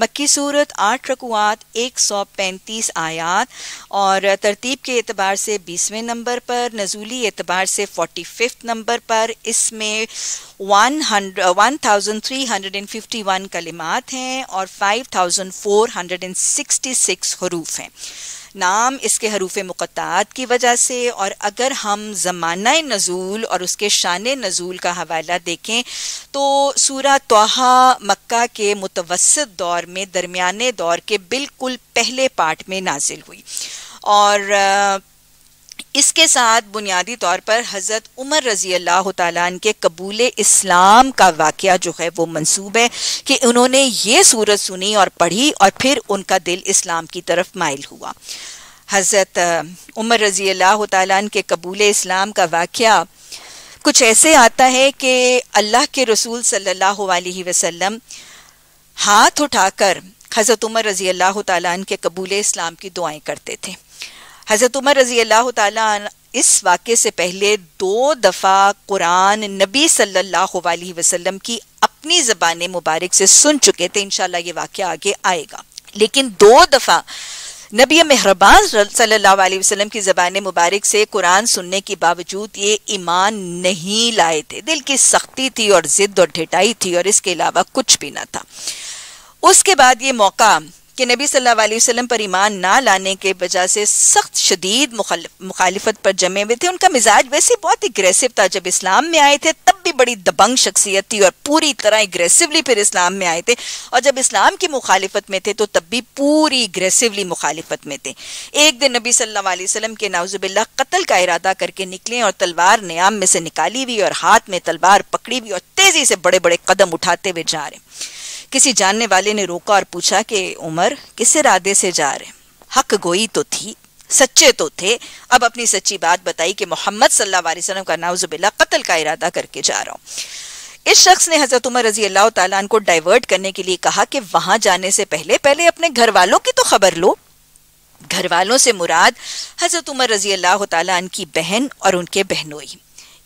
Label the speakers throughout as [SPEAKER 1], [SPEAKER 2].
[SPEAKER 1] मक्की सूरत आठ रकुआत, एक सौ पैंतीस आयात और तरतीब के अतबार से बीसवें नंबर पर, नजूली एतबार से फोर्टी फिफ्थ नंबर पर, इसमें one one thousand three hundred and fifty one कलिमात हैं और five thousand four hundred and sixty six हरूफ हैं। नाम इसके हरूफ मुक़ात की वजह से, और अगर हम ज़माना नज़ूल और उसके शान नज़ूल का हवाला देखें तो सूरा तोहा मक्का के मुतवसत दौर में, दरमियाने दौर के बिल्कुल पहले पार्ट में नाजिल हुई। और इसके साथ बुनियादी तौर पर हज़रत उमर रज़ी अल्लाह तन के कबूल इस्लाम का वाक़ जो है वो मंसूब है कि उन्होंने ये सूरत सुनी और पढ़ी और फिर उनका दिल इस्लाम की तरफ़ माइल हुआ। हज़रत उमर रज़ी अल्लाह तन के कबूल इस्लाम का वाक़ कुछ ऐसे आता है कि अल्लाह के रसूल सल्लल्लाहु अलैहि वसल्लम हाथ उठाकर हज़रत उमर रज़ी अल्लाह तन के कबूल इस्लाम की दुआएँ करते थे। हज़रत उमर रज़ी अल्लाह इस वाक़े से पहले दो दफ़ा कुरान नबी सल्लल्लाहु अलैहि वसल्लम की अपनी ज़बान मुबारक से सुन चुके थे इनशाला ये वाक़ आगे आएगा। लेकिन दो दफ़ा नबी मेहरबान सल्लल्लाहु अलैहि वसल्लम की ज़बान मुबारक से कुरान सुनने के बावजूद ये ईमान नहीं लाए थे। दिल की सख्ती थी और ज़िद और ढिटाई थी और इसके अलावा कुछ भी ना था। उसके बाद ये मौका कि नबी सल्लल्लाहु अलैहि वसल्लम पर ईमान ना लाने के वजह से सख्त, शदीद मुखालिफत पर जमे हुए थे। उनका मिजाज वैसे बहुत एग्रेसिव था। जब इस्लाम में आए थे, तब भी बड़ी दबंग शख्सियत थी और पूरी तरह एग्रेसिवली फिर इस्लाम में आए थे। और जब इस्लाम की मुखालिफत में थे तो तब भी पूरी एग्रेसिवली मुखालिफत में थे। एक दिन नबी सल्लल्लाहु अलैहि वसल्लम के नाउजुबिल्ला कत्ल का इरादा करके निकले और तलवार न्याम में से निकाली हुई और हाथ में तलवार पकड़ी हुई और तेज़ी से बड़े बड़े कदम उठाते हुए जा रहे। किसी जानने वाले ने रोका और पूछा कि, उमर, किस इरादे से जा रहे हक गोई तो थी, सच्चे तो थे। अब अपनी सच्ची बात बताई कि मोहम्मद सल्लल्लाहु अलैहि वसल्लम का नाउजुबिल्ला कत्ल का इरादा करके जा रहा हूँ। इस शख्स ने हज़रत उमर रज़ी अल्लाह तला को डाइवर्ट करने के लिए कहा कि वहाँ जाने से पहले पहले अपने घर वालों की तो खबर लो। घर वालों से मुराद हज़रत उमर रज़ी अल्लाह तला की बहन और उनके बहनोई।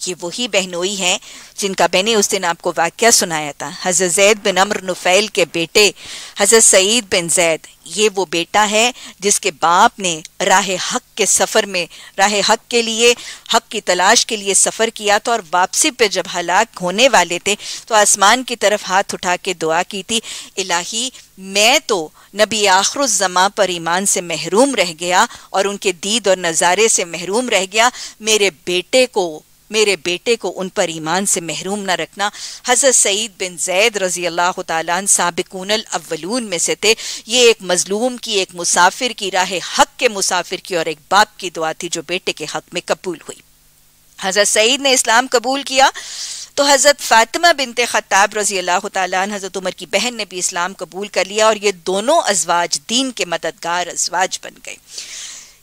[SPEAKER 1] ये वही बहनोई हैं, जिनका मैंने उस दिन आपको वाक्य सुनाया था। हज़रत जैद बिन अमर नुफैल के बेटे, हज़रत सईद बिन जैद, ये वो बेटा है जिसके बाप ने राह हक के सफ़र में, राह हक के लिए, हक की तलाश के लिए सफ़र किया था और वापसी पे जब हलाक होने वाले थे तो आसमान की तरफ़ हाथ उठा के दुआ की थी, इलाही, मैं तो नबी आखरुज़मा पर ईमान से महरूम रह गया और उनके दीद और नज़ारे से महरूम रह गया। मेरे बेटे को मेरे बेटे को उन पर ईमान से महरूम न रखना। हज़रत सईद बिन जैद रज़ी अल्लाह तबिकून अव्वलून में से थे। ये एक मजलूम की, एक मुसाफिर की, राह हक के मुसाफिर की और एक बाप की दुआ थी जो बेटे के हक में कबूल हुई। हज़रत सईद ने इस्लाम कबूल किया। तो हज़रत फ़ातिमा बिनते ख़त्ताब रज़ी अल्लाह हज़रत उमर की बहन ने भी इस्लाम कबूल कर लिया और ये दोनों अजवाज, दीन के मददगार अजवाज बन गए।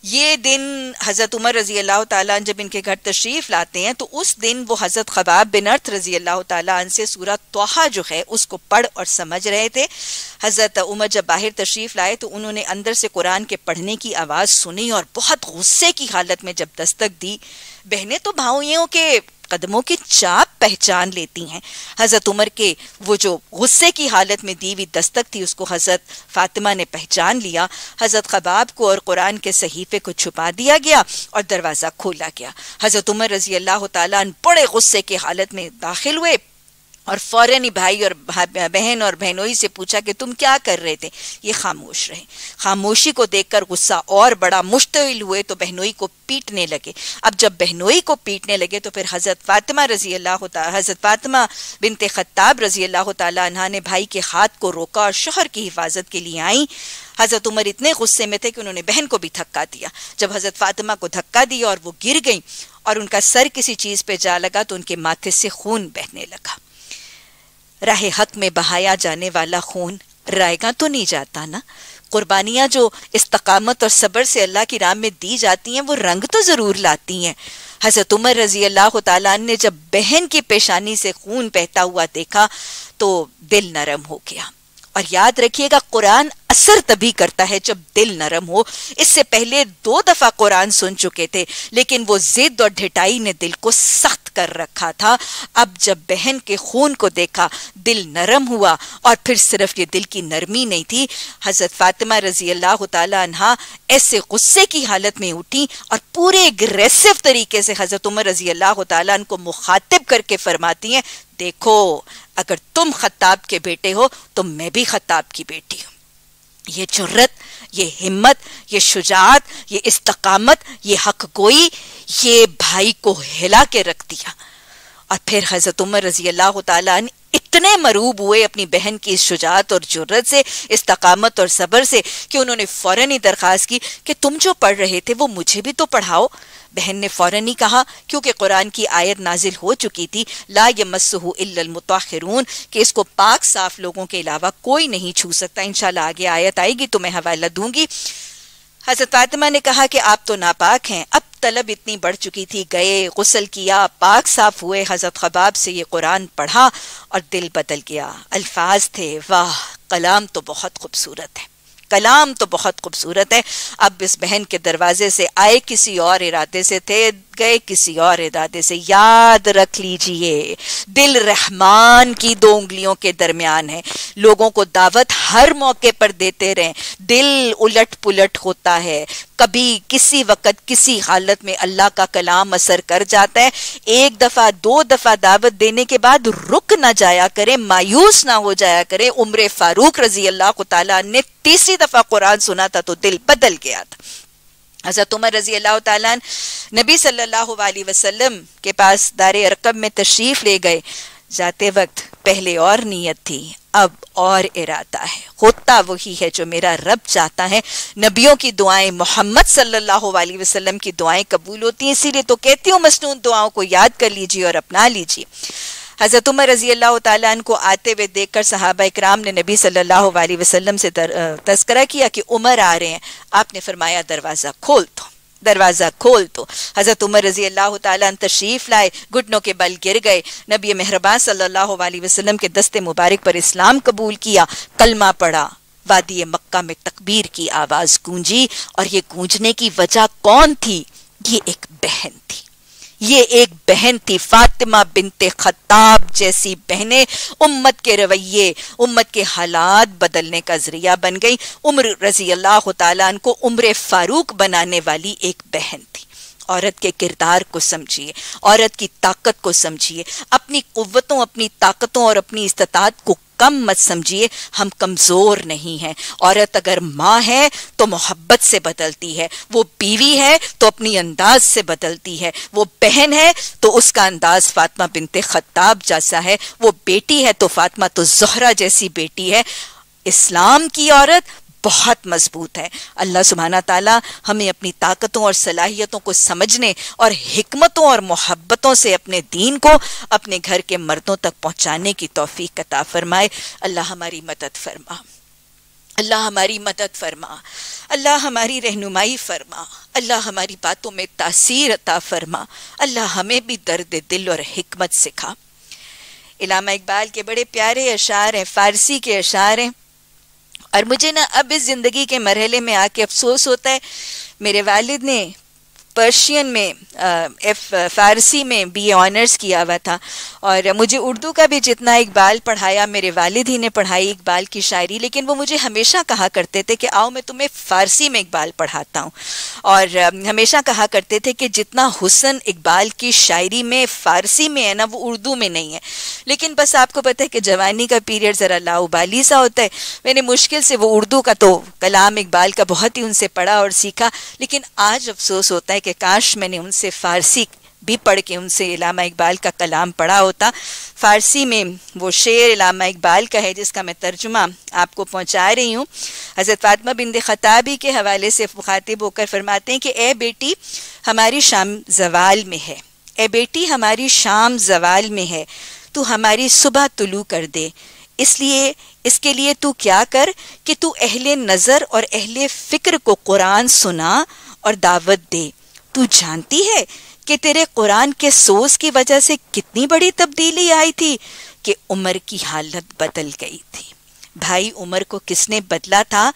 [SPEAKER 1] ये दिन हज़रत उमर रज़ी अल्लाह ताला जब इनके घर तशरीफ़ लाते हैं तो उस दिन वो हज़रत खबाब बिन अर्थ रज़ी अल्लाह ताला से सूरत तोहा जो है, उसको पढ़ और समझ रहे थे। हज़रत उमर जब बाहर तशरीफ़ लाए तो उन्होंने अंदर से कुरान के पढ़ने की आवाज़ सुनी और बहुत गुस्से की हालत में जब दस्तक दी। बहनें तो भाइयों के कदमों की चाप पहचान लेती हैं। हज़रत उमर के वो जो गुस्से की हालत में दी हुई दस्तक थी, उसको हज़रत फातिमा ने पहचान लिया। हज़रत खबाब को और कुरान के सहीफे को छुपा दिया गया और दरवाज़ा खोला गया। हज़रत उमर रज़ी अल्लाह तन बड़े गुस्से की हालत में दाखिल हुए। और फ़ौरन ही भाई और बहन और बहनोई से पूछा कि तुम क्या कर रहे थे? ये खामोश रहे। खामोशी को देखकर गुस्सा और बड़ा मुश्तिल हुए तो बहनोई को पीटने लगे। अब जब बहनोई को पीटने लगे तो फिर हज़रत फातिमा रज़ी अल्लाह हज़रत फातिमा बिनते ख़त्ताब रज़ी अल्लाह तहा ने भाई के हाथ को रोका और शोहर की हिफाजत के लिए आई। हज़रत उमर इतने गुस्से में थे कि उन्होंने बहन को भी धक्का दिया। जब हज़रत फातिमा को धक्का दिया और वो गिर गई और उनका सर किसी चीज़ पे जा लगा तो उनके माथे से खून बहने लगा। राह हक में बहाया जाने वाला खून रायगा तो नहीं जाता ना? कुर्बानियाँ जो इस्तकामत और सब्र से अल्लाह की राम में दी जाती हैं, वो रंग तो ज़रूर लाती हैं। हज़रत उमर रज़ी अल्लाह तला ने जब बहन की पेशानी से खून बहता हुआ देखा तो दिल नरम हो गया। और याद रखिएगा, कुरान असर तभी करता है जब दिल नरम हो। इससे पहले दो दफ़ा कुरान सुन चुके थे, लेकिन वो जिद और ढिटाई ने दिल को सख्त कर रखा था। अब जब बहन के खून को देखा, दिल नरम हुआ और फिर सिर्फ़ ये दिल की नरमी नहीं थी, हज़रत फातिमा रज़ी अल्लाह तहा ऐसे गुस्से की हालत में उठी और पूरे एग्रेसिव तरीके से हज़रत उमर रज़ी अल्लाह तन को मुखातिब करके फरमाती हैं, देखो, अगर तुम खत्ताब के बेटे हो तो मैं भी खत्ताब की बेटी हूँ। ये जुर्रत ये हिम्मत, ये शुजात, ये इस्तकामत, ये हक गोई ये भाई को हिला के रख दिया। और फिर हज़रत उमर रज़ी अल्लाह तन इतने मरूब हुए अपनी बहन की इस शुजात और जुर्रत से इस तकामत और सब्र से, कि उन्होंने फ़ौरन ही दरख्वास्त की कि तुम जो पढ़ रहे थे वो मुझे भी तो पढ़ाओ। बहन ने फ़ौरन ही कहा, क्योंकि कुरान की आयत नाजिल हो चुकी थी, ला यमस्सहु इल्लल मुताखिरून, कि इसको पाक साफ़ लोगों के अलावा कोई नहीं छू सकता। इंशाल्लाह आगे आयत आएगी तो मैं हवाला दूँगी। हज़रत फातिमा ने कहा कि आप तो नापाक हैं, अब तलब इतनी बढ़ चुकी थी, गए, गुसल किया, पाक साफ़ हुए, हज़रत खबाब से ये कुरान पढ़ा और दिल बदल गया। अल्फाज थे, वाह, कलाम तो बहुत खूबसूरत है। कलाम तो बहुत खूबसूरत है। अब इस बहन के दरवाजे से आए किसी और इरादे से थे गए किसी और इरादे से, याद रख लीजिए, दिल रहमान की दो उंगलियों के दरमियान है। लोगों को दावत हर मौके पर देते रहें। दिल उलट पुलट होता है। कभी किसी वक्त, किसी हालत में अल्लाह का कलाम असर कर जाता है। एक दफ़ा, दो दफ़ा दावत देने के बाद रुक ना जाया करे, मायूस ना हो जाया करे। उम्र फारूक रज़ी अल्लाह ने तीसरी दफ़ा कुरान सुना था तो दिल बदल गया था। हज़रत उमर रज़ी अल्लाह नबी सल्लल्लाहु अलैहि वसल्लम के पास दार अरकब में तशरीफ़ ले गए। जाते वक्त पहले और नीयत थी, अब और इरादा है। होता वही है जो मेरा रब चाहता है। नबियों की दुआएँ, मोहम्मद सल्लल्लाहु अलैहि वसल्लम की दुआएँ कबूल होती हैं। इसीलिए तो कहती हूँ, मसनून दुआओं को याद कर लीजिए और अपना लीजिए। हज़रत उमर रज़ी अल्लाह तन को आते हुए देखकर सहाबा इकराम ने नबी सल्लल्लाहु अलैहि वसल्लम से तस्करा किया कि, उमर आ रहे हैं। आपने फरमाया, दरवाज़ा खोल दो, दरवाज़ा खोल तो हज़रत उमर रज़ी अल्लाह तशरीफ़ लाए, घुटनों के बल गिर गए। नबी मेहरबान सल्लल्लाहु अलैहि वसल्लम के दस्ते मुबारक पर इस्लाम कबूल किया। कलमा पढ़ा वादी मक्का में तकबीर की आवाज़ गूंजी, और ये गूंजने की वजह कौन थी? ये एक बहन थी। ये एक बहन थी, फातिमा बिनते खताब जैसी बहनें उम्मत के रवैये, उम्मत के हालात बदलने का ज़रिया बन गई। उम्र रज़ी अल्लाह तन को उम्र फारूक बनाने वाली एक बहन थी। औरत के किरदार को समझिए, औरत की ताकत को समझिए, अपनी कुव्वतों, अपनी ताकतों और अपनी इस्तात को कम मत समझिए, हम कमज़ोर नहीं हैं। औरत अगर माँ है तो मोहब्बत से बदलती है। वो बीवी है तो अपनी अंदाज से बदलती है। वो बहन है तो उसका अंदाज फातिमा बिनते खत्ताब जैसा है। वो बेटी है तो फातिमा तो जहरा जैसी बेटी है। इस्लाम की औरत बहुत मज़बूत है। अल्लाह सुबहाना ताला हमें अपनी ताकतों और सलाहियतों को समझने और हमतों और मोहब्बतों से अपने दीन को अपने घर के मर्दों तक पहुँचाने की तोफ़ी कता फरमाए। अल्लाह हमारी मदद फरमा। अल्लाह हमारी मदद फरमा। अल्लाह हमारी रहनुमाई फरमा। अल्लाह हमारी बातों में तासीर अता फरमा। अल्लाह हमें भी दर्द दिल और हमत सिखा। इलामा इकबाल के बड़े प्यारे अशार हैं, फारसी के अशार हैं। और मुझे ना अब इस ज़िंदगी के मरहले में आके अफसोस होता है। मेरे वालिद ने पर्शियन में एफ़ फारसी में बी ऑनर्स किया हुआ था। और मुझे उर्दू का भी जितना इकबाल पढ़ाया, मेरे वालिद ही ने पढ़ाई इकबाल की शायरी, लेकिन वो मुझे हमेशा कहा करते थे कि आओ मैं तुम्हें फ़ारसी में इकबाल पढ़ाता हूँ। और हमेशा कहा करते थे कि जितना हुसन इकबाल की शायरी में फ़ारसी में है ना, वो उर्दू में नहीं है। लेकिन बस आपको पता है कि जवानी का पीरियड ज़रा लाउबाली सा होता है। मैंने मुश्किल से वो उर्दू का तो कलाम इकबाल का बहुत ही उनसे पढ़ा और सीखा, लेकिन आज अफसोस होता है कि काश मैंने उनसे फारसी भी पढ़ के उनसे इलामा इकबाल का कलाम पढ़ा होता। फ़ारसी में वो शेर इलामा इकबाल का है जिसका मैं तर्जुमा आपको पहुँचा रही हूँ। हज़रत फातमा बिंद ख़ताबी के हवाले से मुखातिब होकर फरमाते हैं कि, ए बेटी, हमारी शाम जवाल में है। ए बेटी, हमारी शाम जवाल में है। तू हमारी सुबह तुलू कर दे। इसलिए, इसके लिए तू क्या कर कि तू अहले नज़र और अहले फ़िक्र को कुरान सुना और दावत दे। तू जानती है कि तेरे कुरान के सोच की वजह से कितनी बड़ी तब्दीली आई थी कि उमर की हालत बदल गई थी। भाई, उमर को किसने बदला था?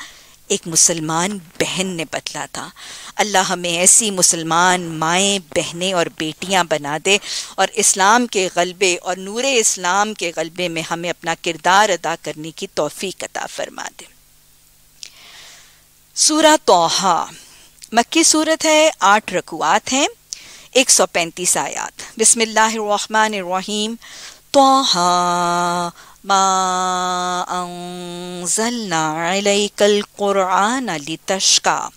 [SPEAKER 1] एक मुसलमान बहन ने बदला था। अल्लाह हमें ऐसी मुसलमान माएँ, बहनें और बेटियाँ बना दे और इस्लाम के गलबे और नूर इस्लाम के गलबे में हमें अपना किरदार अदा करने की तोफ़ी अता फरमा दे। सूरा तोहा मक्की सूरत है, आठ रकुआत हैं, एक सौ पैंतीस आयात। बिस्मिल्लाहिर्रहमानिर्रहीम। तोहा कुरान लितशका।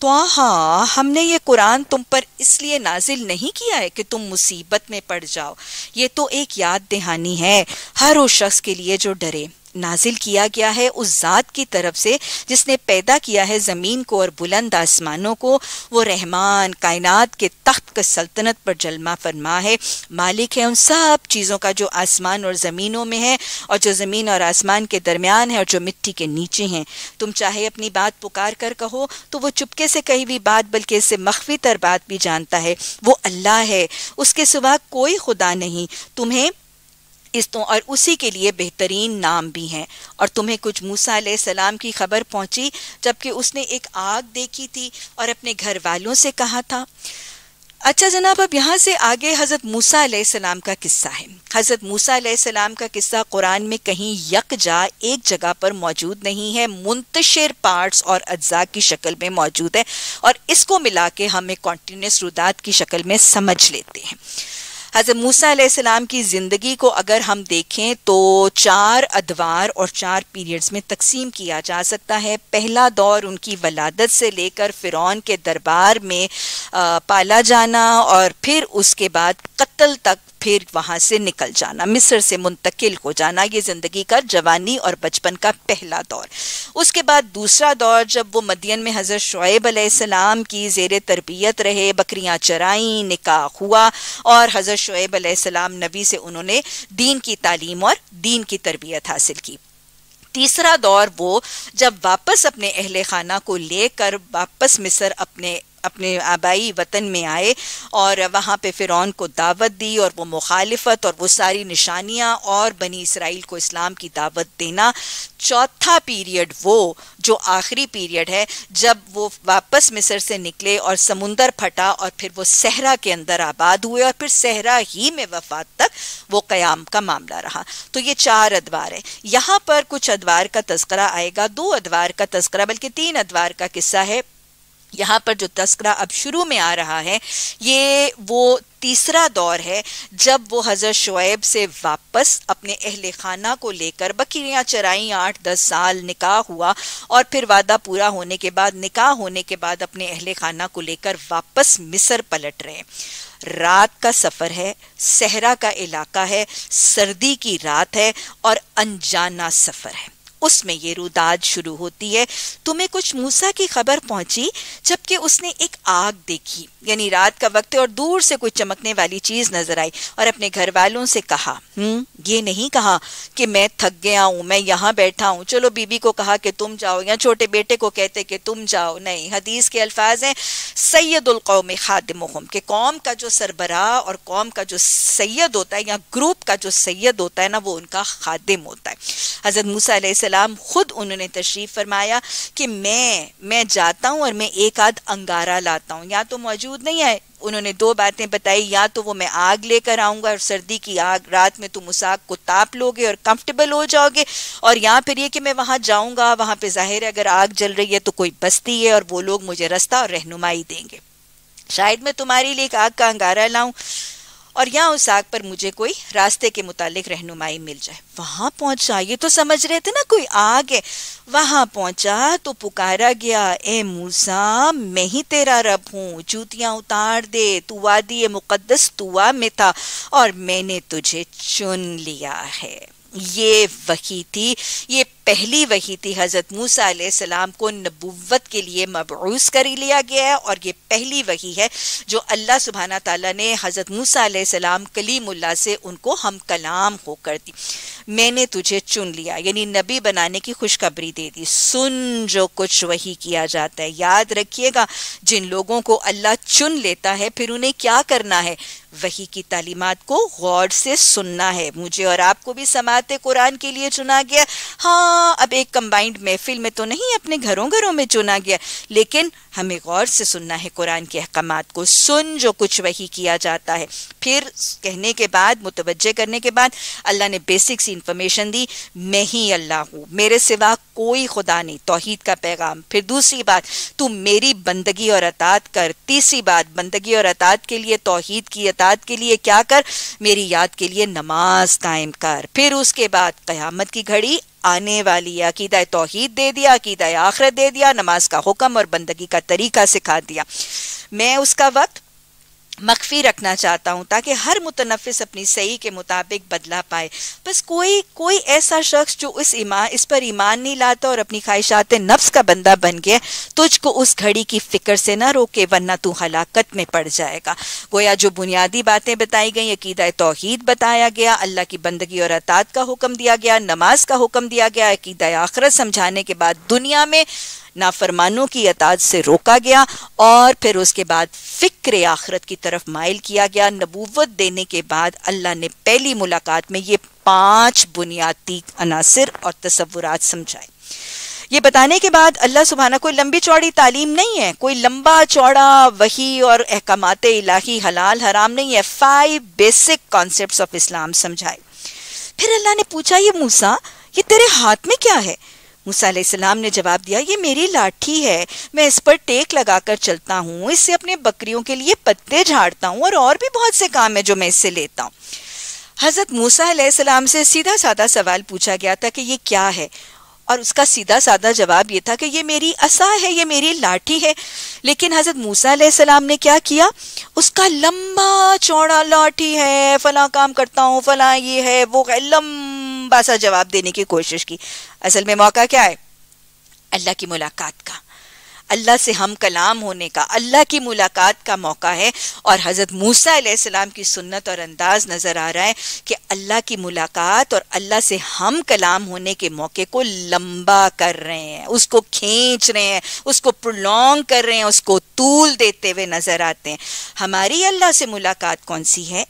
[SPEAKER 1] तो हाँ हमने ये कुरान तुम पर इसलिए नाजिल नहीं किया है कि तुम मुसीबत में पड़ जाओ। ये तो एक याद दहानी है, हर उस शख्स के लिए जो डरे। नाजिल किया गया है उस ज़ात की तरफ़ से, जिसने पैदा किया है ज़मीन को और बुलंद आसमानों को। वो रहमान कायनात के तख्त का सल्तनत पर जलमा फरमा है। मालिक है उन सब चीज़ों का जो आसमान और ज़मीनों में है और जो ज़मीन और आसमान के दरमियान है और जो मिट्टी के नीचे हैं। तुम चाहे अपनी बात पुकार कर कहो तो वो चुपके से कही हुई बात, बल्कि इससे मख्फी तर बात भी जानता है। वो अल्लाह है, उसके सिवा कोई खुदा नहीं। तुम्हें इस तो और उसी के लिए बेहतरीन नाम भी हैं। और तुम्हें कुछ मूसा सलाम की खबर पहुँची, जबकि उसने एक आग देखी थी और अपने घर वालों से कहा था अच्छा जनाब, अब यहाँ से आगे हज़रत मूसा सलाम का किस्सा है। हज़रत मूसा सलाम का किस्सा कुरान में कहीं यक जा एक जगह पर मौजूद नहीं है, मुंतशिर पार्ट्स और अज्जा की शक्ल में मौजूद है, और इसको मिला के हम एक कॉन्टीन्यूस रुदात की शक्ल में समझ लेते हैं। हज़रत मूसा की ज़िंदगी को अगर हम देखें तो चार अदवार और चार पीरियड्स में तकसीम किया जा सकता है। पहला दौर उनकी वलादत से लेकर फ़िरौन के दरबार में पाला जाना और फिर उसके बाद कत्ल तक फिर वहाँ से निकल जाना, मिस्र से मुंतकिल हो जाना, ये ज़िंदगी का जवानी और बचपन का पहला दौर। उसके बाद दूसरा दौर, जब वो मदियन में हज़रत शुएब सलाम की जेर तरबियत रहे, बकरियाँ चराई, निकाह हुआ और हज़रत शुएब सलाम नबी से उन्होंने दीन की तालीम और दीन की तरबियत हासिल की। तीसरा दौर वो, जब वापस अपने अहल खाना को लेकर वापस मिस्र अपने अपने आबाई वतन में आए और वहाँ पे फ़िरौन को दावत दी और वो मुखालफत और वो सारी निशानियाँ और बनी इसराइल को इस्लाम की दावत देना चौथा पीरियड वो, जो आखिरी पीरियड है, जब वो वापस मिस्र से निकले और समुंदर फटा और फिर वो सहरा के अंदर आबाद हुए और फिर सहरा ही में वफात तक वो क़याम का मामला रहा। तो ये चार अदवार है। यहाँ पर कुछ अदवार का तस्करा आएगा, दो अदवार का तस्करा बल्कि तीन अदवार का किस्सा है। यहाँ पर जो तस्करा अब शुरू में आ रहा है, ये वो तीसरा दौर है जब वो हज़रत शुएब से वापस अपने अहल खाना को लेकर बकरियाँ चराई, आठ, दस साल निकाह हुआ और फिर वादा पूरा होने के बाद, निकाह होने के बाद अपने अहल खाना को लेकर वापस मिस्र पलट रहे रात का सफ़र है, सहरा का इलाका है, सर्दी की रात है और अनजाना सफ़र है। उसमें ये रुदाद शुरू होती है। तुम्हें कुछ मूसा की खबर पहुँची जबकि उसने एक आग देखी। यानी रात का वक्त है और दूर से कोई चमकने वाली चीज़ नज़र आई और अपने घर वालों से कहा हम्म ये नहीं कहा कि मैं थक गया हूँ, मैं यहाँ बैठा हूँ। चलो बीबी को कहा कि तुम जाओ या छोटे बेटे को कहते कि तुम जाओ। नहीं, हदीस के अल्फाज हैं सैदुल कौम खादिम के कौम का जो सरबरा और कौम का जो सैयद होता है या ग्रुप का जो सैयद होता है ना, वो उनका खादिम होता है। हज़रत मूसा खुद उन्होंने तशरीफ़ फरमाया कि मैं मैं जाता हूँ और मैं एक आध अंगारा लाता हूँ। या तो मौजूद नहीं है। उन्होंने दो बातें बताई, या तो वो मैं आग लेकर आऊँगा और सर्दी की आग रात में तुम उस आग को ताप लोगे और कंफर्टेबल हो जाओगे, और यहाँ फिर ये कि मैं वहाँ जाऊँगा, वहाँ पे ज़ाहिर है अगर आग जल रही है तो कोई बस्ती है और वो लोग मुझे रास्ता और रहनुमाई देंगे। शायद मैं तुम्हारे लिए एक आग का अंगारा लाऊं। और यहाँ उस आग पर मुझे कोई रास्ते के मुतालिक रहनुमाई मिल जाए। वहाँ पहुँचा, ये तो समझ रहे थे ना कोई आग है। वहाँ पहुँचा तो पुकारा गया, ए मूसा, मैं ही तेरा रब हूँ, जूतियाँ उतार दे, तू वादी मुकद्दस तुआ में था और मैंने तुझे चुन लिया है। ये वही थी, ये पहली वही थी हज़रत मूसा सलाम को नबुवत के लिए मबूस कर लिया गया है और ये पहली वही है जो अल्लाह सुबहाना ताला ने हज़रत मूसा सलाम कलीमुल्ला से उनको हम कलाम होकर दी। मैंने तुझे चुन लिया, यानी नबी बनाने की खुशखबरी दे दी। सुन जो कुछ वही किया जाता है। याद रखिएगा, जिन लोगों को अल्लाह चुन लेता है, फिर उन्हें क्या करना है? वही की तालीमत को गौर से सुनना है। मुझे और आपको भी समाते कुरान के लिए चुना गया। हाँ अब एक कंबाइंड महफिल में तो नहीं, अपने घरों घरों में चुना गया। लेकिन हमें गौर से सुनना है कुरान के अहकाम को। सुन जो कुछ वही किया जाता है। फिर कहने के बाद मुतवजह करने के बाद, अल्लाह ने बेसिक सी इंफॉर्मेशन दी, मैं ही अल्लाह हूँ। मेरे सिवा कोई खुदा नहीं। तोहहीद का पैगाम। फिर दूसरी बात, तू मेरी बंदगी और अतात कर। तीसरी बात, बंदगी और अतात के लिए तोहहीद की अतात के लिए क्या कर? मेरी याद के लिए नमाज़ कायम कर। फिर उसके बाद कयामत की घड़ी आने वाली अकीदा तोहद दे दिया अकीदा आखरत दे दिया, नमाज़ का हुक्म और बंदगी का तरीका सिखा दिया। मैं उसका वक्त मख्फी रखना चाहता हूँ ताकि हर मुतनफ़िस अपनी सही के मुताबिक बदला पाए। बस कोई कोई ऐसा शख्स जो इस ईमान इस पर ईमान नहीं लाता और अपनी ख्वाहिशात नफ्स का बंदा बन गया, तुझको उस घड़ी की फ़िक्र से ना रोके, वरना तू हलाकत में पड़ जाएगा। गोया जो बुनियादी बातें बताई गई, अकीदा तोहहीद बताया गया, अल्लाह की बंदगी और अतात का हुक्म दिया गया, नमाज़ का हुक्म दिया गया, अकीदा आखरत समझाने के बाद दुनिया में नाफरमानों की अताज से रोका गया और फिर उसके बाद फ़िक्र आखरत की तरफ़ माइल किया गया। नबूवत देने के बाद अल्लाह ने पहली मुलाकात में ये पाँच बुनियादी अनासर और तस्वुरात समझाए। ये बताने के बाद अल्लाह सुबहाना कोई लंबी चौड़ी तालीम नहीं है, कोई लंबा चौड़ा वही और अहकाम इलाही हलाल हराम नहीं है five basic concept of Islam समझाए। फिर अल्लाह ने पूछा, ये मूसा, ये तेरे हाथ में क्या है? मूसा ने जवाब दिया, ये मेरी लाठी है, मैं इस पर टेक लगाकर चलता हूँ, इससे अपने बकरियों के लिए पत्ते झाड़ता हूँ और और भी बहुत से काम है जो मैं इससे लेता हूँ। हज़रत मूसा से सीधा साधा सवाल पूछा गया था कि ये क्या है? और उसका सीधा साधा जवाब ये था कि ये मेरी असा है, ये मेरी लाठी है। लेकिन हज़रत मूसा सलाम ने क्या किया? उसका लंबा चौड़ा लाठी है, फला काम करता हूँ, फला ये है, वो है, लंबा सा जवाब देने की कोशिश की। असल में मौका क्या है? अल्लाह की मुलाकात का। अल्लाह से हम कलाम होने का, अल्लाह की मुलाकात का मौका है। और हज़रत मूसा सलाम की सुन्नत और अंदाज नज़र आ रहा है कि अल्लाह की मुलाकात और अल्लाह से हम कलाम होने के मौके को लंबा कर रहे हैं। उसको खींच रहे हैं, उसको प्रोलॉन्ग कर रहे हैं, उसको तूल देते हुए नज़र आते हैं। हमारी अल्लाह से मुलाकात कौन सी है?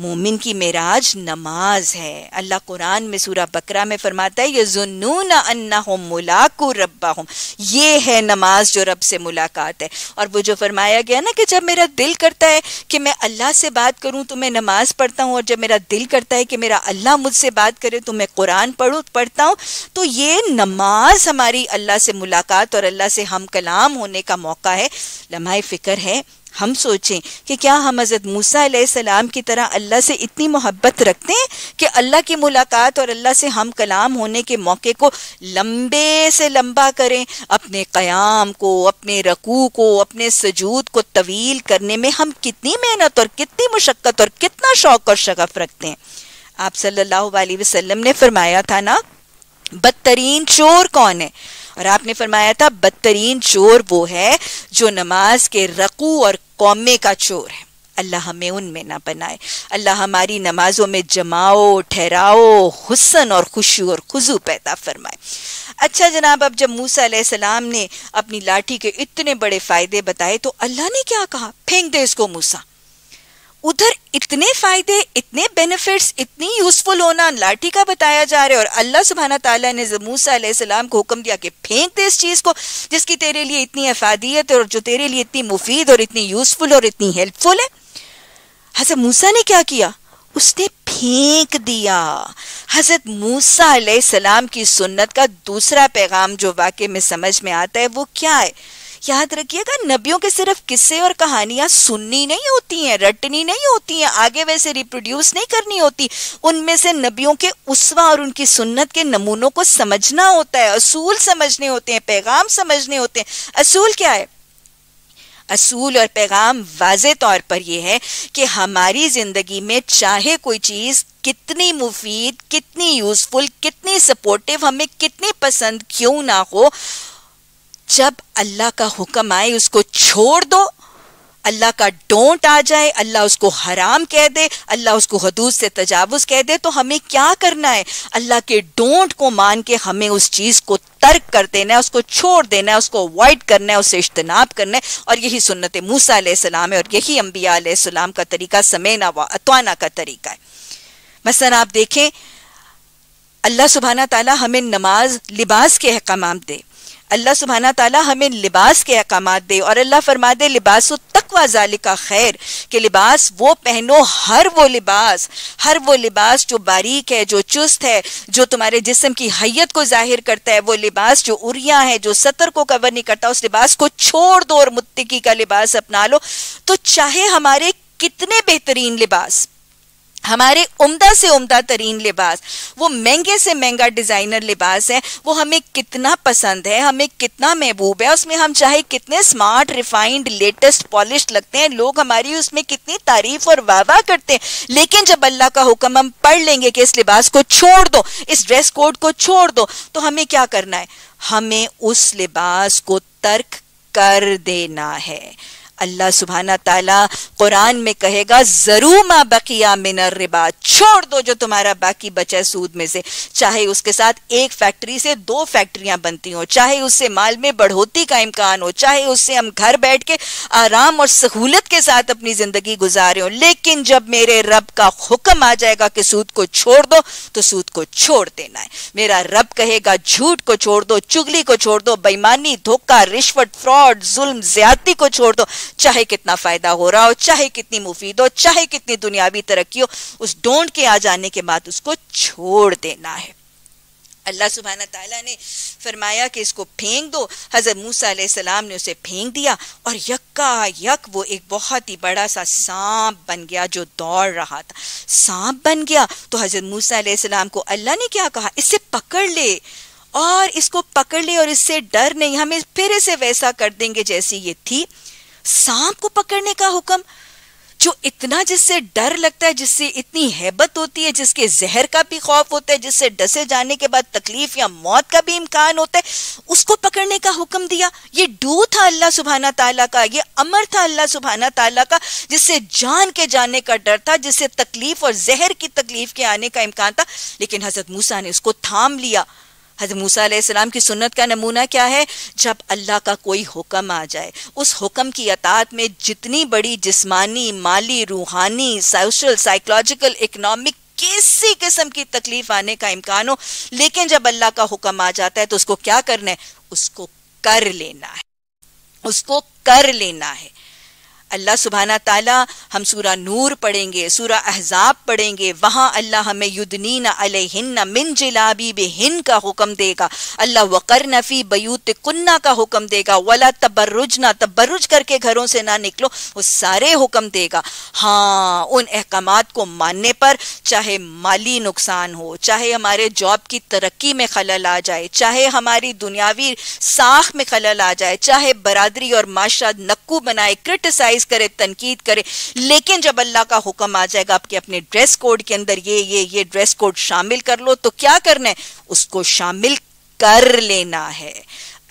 [SPEAKER 1] मोमिन की मेराज नमाज़ है। अल्लाह कुरान में सूरा बकरा में फरमाता है ये जुन्नून अन्ना मुलाकू रब्बा ये है नमाज़ जो रब से मुलाकात है। और वो जो फरमाया गया ना कि जब मेरा दिल करता है कि मैं अल्लाह से बात करूँ तो मैं नमाज़ पढ़ता हूँ, और जब मेरा दिल करता है कि मेरा अल्लाह मुझसे बात करे तो मैं कुरान पढ़ू, पढ़ता हूँ तो ये नमाज़ हमारी अल्लाह से मुलाकात और अल्लाह से हम कलाम होने का मौका है। लम्हा फ़िक्र है हम सोचें कि क्या हम हज़रत मूसा सलाम की तरह अल्लाह से इतनी मोहब्बत रखते हैं कि अल्लाह की मुलाकात और अल्लाह से हम कलाम होने के मौके को लंबे से लंबा करें, अपने क़याम को, अपने रकू को, अपने सजूद को तवील करने में हम कितनी मेहनत और कितनी मुशक्क़त और कितना शौक और शगफ रखते हैं। आप सल्लल्लाहु अलैहि वसल्लम ने फरमाया था ना, बदतरीन चोर कौन है? और आपने फरमाया था, बदतरीन चोर वो है जो नमाज़ के रकू और कौमे का चोर है। अल्लाह हमें उनमें ना बनाए। अल्लाह हमारी नमाजों में जमाओ, ठहराओ, हुसन और खुशू और खुजू पैदा फरमाए। अच्छा जनाब, अब जब मूसा सलाम ने अपनी लाठी के इतने बड़े फ़ायदे बताए तो अल्लाह ने क्या कहा? फेंक दे इसको मूसा। उधर इतने फ़ायदे, इतने बेनिफिट्स इतनी यूजफुल होना लाठी का बताया जा रहा है और अल्लाह सुबहाना ताला ने मूसा सलाम को हुक्म दिया कि फेंक दे इस चीज़ को, जिसकी तेरे लिए इतनी अफादियत और जो तेरे लिए इतनी मुफीद और इतनी यूजफुल और इतनी हेल्पफुल है। हज़रत मूसा ने क्या किया? उसने फेंक दिया। हज़रत मूसा सलाम की सुन्नत का दूसरा पैगाम जो वाकई में समझ में आता है, वो क्या है? याद रखिएगा, नबियों के सिर्फ़ किस्से और कहानियाँ सुननी नहीं होती हैं, रटनी नहीं होती हैं, आगे वैसे रिप्रोड्यूस नहीं करनी होती। उनमें से नबियों के उसवा और उनकी सुन्नत के नमूनों को समझना होता है, असूल समझने होते हैं, पैगाम समझने होते हैं। असूल क्या है? असूल और पैगाम वाज तौर पर यह है कि हमारी ज़िंदगी में चाहे कोई चीज़ कितनी मुफीद, कितनी यूजफुल कितनी सपोर्टिव हमें कितनी पसंद क्यों ना हो जब अल्लाह का हुक्म आए, उसको छोड़ दो। अल्लाह का डोंट आ जाए, अल्लाह उसको हराम कह दे, अल्लाह उसको हदूद से तजावुज कह दे तो हमें क्या करना है? अल्लाह के डोंट को मान के हमें उस चीज़ को तर्क कर देना है, उसको छोड़ देना है, उसको अवॉइड करना है उससे इज्तनाब करना है। और यही सुन्नत मूसा सलाम है और यही अम्बिया सलाम का तरीका, समेना व अतवाना का तरीका है। मसलन आप देखें, अल्लाह सुबहाना ताला हमें नमाज़, लिबास के अहकाम दे। अल्लाह सुबहाना ताला हमें लिबास के अहकाम दे और अल्लाह फरमा दे, लिबास तकवा का खैर, के लिबास वो पहनो, हर वो लिबास, हर वो लिबास जो बारीक है, जो चुस्त है, जो तुम्हारे जिसम की हैत को ज़ाहिर करता है, वो लिबास जो उरिया है, जो सतर को कवर नहीं करता, उस लिबास को छोड़ दो और मुत्तकी का लिबास अपना लो। तो चाहे हमारे कितने बेहतरीन लिबास हमारे उम्दा से उम्दा तरीन लिबास, वो महँगे से महँगा डिज़ाइनर लिबास है, वो हमें कितना पसंद है, हमें कितना महबूब है, उसमें हम चाहे कितने स्मार्ट रिफाइंड लेटेस्ट पॉलिश लगते हैं, लोग हमारी उसमें कितनी तारीफ़ और वाह करते हैं। लेकिन जब अल्लाह का हुक्म हम पढ़ लेंगे कि इस लिबास को छोड़ दो, इस ड्रेस कोड को छोड़ दो तो हमें क्या करना है? हमें उस लिबास को तर्क कर देना है। अल्लाह सुबहाना ताला कुरान में कहेगा, ज़रूर मा बकिया मिनर रिबा, छोड़ दो जो तुम्हारा बाकी बचा सूद में से। चाहे उसके साथ एक फैक्ट्री से दो फैक्ट्रियाँ बनती हो, चाहे उससे माल में बढ़ोतरी का इम्कान हो, चाहे उससे हम घर बैठ के आराम और सहूलत के साथ अपनी ज़िंदगी गुजारे हो। लेकिन जब मेरे रब का हुक्म आ जाएगा कि सूद को छोड़ दो तो सूद को छोड़ देना है। मेरा रब कहेगा, झूठ को छोड़ दो, चुगली को छोड़ दो, बेईमानी, धोखा, रिश्वत, फ्रॉड, जुल्म, ज्यादती को छोड़ दो। चाहे कितना फ़ायदा हो रहा हो, चाहे कितनी मुफीद हो, चाहे कितनी दुनियावी तरक्की हो, उस डोंट के आ जाने के बाद उसको छोड़ देना है। अल्लाह सुबहाना ताला ने फरमाया कि इसको फेंक दो। हज़रत मूसा सलाम ने उसे फेंक दिया और यक्का यक वो एक बहुत ही बड़ा सा सांप बन गया जो दौड़ रहा था। सांप बन गया। तो हज़रत मूसा सलाम को अल्लाह ने क्या कहा? इसे पकड़ ले और इसको पकड़ ले और इससे डर नहीं, हमें फिर इसे वैसा कर देंगे जैसी ये थी। सांप को पकड़ने का हुक्म, जो इतना जिससे डर लगता है, जिससे इतनी हैबत होती है, जिसके जहर का भी खौफ होता है, जिससे डसे जाने के बाद तकलीफ़ या मौत का भी इम्कान होता है, उसको पकड़ने का हुक्म दिया। ये डू था अल्लाह सुबहाना ताला का, ये अमर था अल्लाह सुबहाना ताला का, जिससे जान के जाने का डर था, जिससे तकलीफ़ और जहर की तकलीफ़ के आने का इम्कान था। लेकिन हज़रत मूसा ने उसको थाम लिया। हज़रत मूसा सलाम की सुन्नत का नमूना क्या है? जब अल्लाह का कोई हुक्म आ जाए, उस हुक्म की अतात में जितनी बड़ी जिस्मानी, माली, रूहानी, सोशल, साइकोलॉजिकल, इकोनॉमिक किसी किस्म की तकलीफ़ आने का इम्कान हो, लेकिन जब अल्लाह का हुक्म आ जाता है तो उसको क्या करना है? उसको कर लेना है। उसको कर लेना है। अल्लाह सुबहाना ताला हम सूरा नूर पढ़ेंगे, सूरा अहजाब पढ़ेंगे, वहाँ अल्लाह हमें युदनीन अलहिन्न मिन जिलाबी बेहिन का हुक्म देगा। अल्लाह वकर नफी बयूत कुन्ना का हुक्म देगा। वला तबर्रुज ना तबर्रुज करके घरों से ना निकलो, वो सारे हुक्म देगा। हाँ उन अहकाम को मानने पर चाहे माली नुकसान हो, चाहे हमारे जॉब की तरक्की में खलल आ जाए, चाहे हमारी दुनियावी साख में खलल आ जाए, चाहे बरादरी और माशरा नक्कू बनाए, क्रिटिसाइज क्रिटिसाइज करे, तनकीद करे, लेकिन जब अल्लाह का हुक्म आ जाएगा आपके अपने ड्रेस कोड के अंदर ये ये ये ड्रेस कोड शामिल कर लो तो क्या करना है? उसको शामिल कर लेना है।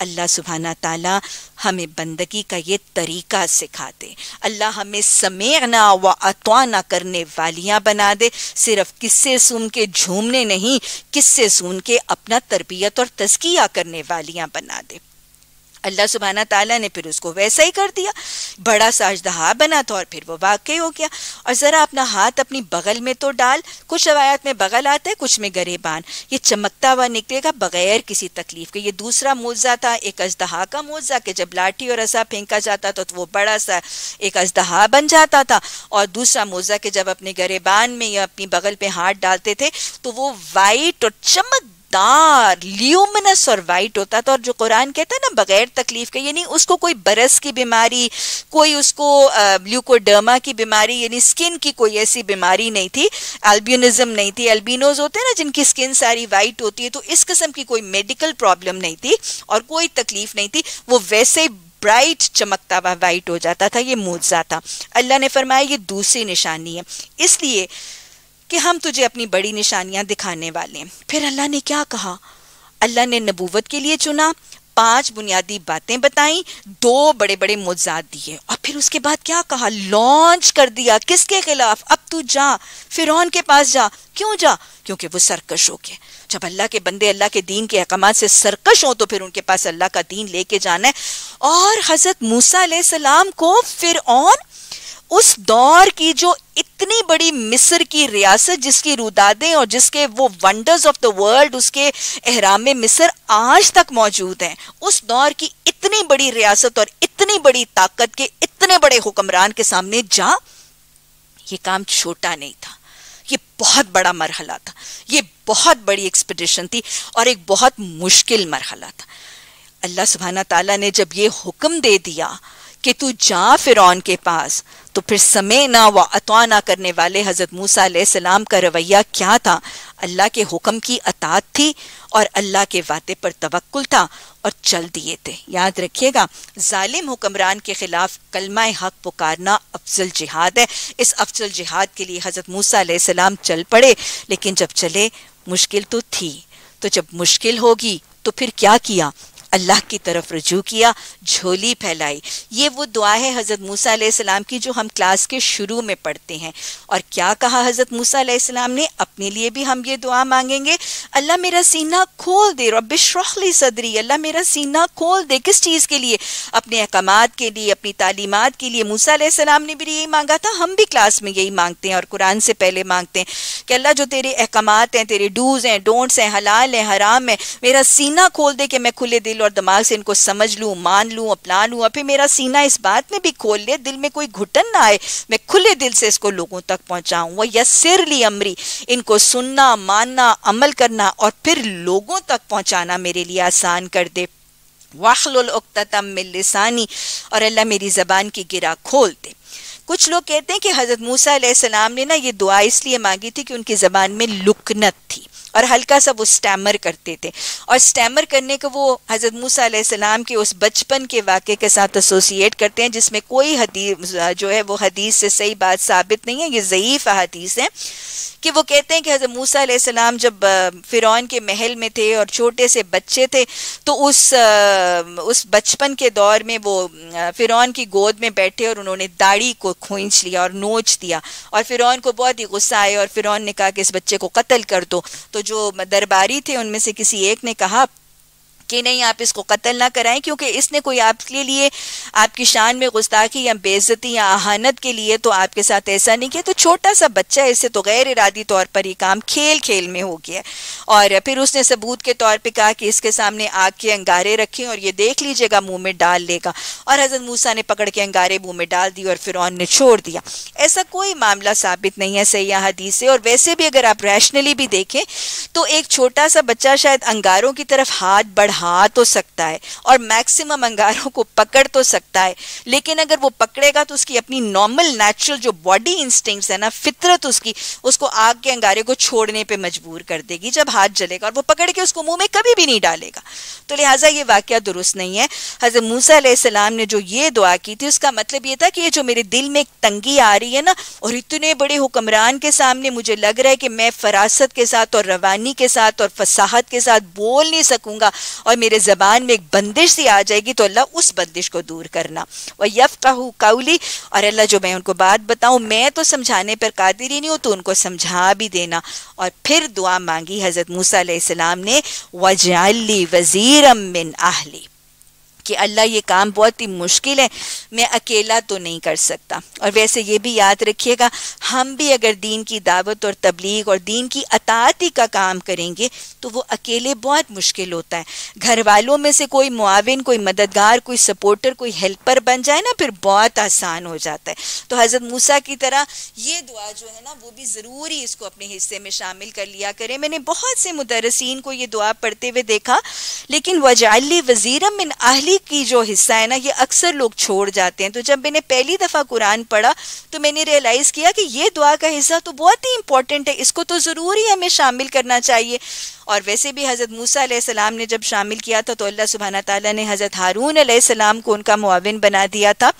[SPEAKER 1] अल्लाह सुबहाना ताला हमें बंदगी का ये तरीका सिखा दे अल्लाह हमें समेना व अतवाना करने वालियाँ बना दे। सिर्फ़ किस्से सुन के झूमने नहीं, किस्से सुन के अपना तरबियत और तस्किया करने वालियाँ बना दे। अल्लाह सुबहाना ताला ने फिर उसको वैसा ही कर दिया। बड़ा सा अजदहा बना था और फिर वो वाकई हो गया। और ज़रा अपना हाथ अपनी बगल में तो डाल। कुछ रवायात में बगल आता है, कुछ में गरेबान। ये चमकता हुआ निकलेगा बगैर किसी तकलीफ़ के। ये दूसरा मुआवजा था, एक अजदहा का मुआवजा कि जब लाठी और रसा फेंका जाता था तो वो बड़ा सा एक अजदहा बन जाता था। और दूसरा मुआवजा के जब अपने गरेबान में या अपनी बगल पे हाथ डालते थे तो वो वाइट और चमक चमकदार ल्यूमिनस और वाइट होता था और जो कुरान कहता है ना, बगैर तकलीफ़ के, यानी उसको कोई बरस की बीमारी, कोई उसको ल्यूकोडर्मा की बीमारी, यानी स्किन की कोई ऐसी बीमारी नहीं थी एल्बियनिज्म नहीं थी। एल्बिनोज होते हैं ना, जिनकी स्किन सारी वाइट होती है तो इस किस्म की कोई मेडिकल प्रॉब्लम नहीं थी और कोई तकलीफ़ नहीं थी। वो वैसे ब्राइट चमकता हुआ वाइट हो जाता था, ये मुआवजा था अल्लाह ने फरमाया, ये दूसरी निशानी है। इसलिए कि हम तुझे अपनी बड़ी निशानियाँ दिखाने वाले हैं। फिर अल्लाह ने क्या कहा? अल्लाह ने नबूवत के लिए चुना, पाँच बुनियादी बातें बताई, दो बड़े बड़े मुजाद दिए। और फिर उसके बाद क्या कहा? लॉन्च कर दिया। किसके खिलाफ? अब तू जा फिर के पास जा। क्यों जा? क्योंकि वो सरकश हो गए जब अल्लाह के बंदे अल्लाह के दीन के अहकाम से सरकश हो तो फिर उनके पास अल्लाह का दीन लेके जाना है। और हज़रत मूसा सलाम को फिर उस दौर की जो इतनी बड़ी मिस्र की रियासत जिसकी रुदादें और जिसके वो वंडर्स ऑफ़ द वर्ल्ड उसके एहराम मिस्र आज तक मौजूद हैं, उस दौर की इतनी बड़ी रियासत और इतनी बड़ी ताकत के, इतने बड़े हुक्मरान के सामने जा, ये काम छोटा नहीं था। ये बहुत बड़ा मरहला था। ये बहुत बड़ी एक्सपीडिशन थी और एक बहुत मुश्किल मरहला था। अल्लाह सुबहाना ताला ने जब ये हुक्म दे दिया कि तू जा फिर के पास। तो फिर समय ना व अतवा ना करने वाले हज़रत मूसा सलाम का रवैया क्या था? अल्लाह के हुक्म की अतात थी और अल्लाह के वादे पर तवक्ल था और चल दिए थे। याद रखिएगा, जालिम हुक्मरान के खिलाफ कलमा हक पुकारना अफजल जिहाद है। इस अफजल जिहाद के लिए हज़रत मूसा सलाम चल पड़े, लेकिन जब चले, मुश्किल तो थी। तो जब मुश्किल होगी तो फिर क्या किया? अल्लाह की तरफ़ रजू किया, झोली फैलाई। ये वो दुआ है हज़रत मूसा सलाम की जो हम क्लास के शुरू में पढ़ते हैं। और क्या कहा हज़रत मूसा सलाम ने? अपने लिए भी हम ये दुआ मांगेंगे। अल्लाह मेरा सीना खोल दे रबिशरली सदरी। अल्लाह मेरा सीना खोल दे। किस चीज़ के लिए? अपने अहकाम के लिए, अपनी तालीमत के लिए। मूसा सलाम ने भी यही मांगा था। हम भी क्लास में यही मांगते हैं और कुरान से पहले मांगते हैं कि अल्लाह जो तेरे अहकाम हैं, तेरे डूज हैं, डोंट्स हैं, हलाल हैं, हराम है, मेरा सीना खोल दे कि मैं खुले दिल दिल और दिमाग से इनको समझ लूँ, मान लूँ, अपना लूँ, और फिर मेरा सीना इस बात में भी खोल ले, दिल में कोई घुटन ना आए, मैं खुले दिल से इसको लोगों तक पहुंचाऊं। वह यसिरली अमरी, इनको सुनना, मानना, अमल करना और फिर लोगों तक पहुंचाना मेरे लिए आसान कर दे। वाखलुलतम लिसानी, और अल्लाह मेरी ज़बान की गिरा खोल दे। कुछ लोग कहते हैं कि हज़रत मूसा सलाम ने ना ये दुआ इसलिए मांगी थी कि उनकी ज़बान में लुकनत थी। और हल्का सा वो स्टैमर करते थे। और स्टैमर करने को वो हज़रत मूसा सलाम के उस बचपन के वाक़े के साथ एसोसिएट करते हैं, जिसमें कोई हदीस, जो है वो हदीस से सही बात साबित नहीं है, ये ज़यीफ़ हदीस है कि वो कहते हैं कि हज़रत मूसा सलाम जब फ़िरौन के महल में थे और छोटे से बच्चे थे तो उस उस बचपन के दौर में वो फ़िरौन की गोद में बैठे और उन्होंने दाढ़ी को खोच लिया और नोच दिया। और फ़िरौन को बहुत ही गुस्सा आया और फ़िरौन ने कहा कि इस बच्चे को कत्ल कर दो। तो जो दरबारी थे उनमें से किसी एक ने कहा कि नहीं, आप इसको कत्ल ना कराएँ, क्योंकि इसने कोई आपके लिए, आपकी शान में गुस्ताखी या बेइज्जती या आहानत के लिए तो आपके साथ ऐसा नहीं किया। तो छोटा सा बच्चा इससे तो गैर इरादी तौर पर ये काम खेल खेल में हो गया। और फिर उसने सबूत के तौर पर कहा कि इसके सामने आग के अंगारे रखें और ये देख लीजिएगा, मुँह में डाल लेगा। और हज़रत मूसा ने पकड़ के अंगारे मुँह में डाल दिए और फिर ने छोड़ दिया। ऐसा कोई मामला साबित नहीं है सही हदीस से। और वैसे भी अगर आप रैशनली भी देखें तो एक छोटा सा बच्चा शायद अंगारों की तरफ़ हाथ बढ़ा नहा तो सकता है और मैक्सिमम अंगारों को पकड़ तो सकता है। लेकिन अगर वो पकड़ेगा तो उसकी अपनी नॉर्मल नेचुरल जो बॉडी इंस्टिंक्ट्स है ना, फितरत उसकी, उसको आग के अंगारे को छोड़ने पे मजबूर कर देगी जब हाथ जलेगा और वो पकड़ के उसको मुँह में कभी भी नहीं डालेगा। तो लिहाजा ये वाक्य दुरुस्त नहीं है। हज़रत मूसा ने जो ये दुआ की थी, उसका मतलब ये था कि ये जो मेरे दिल में एक तंगी आ रही है ना, और इतने बड़े हुक्मरान के सामने मुझे लग रहा है कि मैं फरासत के साथ और रवानी के साथ और फसाहत के साथ बोल नहीं सकूँगा। और मेरे जबान में एक बंदिश सी आ जाएगी तो अल्लाह उस बंदिश को दूर करना। वह यफ कहू काउली और अल्लाह जो मैं उनको बात बताऊँ, मैं तो समझाने पर कादिर ही नहीं हूँ तो उनको समझा भी देना। और फिर दुआ मांगी हज़रत मूसा ने वजाली वज़ीर मिन आहली कि अल्लाह ये काम बहुत ही मुश्किल है, मैं अकेला तो नहीं कर सकता। और वैसे ये भी याद रखिएगा, हम भी अगर दीन की दावत और तबलीग और दीन की अताती का काम करेंगे तो वो अकेले बहुत मुश्किल होता है। घर वालों में से कोई मुआविन, कोई मददगार, कोई सपोर्टर, कोई हेल्पर बन जाए ना, फिर बहुत आसान हो जाता है। तो हज़रत मूसा की तरह ये दुआ जो है ना, वो भी ज़रूरी इसको अपने हिस्से में शामिल कर लिया करें। मैंने बहुत से मुदरसिन को ये दुआ पढ़ते हुए देखा, लेकिन वजाली वजीरम मिन आहली की जो हिस्सा है ना, ये अक्सर लोग छोड़ जाते हैं। तो जब मैंने पहली दफ़ा कुरान पढ़ा तो मैंने रियलाइज़ किया कि ये दुआ का हिस्सा तो बहुत ही इंपॉर्टेंट है। इसको तो ज़रूर ही हमें शामिल करना चाहिए। और वैसे भी हज़रत मूसा सलाम ने जब शामिल किया था तो अल्लाह सुबहाना ताला ने हज़रत हारून सलाम को उनका मुआवन बना दिया था।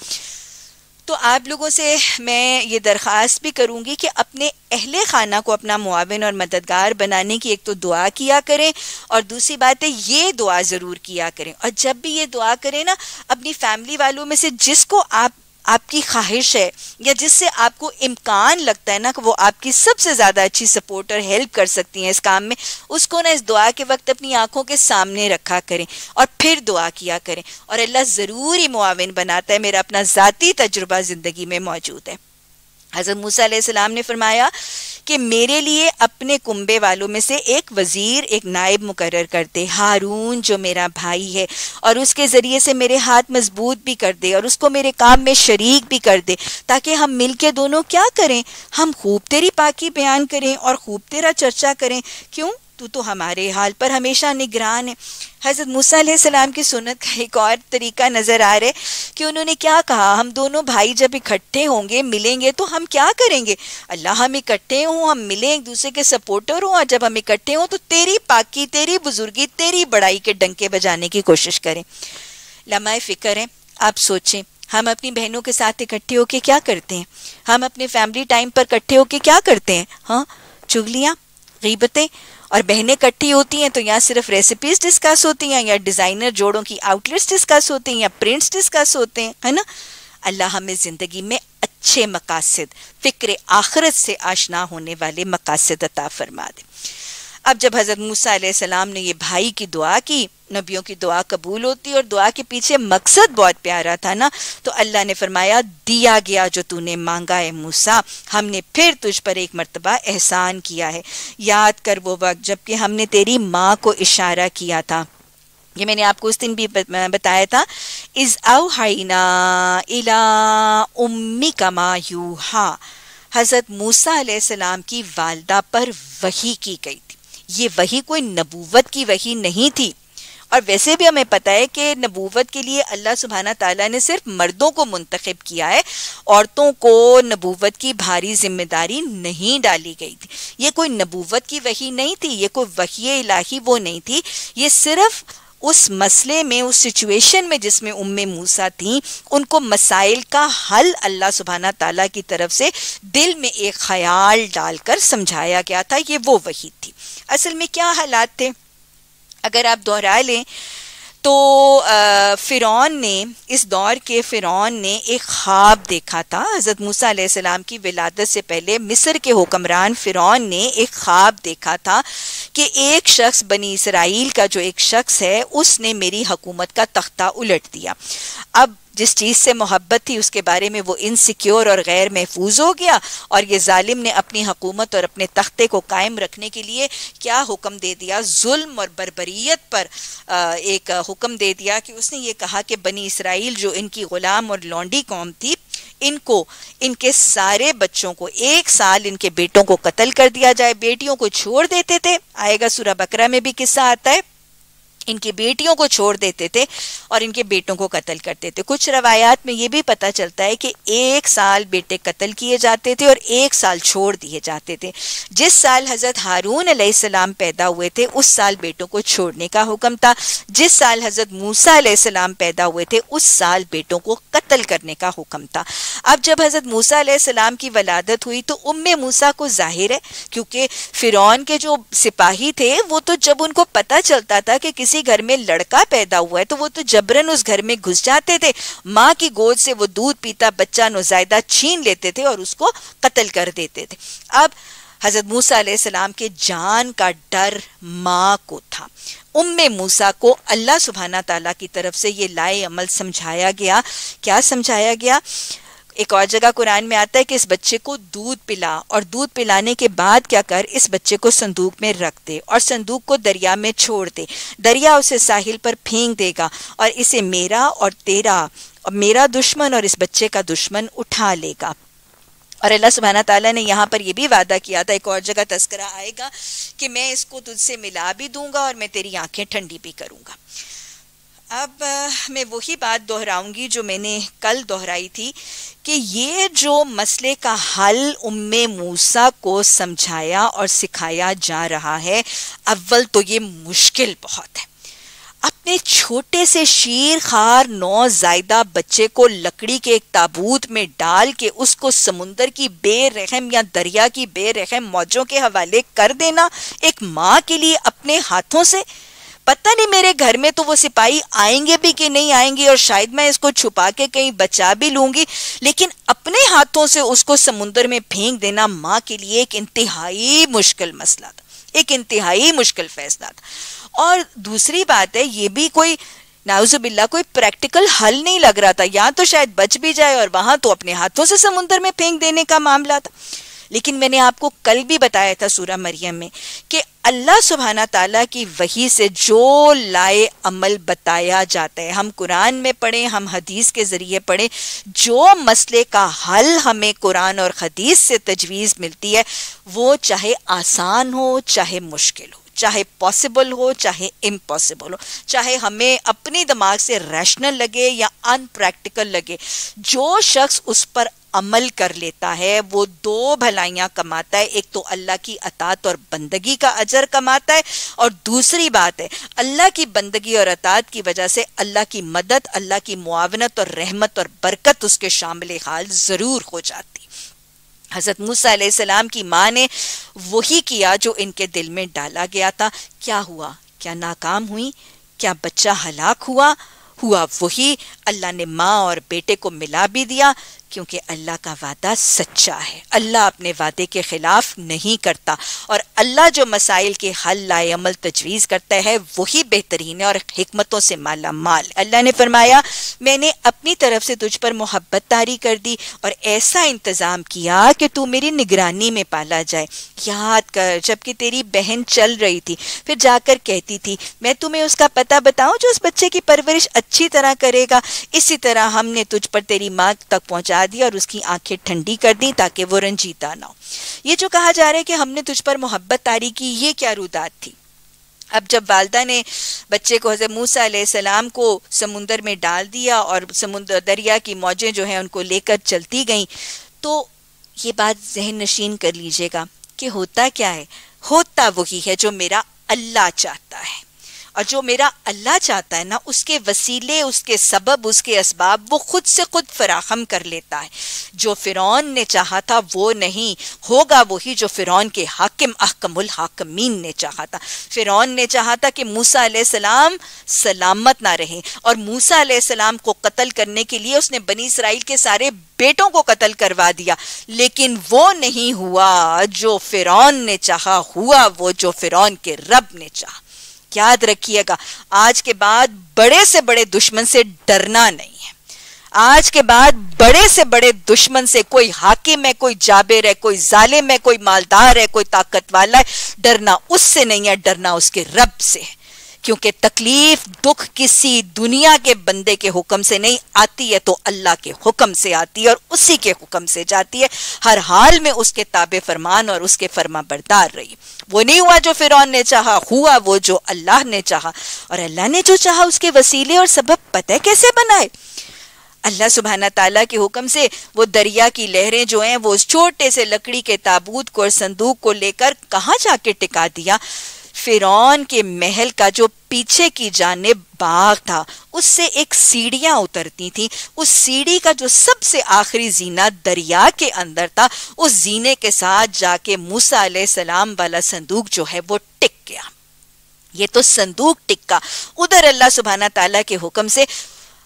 [SPEAKER 1] तो आप लोगों से मैं ये दरख्वास्त भी करूँगी कि अपने अहले खाना को अपना मुआवन और मददगार बनाने की एक तो दुआ किया करें और दूसरी बात है, ये दुआ ज़रूर किया करें। और जब भी ये दुआ करें ना, अपनी फैमिली वालों में से जिसको आप आपकी ख्वाहिश है, या जिससे आपको इम्कान लगता है ना कि वो आपकी सबसे ज़्यादा अच्छी सपोर्ट और हेल्प कर सकती हैं इस काम में, उसको ना इस दुआ के वक्त अपनी आँखों के सामने रखा करें और फिर दुआ किया करें। और अल्लाह ज़रूर ही मुआवन बनाता है, मेरा अपना ज़ाती तजुर्बा ज़िंदगी में मौजूद है। हज़रत मूसा ने फरमाया कि मेरे लिए अपने कुंबे वालों में से एक वज़ीर, एक नायब मुकर कर दे, हारून जो मेरा भाई है, और उसके ज़रिए से मेरे हाथ मज़बूत भी कर दे, और उसको मेरे काम में शरीक भी कर दे, ताकि हम मिल के दोनों क्या करें? हम खूब तेरी पाकि बयान करें और खूब तेरा चर्चा करें। क्यों? तू तो हमारे हाल पर हमेशा निगरान है। हज़रत मूसा सलाम की सुनत का एक और तरीका नज़र आ रहा है कि उन्होंने क्या कहा, हम दोनों भाई जब इकट्ठे होंगे, मिलेंगे तो हम क्या करेंगे? अल्लाह हम इकट्ठे हों, हम मिलें, एक दूसरे के सपोर्टर हों, और जब हम इकट्ठे हों तो तेरी पाकि, तेरी बुजुर्गी, तेरी बड़ाई के डंके बजाने की कोशिश करें। लम्हा फ़िक्र है, आप सोचें, हम अपनी बहनों के साथ इकट्ठे होके क्या करते हैं? हम अपने फैमिली टाइम पर इकट्ठे होके क्या करते हैं? हाँ चुगलियाँ, गीबतें और बहनें इकट्ठी होती हैं तो यहाँ सिर्फ़ रेसिपीज़ डिस्कस होती हैं, या डिज़ाइनर जोड़ों की आउटलेट्स डिस्कस होते हैं, या प्रिंट्स डिस्कस होते हैं, है ना? अल्लाह हमें ज़िंदगी में अच्छे मकासद, फ़िक्र आखरत से आशना होने वाले मकासद अता फरमा दे। अब जब हज़रत मूसा सलाम ने ये भाई की दुआ की, नबियों की दुआ कबूल होती और दुआ के पीछे मकसद बहुत प्यारा था ना तो अल्लाह ने फरमाया, दिया गया जो तूने मांगा है मूसा, हमने फिर तुझ पर एक मरतबा एहसान किया है। याद कर वो वक्त जबकि हमने तेरी माँ को इशारा किया था। ये मैंने आपको उस दिन भी बताया था, इज़ हाइना इला उम्मी कमा हा हज़रत मूसा सलाम की वालदा पर वही की गई ये वही कोई नबूवत की वही नहीं थी। और वैसे भी हमें पता है कि नबूवत के लिए अल्लाह सुबहाना ताला ने सिर्फ़ मर्दों को मुंतखब किया है, औरतों को नबूवत की भारी ज़िम्मेदारी नहीं डाली गई थी। ये कोई नबूवत की वही नहीं थी, ये कोई वही इलाही वो नहीं थी। ये सिर्फ़ उस मसले में, उस सिचुएशन में जिसमें उम्मे मूसा थी, उनको मसाइल का हल अल्लाह सुबहाना ताला की तरफ़ से दिल में एक ख्याल डालकर समझाया गया था, ये वो वही थी। असल में क्या हालात थे? अगर आप दोहरा लें तो फ़िरौन ने, इस दौर के फ़िरौन ने एक ख्वाब देखा था। हज़रत मूसा की विलादत से पहले मिस्र के हुक्मरान फ़िरौन ने एक ख्वाब देखा था कि एक शख्स बनी इसराइल का जो एक शख्स है, उसने मेरी हकूमत का तख्ता उलट दिया। अब जिस चीज़ से मोहब्बत थी उसके बारे में वो इनसिक्योर और गैर महफूज हो गया। और ये जालिम ने अपनी हकूमत और अपने तख्ते को कायम रखने के लिए क्या हुक्म दे दिया? जुल्म और बरबरीत पर एक हुक्म दे दिया कि उसने ये कहा कि बनी इसराइल जो इनकी गुलाम और लौंडी कौम थी, इनको, इनके सारे बच्चों को एक साल इनके बेटों को कत्ल कर दिया जाए। बेटियों को छोड़ देते थे। आएगा सूरा बकरा में भी किस्सा आता है। इनकी बेटियों को छोड़ देते थे और इनके बेटों को कत्ल करते थे। कुछ रवायात में ये भी पता चलता है कि एक साल बेटे कत्ल किए जाते थे और एक साल छोड़ दिए जाते थे। जिस साल हज़रत हारून सलाम पैदा हुए थे, उस साल बेटों को छोड़ने का हुक्म था। जिस साल हज़रत मूसा सलाम पैदा हुए थे, उस साल बेटों को कत्ल करने का हुक्म था। अब जब हज़रत मूसा सलाम की वलादत हुई तो उम्म मूसा को ज़ाहिर है, क्योंकि फ़िरौन के जो सिपाही थे, वो तो जब उनको पता चलता था कि घर में लड़का पैदा हुआ है तो वो तो जबरन उस घर में घुस जाते थे। माँ की गोद से वो दूध पीता, बच्चा नुजायदा छीन लेते थे और उसको कत्ल कर देते थे। अब हज़रत मूसा सलाम के जान का डर माँ को था। उम्मे मूसा को अल्लाह सुबहाना ताला की तरफ़ से ये लाए अमल समझाया गया। क्या समझाया गया? एक और जगह कुरान में आता है कि इस बच्चे को दूध पिला और दूध पिलाने के बाद क्या कर? इस बच्चे को संदूक में रख दे और संदूक को दरिया में छोड़ दे। दरिया उसे साहिल पर फेंक देगा और इसे मेरा और तेरा और मेरा दुश्मन और इस बच्चे का दुश्मन उठा लेगा। और अल्लाह सुबहाना ताला ने यहाँ पर यह भी वादा किया था, एक और जगह तस्करा आएगा कि मैं इसको तुझसे मिला भी दूँगा और मैं तेरी आँखें ठंडी भी करूँगा। अब मैं वही बात दोहराऊँगी जो मैंने कल दोहराई थी कि ये जो मसले का हल उम्मे मूसा को समझाया और सिखाया जा रहा है, अव्वल तो ये मुश्किल बहुत है। अपने छोटे से शीर खार नौ जायदा बच्चे को लकड़ी के एक ताबूत में डाल के उसको समुंदर की बेरहम या दरिया की बेरहम मौजों के हवाले कर देना एक माँ के लिए अपने हाथों से पता नहीं मेरे घर में तो वो सिपाही आएँगे भी कि नहीं आएँगे और शायद मैं इसको छुपा के कहीं बचा भी लूँगी, लेकिन अपने हाथों से उसको समुन्द्र में फेंक देना माँ के लिए एक इंतहाई मुश्किल मसला था, एक इंतहाई मुश्किल फैसला था। और दूसरी बात है, ये भी कोई नाउजुबिल्ला कोई प्रैक्टिकल हल नहीं लग रहा था। यहाँ तो शायद बच भी जाए और वहाँ तो अपने हाथों से समुन्द्र में फेंक देने का मामला था। लेकिन मैंने आपको कल भी बताया था सूरा मरियम में कि अल्लाह सुबहाना ताला की वही से जो लाए अमल बताया जाता है। हम कुरान में पढ़ें, हम हदीस के ज़रिए पढ़ें, जो मसले का हल हमें कुरान और हदीस से तजवीज़ मिलती है, वो चाहे आसान हो, चाहे मुश्किल हो, चाहे पॉसिबल हो, चाहे इम्पॉसिबल हो, चाहे हमें अपने दिमाग से रैशनल लगे या अनप्रैक्टिकल लगे, जो शख्स उस पर अमल कर लेता है, वो दो भलाइयाँ कमाता है, एक तो अल्लाह की अतात और बंदगी का अजर कमाता है और दूसरी बात है, अल्लाह की बंदगी और अतात की वजह से अल्लाह की मदद, अल्लाह की मुआवनत और रहमत और बरकत उसके शामिल हाल ज़रूर हो जाती। हज़रत मूसा की माँ ने वही किया जो इनके दिल में डाला गया था। क्या हुआ? क्या नाकाम हुई? क्या बच्चा हलाक हुआ? हुआ वही, अल्लाह ने माँ और बेटे को मिला भी दिया क्योंकि अल्लाह का वादा सच्चा है। अल्लाह अपने वादे के खिलाफ नहीं करता और अल्लाह जो मसाइल के हल लाए, अमल, तजवीज़ करता है, वही बेहतरीन है और हमतों से माला माल। अल्लाह ने फरमाया, मैंने अपनी तरफ़ से तुझ पर मोहब्बत तारी कर दी और ऐसा इंतज़ाम किया कि तू मेरी निगरानी में पाला जाए। याद कर, जबकि तेरी बहन चल रही थी, फिर जाकर कहती थी, मैं तुम्हें उसका पता बताऊँ जो उस बच्चे की परवरिश अच्छी तरह करेगा? इसी तरह हमने तुझ पर तेरी माँ तक पहुँचा जला दी और उसकी आँखें ठंडी कर दी ताकि वो रंजीता ना हो। ये जो कहा जा रहा है कि हमने तुझ पर मोहब्बत तारी की, ये क्या रुदात थी? अब जब वालदा ने बच्चे को हज़रत मूसा सलाम को समुंदर में डाल दिया और समुंदर, दरिया की मौजें जो हैं उनको लेकर चलती गईं तो ये बात जहन नशीन कर लीजिएगा कि होता क्या है? होता वही है जो मेरा अल्लाह चाहता है। और जो मेरा अल्लाह चाहता है ना, उसके वसीले, उसके सबब, उसके इसबाब वो खुद से खुद फराहम कर लेता है। जो फ़िरौन ने चाहा था, वो नहीं। होगा वही जो फ़िरौन के हाकिम, अहकमुल हाकमीन ने चाहा था। फ़िरौन ने चाहा था कि मूसा सलाम सलामत ना रहे। और मूसा सलाम को कत्ल करने के लिए उसने बनी इसराइल के सारे बेटों को कत्ल करवा दिया। लेकिन वो नहीं हुआ जो फ़िरौन ने चाहा। हुआ वो जो फ़िरौन के रब ने चाहा। याद रखिएगा, आज के बाद बड़े से बड़े दुश्मन से डरना नहीं है। आज के बाद बड़े से बड़े दुश्मन से कोई हाकिम है, कोई जाबिर है, कोई जालिम है, कोई मालदार है, कोई ताकत वाला है, डरना उससे नहीं है, डरना उसके रब से है। क्योंकि तकलीफ़ दुख किसी दुनिया के बंदे के हुक्म से नहीं आती है तो अल्लाह के हुक्म से आती है और उसी के हुक्म से जाती है। हर हाल में उसके ताबे फरमान और उसके फरमा बरदार रही। वो नहीं हुआ जो फिर ने चाहा, हुआ वो जो अल्लाह ने चाहा। और अल्लाह ने जो चाहा उसके वसीले और सबब पता कैसे बनाए? अल्लाह सुबहाना ताला के हुक्म से वो दरिया की लहरें जो हैं, वो उस छोटे से लकड़ी के ताबूत को और संदूक को लेकर कहाँ जाके टिका दिया? फिरौन के महल का जो पीछे की जाने बाग था, उससे एक सीढ़ियाँ उतरती थी। उस सीढ़ी का जो सबसे आखिरी जीना दरिया के अंदर था, उस जीने के साथ जाके मूसा सलाम वाला संदूक जो है वो टिक गया। ये तो संदूक टिक्का। उधर अल्लाह सुबहाना ताला के हुक्म से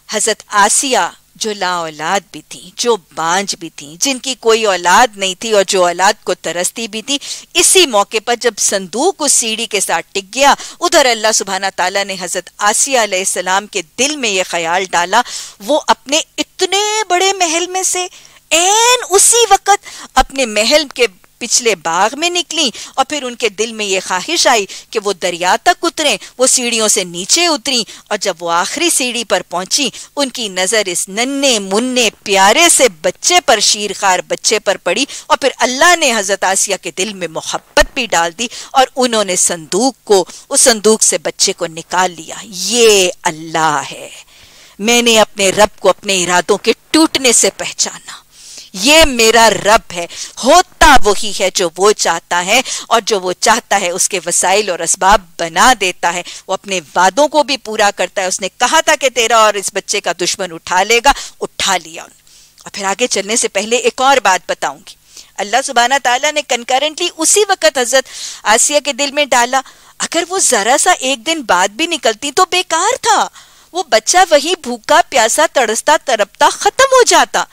[SPEAKER 1] हज़रत आसिया जो ला औलाद भी थी, जो बांझ भी थी, जिनकी कोई औलाद नहीं थी और जो औलाद को तरसती भी थी, इसी मौके पर जब संदूक उस सीढ़ी के साथ टिक गया, उधर अल्लाह सुबहाना तला ने हज़रत आसिया सलाम के दिल में यह ख्याल डाला, वो अपने इतने बड़े महल में से एन उसी वक्त अपने महल के पिछले बाग में निकली और फिर उनके दिल में ये ख्वाहिश आई कि वो दरिया तक उतरे, वो सीढ़ियों से नीचे उतरी और जब वो आखिरी सीढ़ी पर पहुँची, उनकी नज़र इस नन्हे, मुन्ने, प्यारे से बच्चे पर, शीरखार बच्चे पर पड़ी और फिर अल्लाह ने हज़रत आसिया के दिल में मोहब्बत भी डाल दी और उन्होंने संदूक को, उस संदूक से बच्चे को निकाल लिया। ये अल्लाह है। मैंने अपने रब को अपने इरादों के टूटने से पहचाना। ये मेरा रब है। होता वही है जो वो चाहता है और जो वो चाहता है, उसके वसाइल और इसबाब बना देता है। वो अपने वादों को भी पूरा करता है। उसने कहा था कि तेरा और इस बच्चे का दुश्मन उठा लेगा, उठा लिया और फिर आगे चलने से पहले एक और बात बताऊँगी। अल्लाह सुबहाना ताला ने कंकरेंटली उसी वक्त हज़रत आसिया के दिल में डाला, अगर वो जरा सा एक दिन बाद भी निकलती तो बेकार था। वो बच्चा वही भूखा, प्यासा, तड़सता तरपता खत्म हो जाता।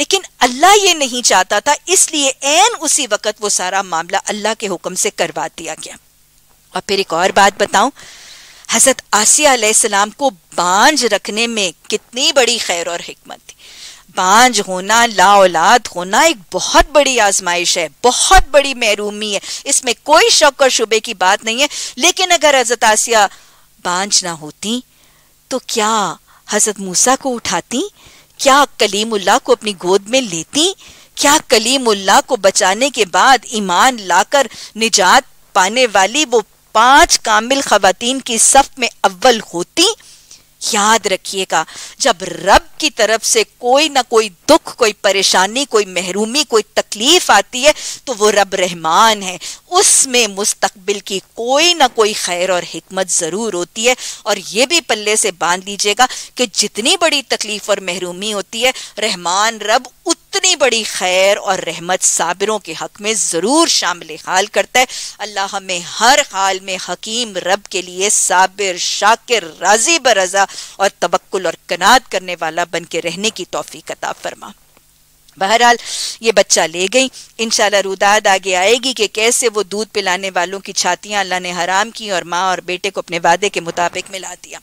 [SPEAKER 1] लेकिन अल्लाह ये नहीं चाहता था, इसलिए एन उसी वक्त वो सारा मामला अल्लाह के हुक्म से करवा दिया गया। और फिर एक और बात बताऊँ, हज़रत आसिया सलाम को बांझ रखने में कितनी बड़ी खैर और हिकमत थी। बांझ होना ला औलाद होना एक बहुत बड़ी आजमाइश है, बहुत बड़ी महरूमी है। इसमें कोई शक और शुबे की बात नहीं है। लेकिन अगर हज़रत आसिया बांझ ना होती तो क्या हज़रत मूसा को उठाती? क्या कलीमुल्लाह को अपनी गोद में लेती? क्या कलीमुल्लाह को बचाने के बाद ईमान लाकर निजात पाने वाली वो पाँच कामिल खातिन की सफ में अव्वल होती? याद रखिएगा, जब रब की तरफ़ से कोई ना कोई दुख, कोई परेशानी, कोई महरूमी, कोई तकलीफ़ आती है तो वो रब रहमान है। उसमें मुस्तकबिल की कोई ना कोई खैर और हमत ज़रूर होती है। और ये भी पल्ले से बाँध लीजिएगा कि जितनी बड़ी तकलीफ़ और महरूमी होती है, रहमान रब उतनी बड़ी खैर और रहमत साबिरों के हक में ज़रूर शामिल हाल करता है। अल्लाह हमें हर हाल में हकीम रब के लिए साबिर, शाकिर, राज़ी बरजा और तबक्ल और कनात करने वाला बन के रहने की तोफ़ी कता फरमा। बहरहाल ये बच्चा ले गई। इनशाला रुदाद आगे आएगी कि कैसे वो दूध पिलाने वालों की छातियाँ अल्लाह ने हराम की और माँ और बेटे को अपने वादे के मुताबिक मिला दिया।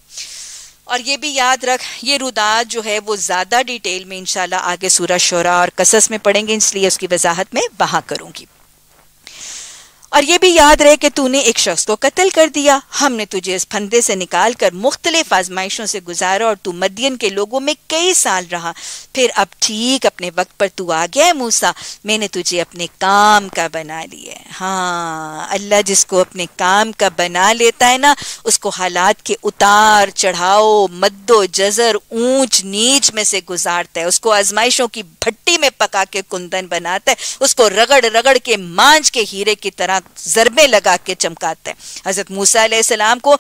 [SPEAKER 1] और ये भी याद रख, ये रुदात जो है वो ज़्यादा डिटेल में इंशाल्लाह आगे सूरज शोरा और कसस में पढ़ेंगे, इसलिए उसकी वजाहत मैं वहाँ करूँगी। और ये भी याद रहे कि तूने एक शख्स को कत्ल कर दिया। हमने तुझे इस फंदे से निकाल कर मुख्तलिफ़ आजमाइशों से गुजारा और तू मदियन के लोगों में कई साल रहा। फिर अब ठीक अपने वक्त पर तू आ गया मूसा। मैंने तुझे अपने काम का बना लिया हाँ। अल्लाह जिसको अपने काम का बना लेता है ना, उसको हालात के उतार चढ़ाओ मद्दो जजर, ऊंच नीच में से गुजारता है। उसको आजमाइशों की भट्टी में पका के कुंदन बनाता है। उसको रगड़ रगड़ के मांझ के हीरे की तरह जरबे लगा के चमकाते हैं। हज़रत मूसा सलाम को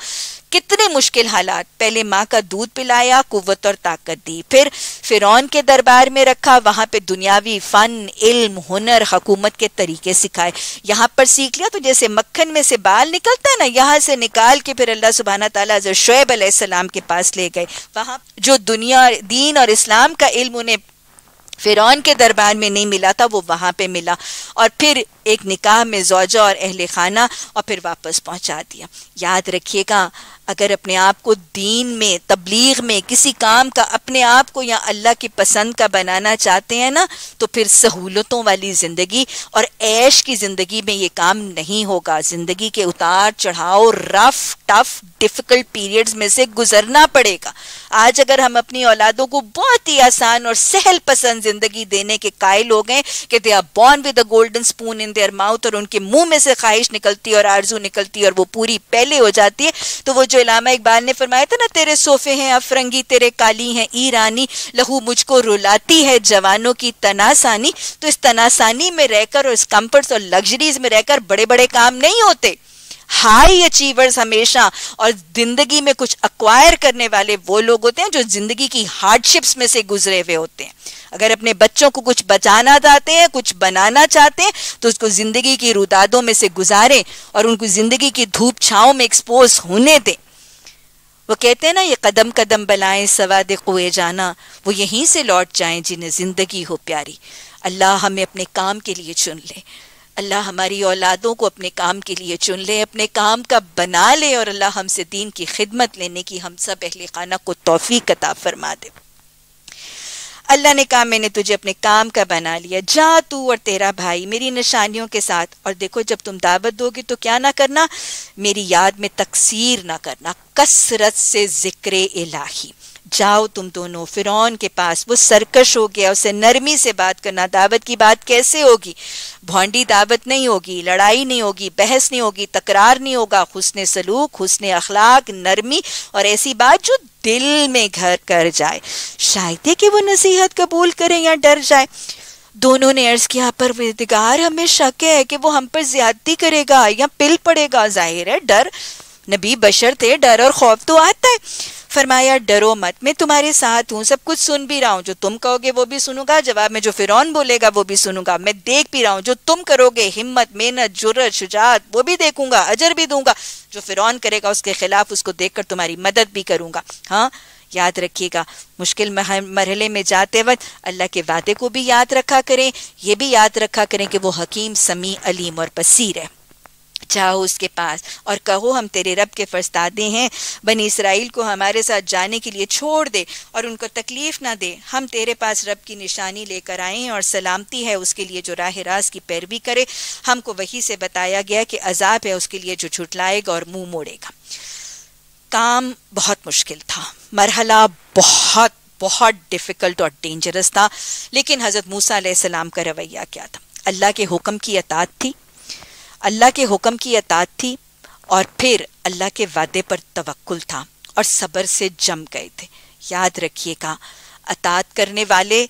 [SPEAKER 1] कितने मुश्किल हालात। पहले माँ का दूध पिलाया कुवत और ताकत दी। फिर फिरौन के दरबार में रखा, वहाँ पे दुनियावी फन, इल्म, हुनर, हकूमत के तरीके सिखाए। यहाँ पर सीख लिया तो जैसे मक्खन में से बाल निकलता ना, यहाँ से निकाल के फिर अल्लाह सुबहाना ताला शुएब सलाम के पास ले गए। वहाँ जो दुनिया, दीन और इस्लाम का इल्म उन्हें फिरौन के दरबार में नहीं मिला था, वो वहाँ पे मिला। और फिर एक निकाह में जौजा और अहल खाना और फिर वापस पहुँचा दिया। याद रखिएगा, अगर अपने आप को दीन में, तबलीग में किसी काम का अपने आप को या अल्लाह की पसंद का बनाना चाहते हैं ना तो फिर सहूलतों वाली ज़िंदगी और ऐश की ज़िंदगी में ये काम नहीं होगा। ज़िंदगी के उतार चढ़ाव, रफ, टफ डिफ़िकल्ट पीरियड्स में से गुजरना पड़ेगा। आज अगर हम अपनी औलादों को बहुत ही आसान और सहल पसंद ज़िंदगी देने के कायल हो गए, कि they are born with a golden spoon in their mouth और उनके मुँह में से ख्वाहिश निकलती है और आरज़ू निकलती है और वो पूरी पहले हो जाती है। तो वो जो इलामा इकबाल ने फरमाया था ना, तेरे सोफे हैं अफरंगी, तेरे काली हैं ईरानी, लहू मुझको रुलाती है जवानों की तनासानी। तो इस तनासानी में रहकर और इस कंफर्ट्स और लग्जरीज में रहकर बड़े बड़े काम नहीं होते। हाई अचीवर्स हमेशा और ज़िंदगी में कुछ अक्वायर करने वाले वो लोग होते हैं जो ज़िंदगी की हार्डशिप्स में से गुजरे हुए होते हैं। अगर अपने बच्चों को कुछ बचाना चाहते हैं, कुछ बनाना चाहते हैं तो उसको ज़िंदगी की रुदादों में से गुजारें और उनको ज़िंदगी की धूप छाओं में एक्सपोज होने दें। वो कहते हैं ना, ये कदम कदम बलाएँ, सवाद कुए जाना, वो यहीं से लौट जाएँ जिन्हें ज़िंदगी हो प्यारी। अल्लाह हमें अपने काम के लिए चुन ले। अल्लाह हमारी औलादों को अपने काम के लिए चुन ले, अपने काम का बना ले और अल्लाह हमसे दीन की खिदमत लेने की हम सब अहल खाना को तोफ़ी कता फरमा दे। अल्लाह ने कहा, मैंने तुझे अपने काम का बना लिया। जा तू और तेरा भाई मेरी निशानियों के साथ। और देखो, जब तुम दावत दोगे तो क्या ना करना? मेरी याद में तकसीर ना करना। कसरत से ज़िक्र इलाही। जाओ तुम दोनों फिर के पास। वो सरकश हो गया, उसे नरमी से बात करना, दावत की बात कैसे होगी? भौंडी दावत नहीं होगी, लड़ाई नहीं होगी, बहस नहीं होगी, तकरार नहीं होगा। हुसन सलूक, हुसन अखलाक, नरमी और ऐसी बात जो दिल में घर कर जाए। शायद है कि वो नसीहत कबूल करें या डर जाए। दोनों ने अर्ज़ किया, पर विदगार हमें शक है कि वो हम पर ज्यादती करेगा या पिल पड़ेगा? ज़ाहिर है, डर। नबी बशर थे, डर और खौफ तो आता है। फरमाया, डरो मत, मैं तुम्हारे साथ हूँ, सब कुछ सुन भी रहा हूँ, जो तुम कहोगे वो भी सुनूँगा, जवाब में जो फिर बोलेगा वो भी सुनूँगा, मैं देख भी रहा हूँ, जो तुम करोगे, हिम्मत, मेहनत, जुर्रत, शुजात, वो भी देखूँगा, अजर भी दूँगा, जो फिर करेगा उसके खिलाफ, उसको देखकर तुम्हारी मदद भी करूँगा। हाँ याद रखिएगा, मुश्किल मरहले में जाते वक्त अल्लाह के वादे को भी याद रखा करें, ये भी याद रखा करें कि वो हकीम समी अलीम और बसीर है। जाओ उसके पास और कहो, हम तेरे रब के फरस्तादे हैं। बनी इसराइल को हमारे साथ जाने के लिए छोड़ दे और उनको तकलीफ़ ना दे। हम तेरे पास रब की निशानी लेकर आए हैं और सलामती है उसके लिए जो राह राज की पैरवी करे। हमको वही से बताया गया कि अजाब है उसके लिए जो झुटलाएगा और मुँह मोड़ेगा। काम बहुत मुश्किल था। मरहला बहुत बहुत डिफ़िकल्ट और डेंजरस था। लेकिन हज़रत मूसा सलाम का रवैया क्या था? अल्लाह के हुक्म की अतात थी। अल्लाह के हुक्म की अतात थी और फिर अल्लाह के वादे पर तवक्कुल था और सब्र से जम गए थे। याद रखिएगा अतात करने वाले,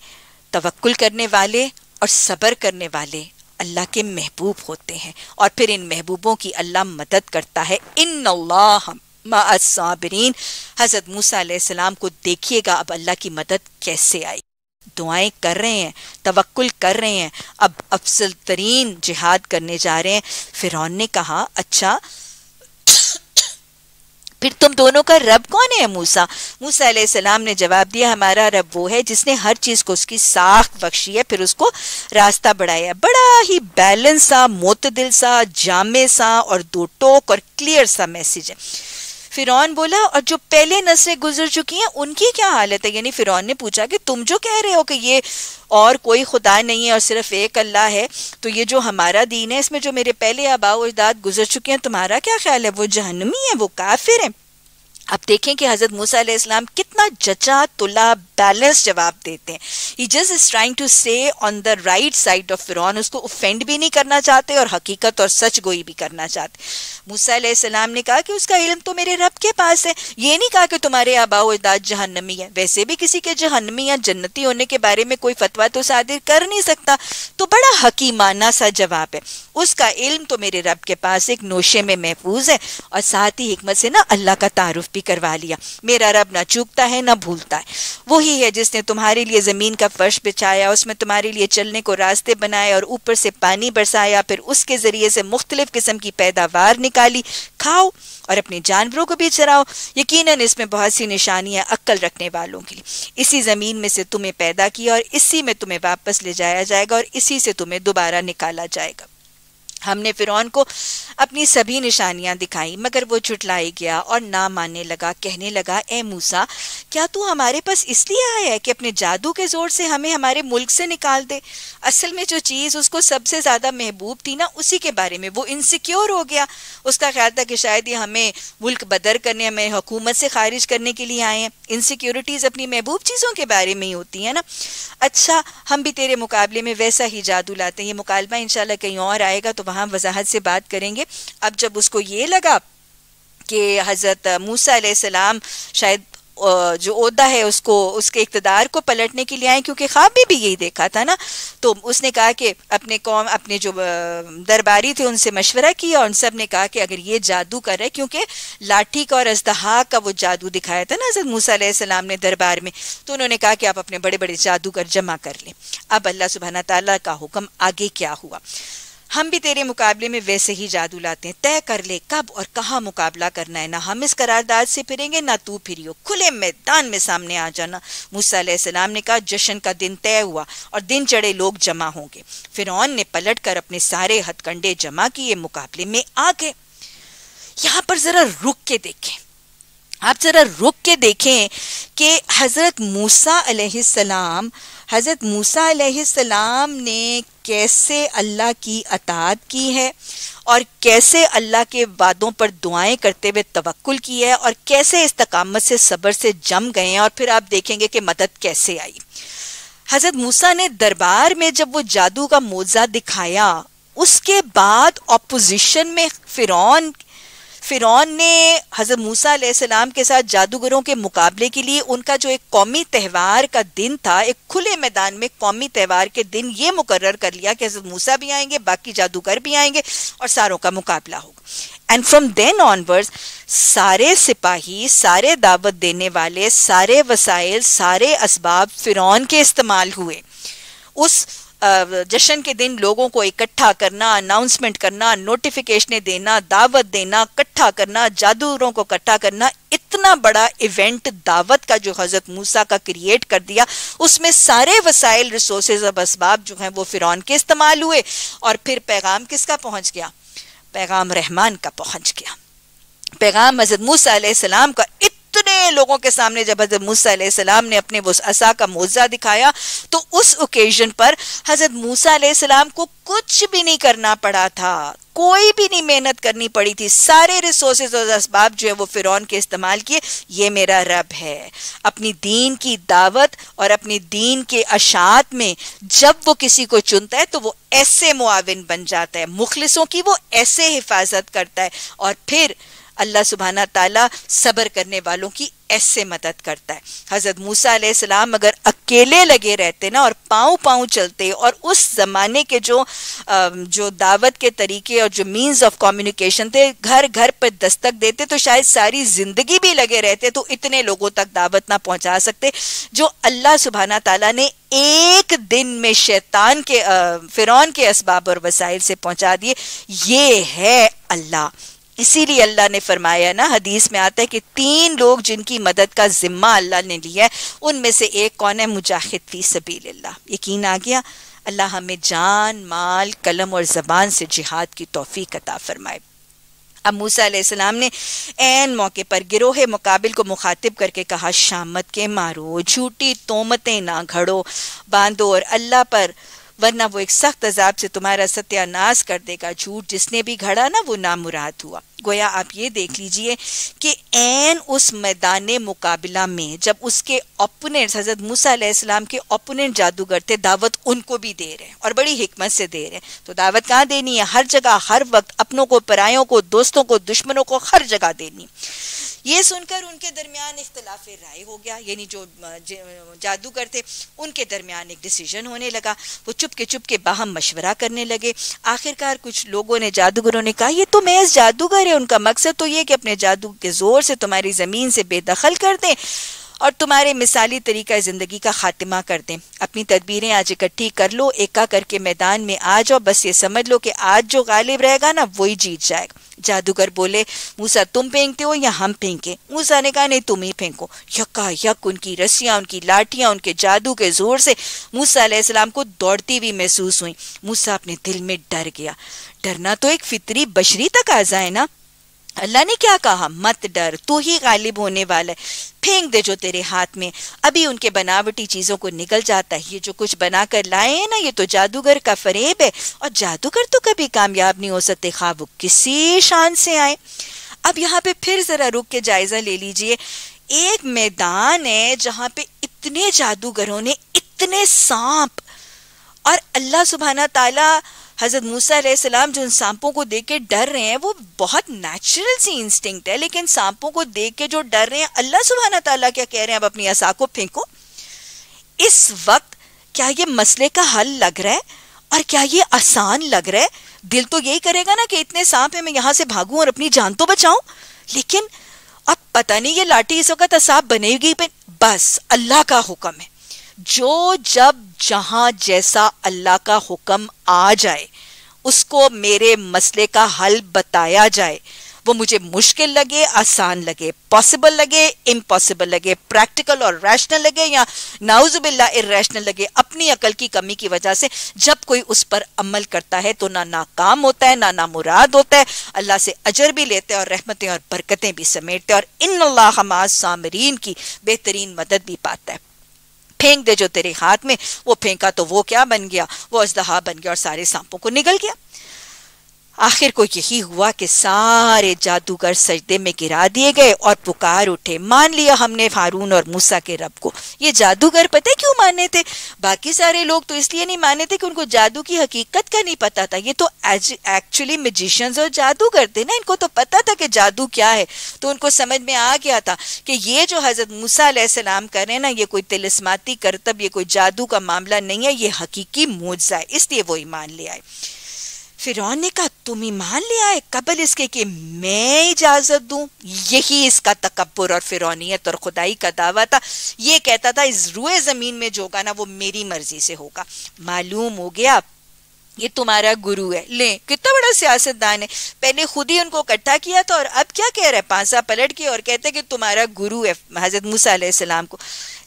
[SPEAKER 1] तवक्कुल करने वाले और सब्र करने वाले अल्लाह के महबूब होते हैं और फिर इन महबूबों की अल्लाह मदद करता है। इन साबरीन हज़रत मूसा सलाम को देखिएगा अब अल्लाह की मदद कैसे आई। दुआएँ कर रहे हैं, तवक्कुल कर रहे हैं, अब अफसल तरीन जिहाद करने जा रहे हैं। फिर ने कहा अच्छा फिर तुम दोनों का रब कौन है मूसा? मूसा सलाम ने जवाब दिया, हमारा रब वो है जिसने हर चीज़ को उसकी साख बख्शी है, फिर उसको रास्ता बढ़ाया बड़ा ही बैलेंस सा, मोतदिल सा, जामे सा और दो टोक और क्लियर सा मैसेज है। फिरौन बोला, और जो पहले नस्लें गुजर चुकी हैं, उनकी क्या हालत है? यानी फिरौन ने पूछा कि, तुम जो कह रहे हो कि ये और कोई खुदा नहीं है और सिर्फ़ एक अल्लाह है तो ये जो हमारा दीन है, इसमें जो मेरे पहले आबाओ अजदाद गुजर चुके हैं, तुम्हारा क्या ख्याल है? वो जहनमी है, वो काफिर है? अब देखें कि हज़रत मूसा इस्लाम कितना जचा तुला, बैलेंस जवाब देते हैं। He just is trying to say on the right side of फिरौन उसको ऑफेंड भी नहीं करना चाहते और हकीकत और सच गोई भी करना चाहते। मूसा इस्लाम ने कहा कि उसका इल्म तो मेरे रब के पास है। ये नहीं कहा कि तुम्हारे आबाओ अजदाद जहन्नमी है। वैसे भी किसी के जहन्नमी या जन्नती होने के बारे में कोई फतवा तो सादिर कर नहीं सकता। तो बड़ा हकीमाना सा जवाब है। उसका इल्म तो मेरे रब के पास एक नोशे में महफूज है और साथ ही हिकमत से ना अल्लाह का तारुफ भी करवा लिया। मेरा रब ना चूकता है, ना भूलता है। वही है जिसने तुम्हारे लिए ज़मीन का फर्श बिछाया, उसमें तुम्हारे लिए चलने को रास्ते बनाए और ऊपर से पानी बरसाया, फिर उसके ज़रिए से मुख्तलिफ़ किस्म की पैदावार निकाली। खाओ और अपने जानवरों को भी चराओ। यकीनन इसमें बहुत सी निशानियाँ अक्ल रखने वालों के इसी ज़मीन में से तुम्हें पैदा किया और इसी में तुम्हें वापस ले जाया जाएगा और इसी से तुम्हें दोबारा निकाला जाएगा। हमने फिर को अपनी सभी निशानियाँ दिखाई, मगर वो झुटलाई गया और ना मानने लगा, कहने लगा, ए मूसा, क्या तू हमारे पास इसलिए आया है कि अपने जादू के ज़ोर से हमें हमारे मुल्क से निकाल दे? असल में जो चीज़ उसको सबसे ज़्यादा महबूब थी ना, उसी के बारे में, वो इनसिक्योर हो गया। उसका ख्याल था कि शायद ये हमें मुल्क बदर करने, हमें हुकूमत से खारिज करने के लिए आए हैं। इनसिक्योरिटीज अपनी महबूब चीज़ों के बारे में ही होती है ना। अच्छा हम भी तेरे मुकाबले में वैसा ही जादू लाते हैं। ये मुकालमा इंशाल्लाह कहीं और आएगा तो वहाँ वजाहत से बात करेंगे। अब जब उसको ये लगा कि हज़रत मूसा सलाम शायद जो ओदा है उसको उसके इकतदार को पलटने के लिए आए क्योंकि ख्वाब भी, भी यही देखा था ना तो उसने कहा कि अपने कौम अपने जो दरबारी थे उनसे मशवरा किया और उन सबने कहा कि अगर ये जादू कर रहे क्योंकि लाठी का और अजदहा का वो जादू दिखाया था ना हज़रत मूसा सलाम ने दरबार में। तो उन्होंने कहा कि आप अपने बड़े बड़े जादूगर जमा कर लें। अब अल्लाह सुबहाना तला का हुक्म आगे क्या हुआ? हम भी तेरे मुकाबले में वैसे ही जादू लाते हैं। तय कर ले कब और कहा मुकाबला करना है। ना हम इस करारदाद से फिरेंगे, ना तू फिरियो। खुले मैदान में सामने आ जाना। मूसा सलाम ने कहा, जश्न का दिन तय हुआ और दिन चढ़े लोग जमा होंगे। फिर ने पलट कर अपने सारे हथकंडे जमा किए मुकाबले में आ गए। यहाँ पर जरा रुक के देखें। आप जरा रुक के देखें कि हज़रत मूसा सलाम हज़रत मूसा सलाम ने कैसे अल्लाह की अतात की है और कैसे अल्लाह के वादों पर दुआएँ करते हुए तवक्ल की है और कैसे इस तकामत से सब्र से जम गए हैं और फिर आप देखेंगे कि मदद कैसे आई। हज़रत मूसा ने दरबार में जब वो जादू का मोजा दिखाया, उसके बाद ऑपोजिशन में फिरौन फिरौन ने हज़रत मूसा सलाम के साथ जादूगरों के मुकाबले के लिए उनका जो एक कौमी त्यौहार का दिन था, एक खुले मैदान में कौमी त्यौहार के दिन ये मुकर्र कर लिया कि हज़रत मूसा भी आएँगे, बाकी जादूगर भी आएँगे और सारों का मुकाबला होगा। एंड फ्रॉम देन ऑनवर्ड्स सारे सिपाही, सारे दावत देने वाले, सारे वसाइल, सारे इसबाब फिरौन के इस्तेमाल हुए। उस जश्न के दिन लोगों को इकट्ठा करना अनाउंसमेंट करना नोटिफिकेशन देना, दावत देना, इकट्ठा करना जादूगरों को इकट्ठा करना, इतना बड़ा इवेंट दावत का जो हज़रत मूसा का क्रिएट कर दिया, उसमें सारे वसाइल रिसोर्सेज और इसबाब जो हैं वो फिरौन के इस्तेमाल हुए और फिर पैगाम किसका पहुँच गया? पैगाम रहमान का पहुँच गया। पैगाम हज़रत मूसा सलाम का इतने लोगों के सामने जब हज़रत मूसा ने अपने वो असा का मोजा दिखाया तो उस ओकेजन पर हज़रत मूसा को कुछ भी नहीं करना पड़ा था। कोई भी नहीं मेहनत करनी पड़ी थी। सारे रिसोर्सेज और इसबाब जो है वो फिरौन के इस्तेमाल किए। ये मेरा रब है। अपनी दीन की दावत और अपनी दीन के अशात में जब वो किसी को चुनता है तो वो ऐसे मुआविन बन जाता है। मुखलिसों की वो ऐसे हिफाजत करता है। और फिर अल्लाह सुबहाना ताला सब्र करने वालों की ऐसे मदद करता है। हज़रत मूसा सलाम अगर अकेले लगे रहते ना और पाँव पाँव चलते और उस जमाने के जो जो दावत के तरीके और जो मीन्स ऑफ़ कम्युनिकेशन थे घर घर पर दस्तक देते तो शायद सारी ज़िंदगी भी लगे रहते तो इतने लोगों तक दावत ना पहुँचा सकते, जो अल्लाह सुबहाना ताला ने एक दिन में शैतान के फिरौन के इसबाब और वसाइल से पहुँचा दिए, ये है अल्लाह। इसीलिए अल्लाह ने फरमाया ना, हदीस में आता है कि तीन लोग जिनकी मदद का जिम्मा अल्लाह ने लिया है, उनमें से एक कौन है? मुजाहिद फ़ी सबील्ला यकीन आ गया? अल्लाह हमें जान, माल, कलम और ज़बान से जिहाद की तोफ़ी अता फरमाए। अब मूसा ने एन मौके पर गिरोह मुकाबिल को मुखातिब करके कहा, शामत के मारो, झूठी तोमतें ना घड़ो, बांधो और अल्लाह पर वरना वो एक सख्त अजाब से तुम्हारा सत्यानाश कर देगा। झूठ जिसने भी घड़ा ना, वो नामुराद हुआ। गोया, आप ये देख लीजिए कि एन उस मैदान मुकाबला में जब उसके ओपोनेंट हज़रत मूसा के ओपोनेंट जादूगर थे, दावत उनको भी दे रहे हैं और बड़ी हिकमत से दे रहे हैं। तो दावत कहाँ देनी है? हर जगह, हर वक्त अपनों को, परायों को, दोस्तों को, दुश्मनों को हर जगह देनी ये सुनकर उनके दरमियान इख्तलाफ राय हो गया, यानी जो जादूगर थे, उनके दरमियान एक डिसीज़न होने लगा। वो चुप के चुप के बाहम मशवरा करने लगे। आखिरकार कुछ लोगों ने, जादूगरों ने कहा, ये तो महज जादूगर है, उनका मकसद तो ये कि अपने जादू के ज़ोर से तुम्हारी ज़मीन से बेदखल कर दें और तुम्हारे मिसाली तरीका ज़िंदगी का खात्मा कर दें। अपनी तदबीरें आज इकट्ठी कर लो, एका करके मैदान में आ जाओ। बस ये समझ लो कि आज जो गालिब रहेगा ना, वही जीत जाएगा। जादूगर बोले, मूसा, तुम फेंकते हो या हम फेंके? मूसा ने कहा, नहीं, तुम ही फेंको। यका यक, उनकी रस्सियाँ, उनकी लाठियाँ, उनके जादू के ज़ोर से मूसा को दौड़ती हुई महसूस हुई। मूसा अपने दिल में डर गया। डरना तो एक फितरी बशरी तक आ जाए ना? अल्लाह ने क्या कहा? मत डर, तू ही गालिब होने वाला है। फेंक दे जो तेरे हाथ में। अभी उनके बनावटी चीज़ों को निकल जाता है। ये जो कुछ बनाकर लाए हैं ना, ये तो जादूगर का फरेब है। और जादूगर तो कभी कामयाब नहीं हो सकते, खा वो किसी शान से आए। अब यहाँ पे फिर जरा रुक के जायजा ले लीजिए। एक मैदान है जहाँ पे इतने जादूगरों ने इतने सांप। और अल्लाह सुबहाना ताला हज़रत मूसा जो उन सांपों को देख के डर रहे हैं, वो बहुत नेचुरल सी इंस्टिंक्ट है, लेकिन सांपों को देख के जो डर रहे हैं, अल्लाह सुबहाना ताला क्या कह रहे हैं अब अपनी असा को फेंको। इस वक्त क्या ये मसले का हल लग रहा है और क्या ये आसान लग रहा है? दिल तो यही करेगा ना कि इतने सांप है, मैं यहाँ से भागूं और अपनी जान तो बचाऊं। लेकिन अब पता नहीं ये लाठी इस वक्त असाब बनेगी बस, अल्लाह का हुक्म है। जो जब जहाँ जैसा अल्लाह का हुक्म आ जाए, उसको मेरे मसले का हल बताया जाए, वो मुझे मुश्किल लगे, आसान लगे पॉसिबल लगे इम्पॉसिबल लगे प्रैक्टिकल और रैशनल लगे या नाउजुबिल्ला इरेशनल लगे, अपनी अकल की कमी की वजह से जब कोई उस पर अमल करता है तो ना नाकाम होता है, ना ना मुराद होता है। अल्लाह से अजर भी लेते हैं और रहमतें और बरकतें भी समेटते हैं और इन सामरीन की बेहतरीन मदद भी पाता है। फेंक दे जो तेरे हाथ में, वो फेंका तो वो क्या बन गया? वो अजदहा बन गया और सारे सांपों को निगल गया। आखिर को यही हुआ कि सारे जादूगर सजदे में गिरा दिए गए और पुकार उठे। मान लिया हमने हारून और मूसा के रब को। ये जादूगर पता क्यों माने थे? बाकी सारे लोग तो इसलिए नहीं माने थे कि उनको जादू की हकीकत का नहीं पता था। ये तो एक्चुअली म्यूजिशियंस और जादूगर थे ना। इनको तो पता था कि जादू क्या है। तो उनको समझ में आ गया था कि ये जो हज़रत मूसा सलाम कर रहे हैं ना, ये कोई तिलस्माती करतब, ये कोई जादू का मामला नहीं है। ये हकीकी मोजा है। इसलिए वो ईमान ले आए। फिर ने कहा तुम ईमान ले आए कबल इसके कि मैं इजाज़त दू? यही इसका तकबर और फिरौनीत और खुदाई का दावा था। ये कहता था, इस रुए ज़मीन में जो होगा ना, वो मेरी मर्ज़ी से होगा। मालूम हो गया ये तुम्हारा गुरु है। ले, कितना बड़ा सियासतदान है। पहले खुद ही उनको इकट्ठा किया था और अब क्या कह रहा है? पांसा पलट के और कहते हैं कि तुम्हारा गुरु है हज़रत मूसा को।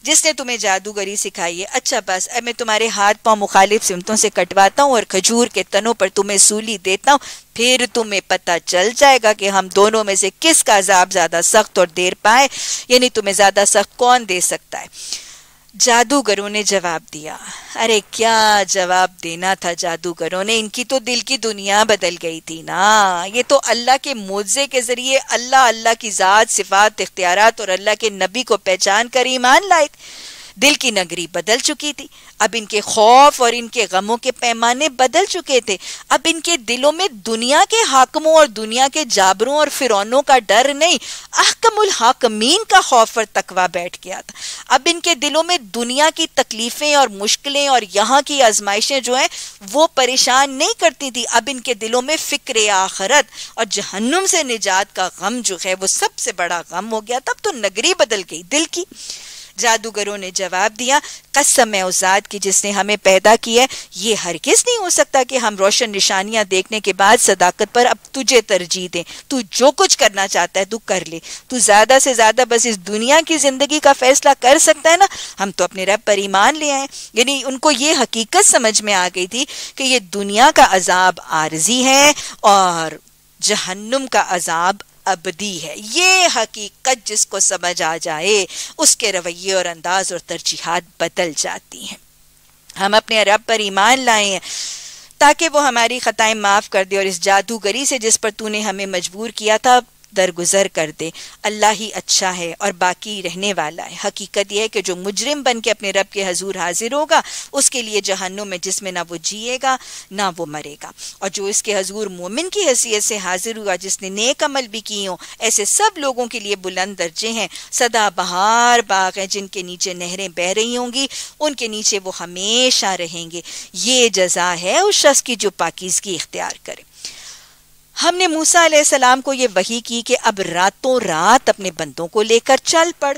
[SPEAKER 1] जिसने तुम्हें जादूगरी सिखाई है। अच्छा बस, अब मैं तुम्हारे हाथ पाँव मुखालिफ सिमतों से कटवाता हूँ और खजूर के तनों पर तुम्हें सूली देता हूँ। फिर तुम्हें पता चल जाएगा कि हम दोनों में से किसका अजाब ज़्यादा सख्त और देर पाए। यानी तुम्हें ज़्यादा सख्त कौन दे सकता है? जादूगरों ने जवाब दिया। अरे क्या जवाब देना था जादूगरों ने? इनकी तो दिल की दुनिया बदल गई थी ना। ये तो अल्लाह के मोजे के ज़रिए अल्लाह अल्लाह की ज़ात, सिफात, इख्तियारत और अल्लाह के नबी को पहचान कर ईमान लाए दिल की नगरी बदल चुकी थी। अब इनके खौफ और इनके गमों के पैमाने बदल चुके थे। अब इनके दिलों में दुनिया के हाकमों और दुनिया के जाबरों और फिरौनों का डर नहीं, अहकमुल हाकमीन का खौफ और तकवा बैठ गया था। अब इनके दिलों में दुनिया की तकलीफें और मुश्किलें और यहाँ की आजमाइशें जो हैं, वो परेशान नहीं करती थी। अब इनके दिलों में फ़िक्र आखरत और जहन्नुम से निजात का गम जो है, वो सबसे बड़ा गम हो गया। तब तो नगरी बदल गई दिल की। जादूगरों ने जवाब दिया, कसम है उस की जिसने हमें पैदा किया ये हर किस नहीं हो सकता कि हम रोशन निशानियाँ देखने के बाद सदाकत पर अब तुझे तरजीह दें। तू जो कुछ करना चाहता है, तू कर ले। तू ज़्यादा से ज़्यादा बस इस दुनिया की ज़िंदगी का फैसला कर सकता है ना? हम तो अपने रब पर ईमान ले आए यानी उनको ये हकीकत समझ में आ गई थी कि ये दुनिया का अजाब आरजी है और जहन्नुम का अजाब अबदी है। ये हकीकत जिसको समझ आ जाए, उसके रवैये और अंदाज और तरजीहत बदल जाती हैं। हम अपने रब पर ईमान लाए हैं, ताकि वो हमारी ख़तएँ माफ़ कर दे और इस जादूगरी से जिस पर तूने हमें मजबूर किया था दरगुजर कर दे। अल्लाह ही अच्छा है और बाकी रहने वाला है। हकीकत यह है कि जो मुजरिम बन के अपने रब के हजूर हाजिर होगा, उसके लिए जहन्नुम में जिसमें ना वो जिएगा, ना वो मरेगा। और जो इसके हजूर मोमिन की हैसियत से हाजिर हुआ, जिसने नेक अमल भी किए हों, ऐसे सब लोगों के लिए बुलंद दर्जे हैं। सदा बहार बाग हैं जिनके नीचे नहरें बह रही होंगी, उनके नीचे वो हमेशा रहेंगे। ये जजा है उस शख्स की जो पाकिजगी इख्तियार करे। हमने मूसा सलाम को ये वही की कि अब रातों रात अपने बंदों को लेकर चल पड़।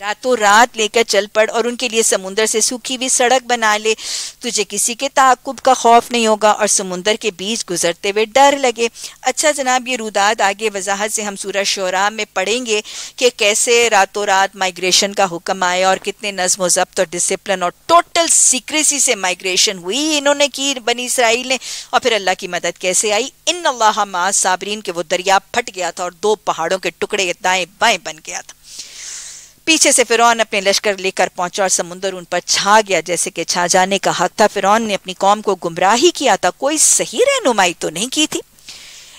[SPEAKER 1] रातों रात लेकर चल पड़ और उनके लिए समुन्द्र से सूखी हुई सड़क बना ले। तुझे किसी के ताकुब का खौफ नहीं होगा और समुन्द्र के बीच गुजरते हुए डर लगे। अच्छा जनाब, ये रुदाद आगे वजाहत से हम सूरज शोरा में पढ़ेंगे कि कैसे रातों रात माइग्रेशन का हुक्म आया और कितने नज्म जब्त और डिसिप्लिन और टोटल सीक्रेसी से माइग्रेशन हुई इन्होंने की बनी इसराइल ने। और फिर अल्लाह की मदद कैसे आई? इन अल्लाह साबरीन, के वो दरिया फट गया था और दो पहाड़ों के टुकड़े दाएँ बाएँ बन गया था। पीछे से फिर अपने लश्कर लेकर पहुँचा और समुंदर उन पर छा गया, जैसे कि छा जाने का हक था। फिर ने अपनी कौम को गुमराही किया था। कोई सही रहनुमाई तो नहीं की थी।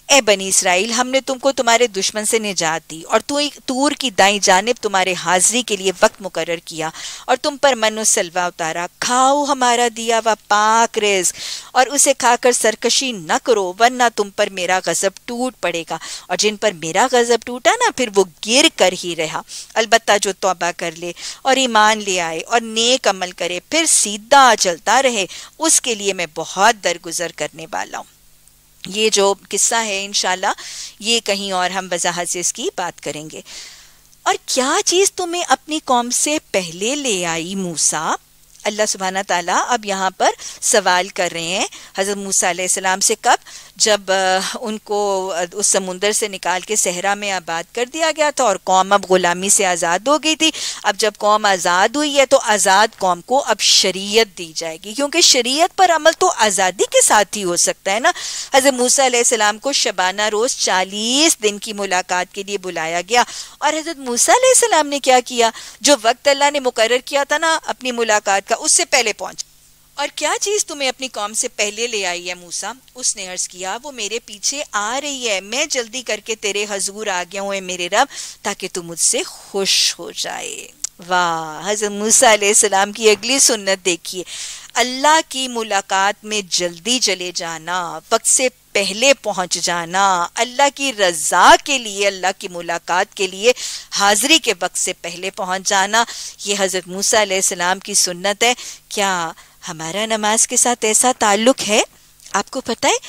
[SPEAKER 1] ए बनी इसराइल, हमने तुमको तुम्हारे दुश्मन से निजात दी और तू तूर की दाई जानब तुम्हारे हाजिरी के लिए वक्त मुकर किया और तुम पर मनो सलवा उतारा। खाओ हमारा दिया व पाक रेज और उसे खाकर सरकशी न करो, वरना तुम पर मेरा गजब टूट पड़ेगा। और जिन पर मेरा गजब टूटा ना, फिर वो गिर कर ही रहा। अलबत्ता जो तोबा कर ले और ईमान ले आए और नेक अमल करे, फिर सीधा चलता रहे, उसके लिए मैं बहुत दरगुजर करने वाला हूँ। ये जो किस्सा है इन ये कहीं और हम वजाहत से इसकी बात करेंगे। और क्या चीज़ तुम्हें अपनी कौम से पहले ले आई मूसा? अल्लाह सुबहाना ताला अब यहाँ पर सवाल कर रहे हैं। हज़रत मूसा सलाम से कब? जब उनको उस समुंदर से निकाल के सहरा में आबाद कर दिया गया था और कौम अब गुलामी से आज़ाद हो गई थी। अब जब कौम आज़ाद हुई है तो आज़ाद कौम को अब शरीयत दी जाएगी, क्योंकि शरीयत पर अमल तो आज़ादी के साथ ही हो सकता है ना। हज़रत मूसा सलाम को शबाना रोज़ चालीस दिन की मुलाकात के लिए बुलाया गया और हज़रत मूसा सलाम ने क्या किया? जो वक्त अल्लाह ने मुकर किया था ना अपनी मुलाकात का, उससे पहले पहुँच और क्या चीज़ तुम्हें अपनी कौम से पहले ले आई है मूसा? उसने अर्ज़ किया, वो मेरे पीछे आ रही है। मैं जल्दी करके तेरे हजूर आ गया हूँ मेरे रब, ताकि तू मुझसे खुश हो जाए। वाह, हज़रत मूसा सलाम की अगली सुन्नत देखिए। अल्लाह की मुलाकात में जल्दी चले जाना, वक्त से पहले पहुँच जाना, अल्लाह की रजा के लिए, अल्लाह की मुलाकात के लिए हाजिरी के वक्त से पहले पहुँच जाना, ये हज़रत मूसा सलाम की सुन्नत है। क्या हमारा नमाज़ के साथ ऐसा ताल्लुक है? आपको पता है,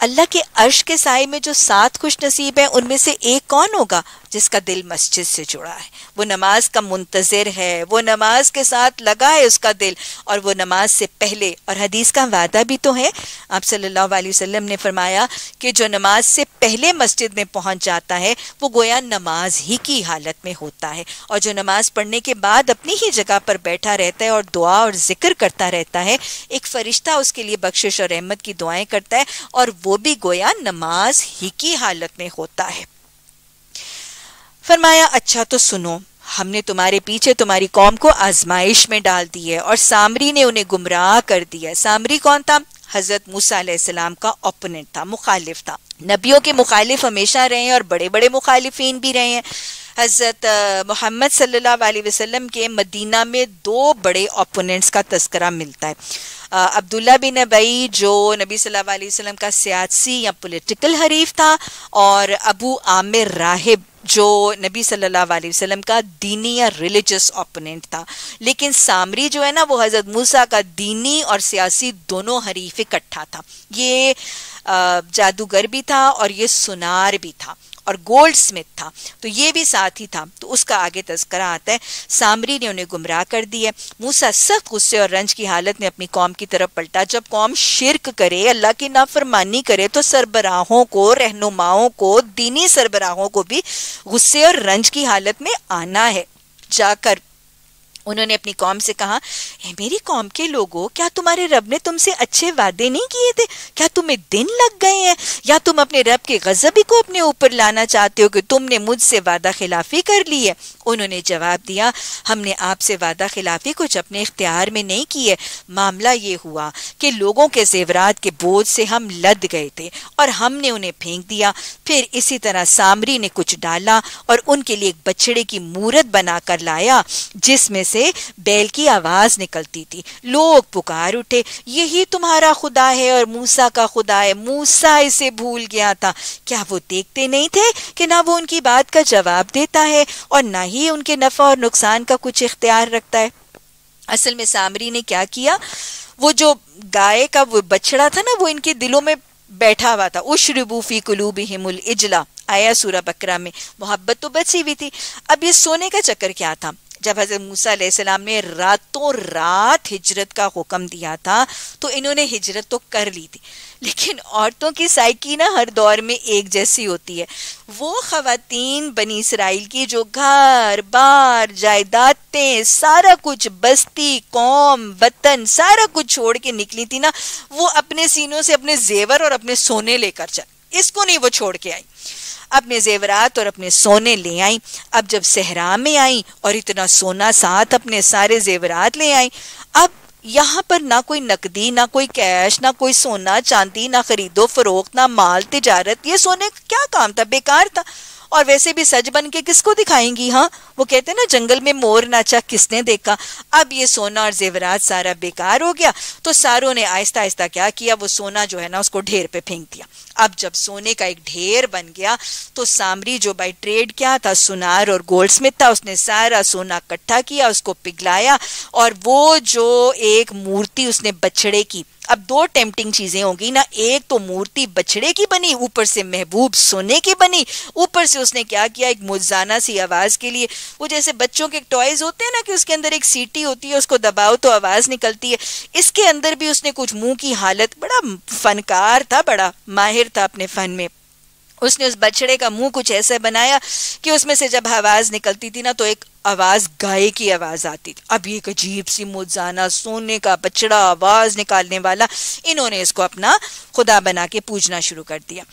[SPEAKER 1] अल्लाह के अर्श के साय में जो सात खुश नसीब है, उनमें से एक कौन होगा? जिसका दिल मस्जिद से जुड़ा है। वो नमाज़ का मुंतजर है, वो नमाज़ के साथ लगा है उसका दिल और वो नमाज़ से पहले और हदीस का वादा भी तो है। आप सल्लल्लाहु अलैहि वसल्लम ने फरमाया कि जो नमाज़ से पहले मस्जिद में पहुँच जाता है, वो गोया नमाज़ ही की हालत में होता है और जो नमाज़ पढ़ने के बाद अपनी ही जगह पर बैठा रहता है और दुआ और ज़िक्र करता रहता है, एक फरिश्ता उसके लिए बख्शिश और रहमत की दुआएँ करता है और वो भी गोया नमाज़ ही की हालत में होता है। फरमाया अच्छा तो सुनो, हमने तुम्हारे पीछे तुम्हारी कौम को आजमाइश में डाल दी है और सामरी ने उन्हें गुमराह कर दिया सामरी कौन था? हज़रत मूसा का ओपोनेंट था, मुखालिफ था। नबियों के मुखालिफ हमेशा रहे हैं और बड़े बड़े मुखालिफिन भी रहे हैं। हज़रत मोहम्मद सल्लल्लाहु अलैहि वसल्लम के मदीना में दो बड़े ओपोनेंट्स का तस्करा मिलता है। अब्दुल्ला बिन अबई, जो नबी सल्लल्लाहु अलैहि वसल्लम का सियासी या पॉलिटिकल हरीफ था, और अबू आमिर राहिब जो नबी सल्लल्लाहु अलैहि वसल्लम का दीनी या रिलीजियस ओपोनेंट था। लेकिन सामरी जो है ना, वो हज़रत मूसा का दीनी और सियासी दोनों हरीफ इकट्ठा था। ये जादूगर भी था और ये सुनार भी था। और गोल्ड स्मिथ था। तो ये भी साथ ही था। तो उसका आगे तस्करा आता है। सामरी ने उन्हें गुमराह कर दिया मूसा सख्त गुस्से और रंज की हालत में अपनी कौम की तरफ़ पलटा। जब कौम शिरक करे, अल्लाह की नाफरमानी करे तो सरबराहों को, रहनुमाओं को, दीनी सरबराहों को भी गुस्से और रंज की हालत में आना है। जाकर उन्होंने अपनी कौम से कहा मेरी कौम के लोगों, क्या तुम्हारे रब ने तुमसे अच्छे वादे नहीं किए थे? क्या तुम्हें दिन लग गए हैं? या तुम अपने रब के गजबी को अपने ऊपर लाना चाहते हो कि तुमने मुझसे वादा खिलाफी कर ली है? उन्होंने जवाब दिया, हमने आपसे वादा खिलाफी कुछ अपने इख्तियार में नहीं की है मामला ये हुआ कि लोगों के जेवरात के बोझ से हम लद गए थे और हमने उन्हें फेंक दिया। फिर इसी तरह सामरी ने कुछ डाला और उनके लिए एक बछड़े की मूर्त बनाकर लाया, जिसमें से बैल की आवाज़ निकलती थी। लोग पुकार उठे, यही तुम्हारा खुदा है और मूसा का खुदा है। मूसा इसे भूल गया था। क्या वो देखते नहीं थे कि ना वो उनकी बात का जवाब देता है और ना ही उनके नफा और नुकसान का कुछ इख्तियार रखता है? असल में सामरी ने क्या किया? वो जो गाय का वो बछड़ा था ना, वो इनके दिलों में बैठा हुआ था। उशरबूफी कुलूबी हिमुल इजला। आया सूरा बकरा में। मोहब्बत तो बची हुई थी। अब ये सोने का चक्कर क्या था? जब हज़रत मूसा ने रातों रात हिजरत का हुक्म दिया था तो इन्होंने हिजरत तो कर ली थी। लेकिन औरतों की साइकी ना हर दौर में एक जैसी होती है। वो खातन बनी इसराइल की जो घर, बार, जायदादें, सारा कुछ बस्ती, कौम, वतन, सारा कुछ छोड़ के निकली थी ना, वो अपने सीनों से अपने जेवर और अपने सोने लेकर चल। इसको नहीं वो छोड़ के आई। अपने जेवरात और अपने सोने ले आई। अब जब सहरा में आई और इतना सोना साथ अपने सारे जेवरात ले आई, अब यहाँ पर ना कोई नकदी, ना कोई कैश ना कोई सोना, चांदी, ना खरीदो, फरोख्त, ना माल, तिजारत, ये सोने क्या काम था? बेकार था। और वैसे भी सज बन के किसको दिखाएँगी हाँ? वो कहते हैं ना, जंगल में मोर नाचा किसने देखा? अब ये सोना और जेवरात सारा बेकार हो गया। तो सारों ने आहिस्ता आहिस्ता क्या किया? वो सोना जो है ना, उसको ढेर पे फेंक दिया। अब जब सोने का एक ढेर बन गया तो सामरी जो बाई ट्रेड क्या था? सुनार और गोल्ड स्मिथ था। उसने सारा सोना इकट्ठा किया, उसको पिघलाया और वो जो एक मूर्ति उसने बछड़े की अब दो टेम्पटिंग चीज़ें होंगी, ना एक तो मूर्ति बछड़े की बनी, ऊपर से महबूब सोने की बनी। ऊपर से उसने क्या किया? एक मुजाना सी आवाज़ के लिए। वो जैसे बच्चों के टॉयज होते हैं ना, कि उसके अंदर एक सीटी होती है, उसको दबाओ तो आवाज़ निकलती है। इसके अंदर भी उसने कुछ मुँह की हालत, बड़ा फनकार था, बड़ा माहिर था अपने फन में। उसने उस बछड़े का मुँह कुछ ऐसा बनाया कि उसमें से जब आवाज़ निकलती थी ना तो एक आवाज़ गाय की आवाज़ आती थी। अब एक अजीब सी मुजाना सोने का बचड़ा आवाज़ निकालने वाला, इन्होंने इसको अपना खुदा बना के पूजना शुरू कर दिया।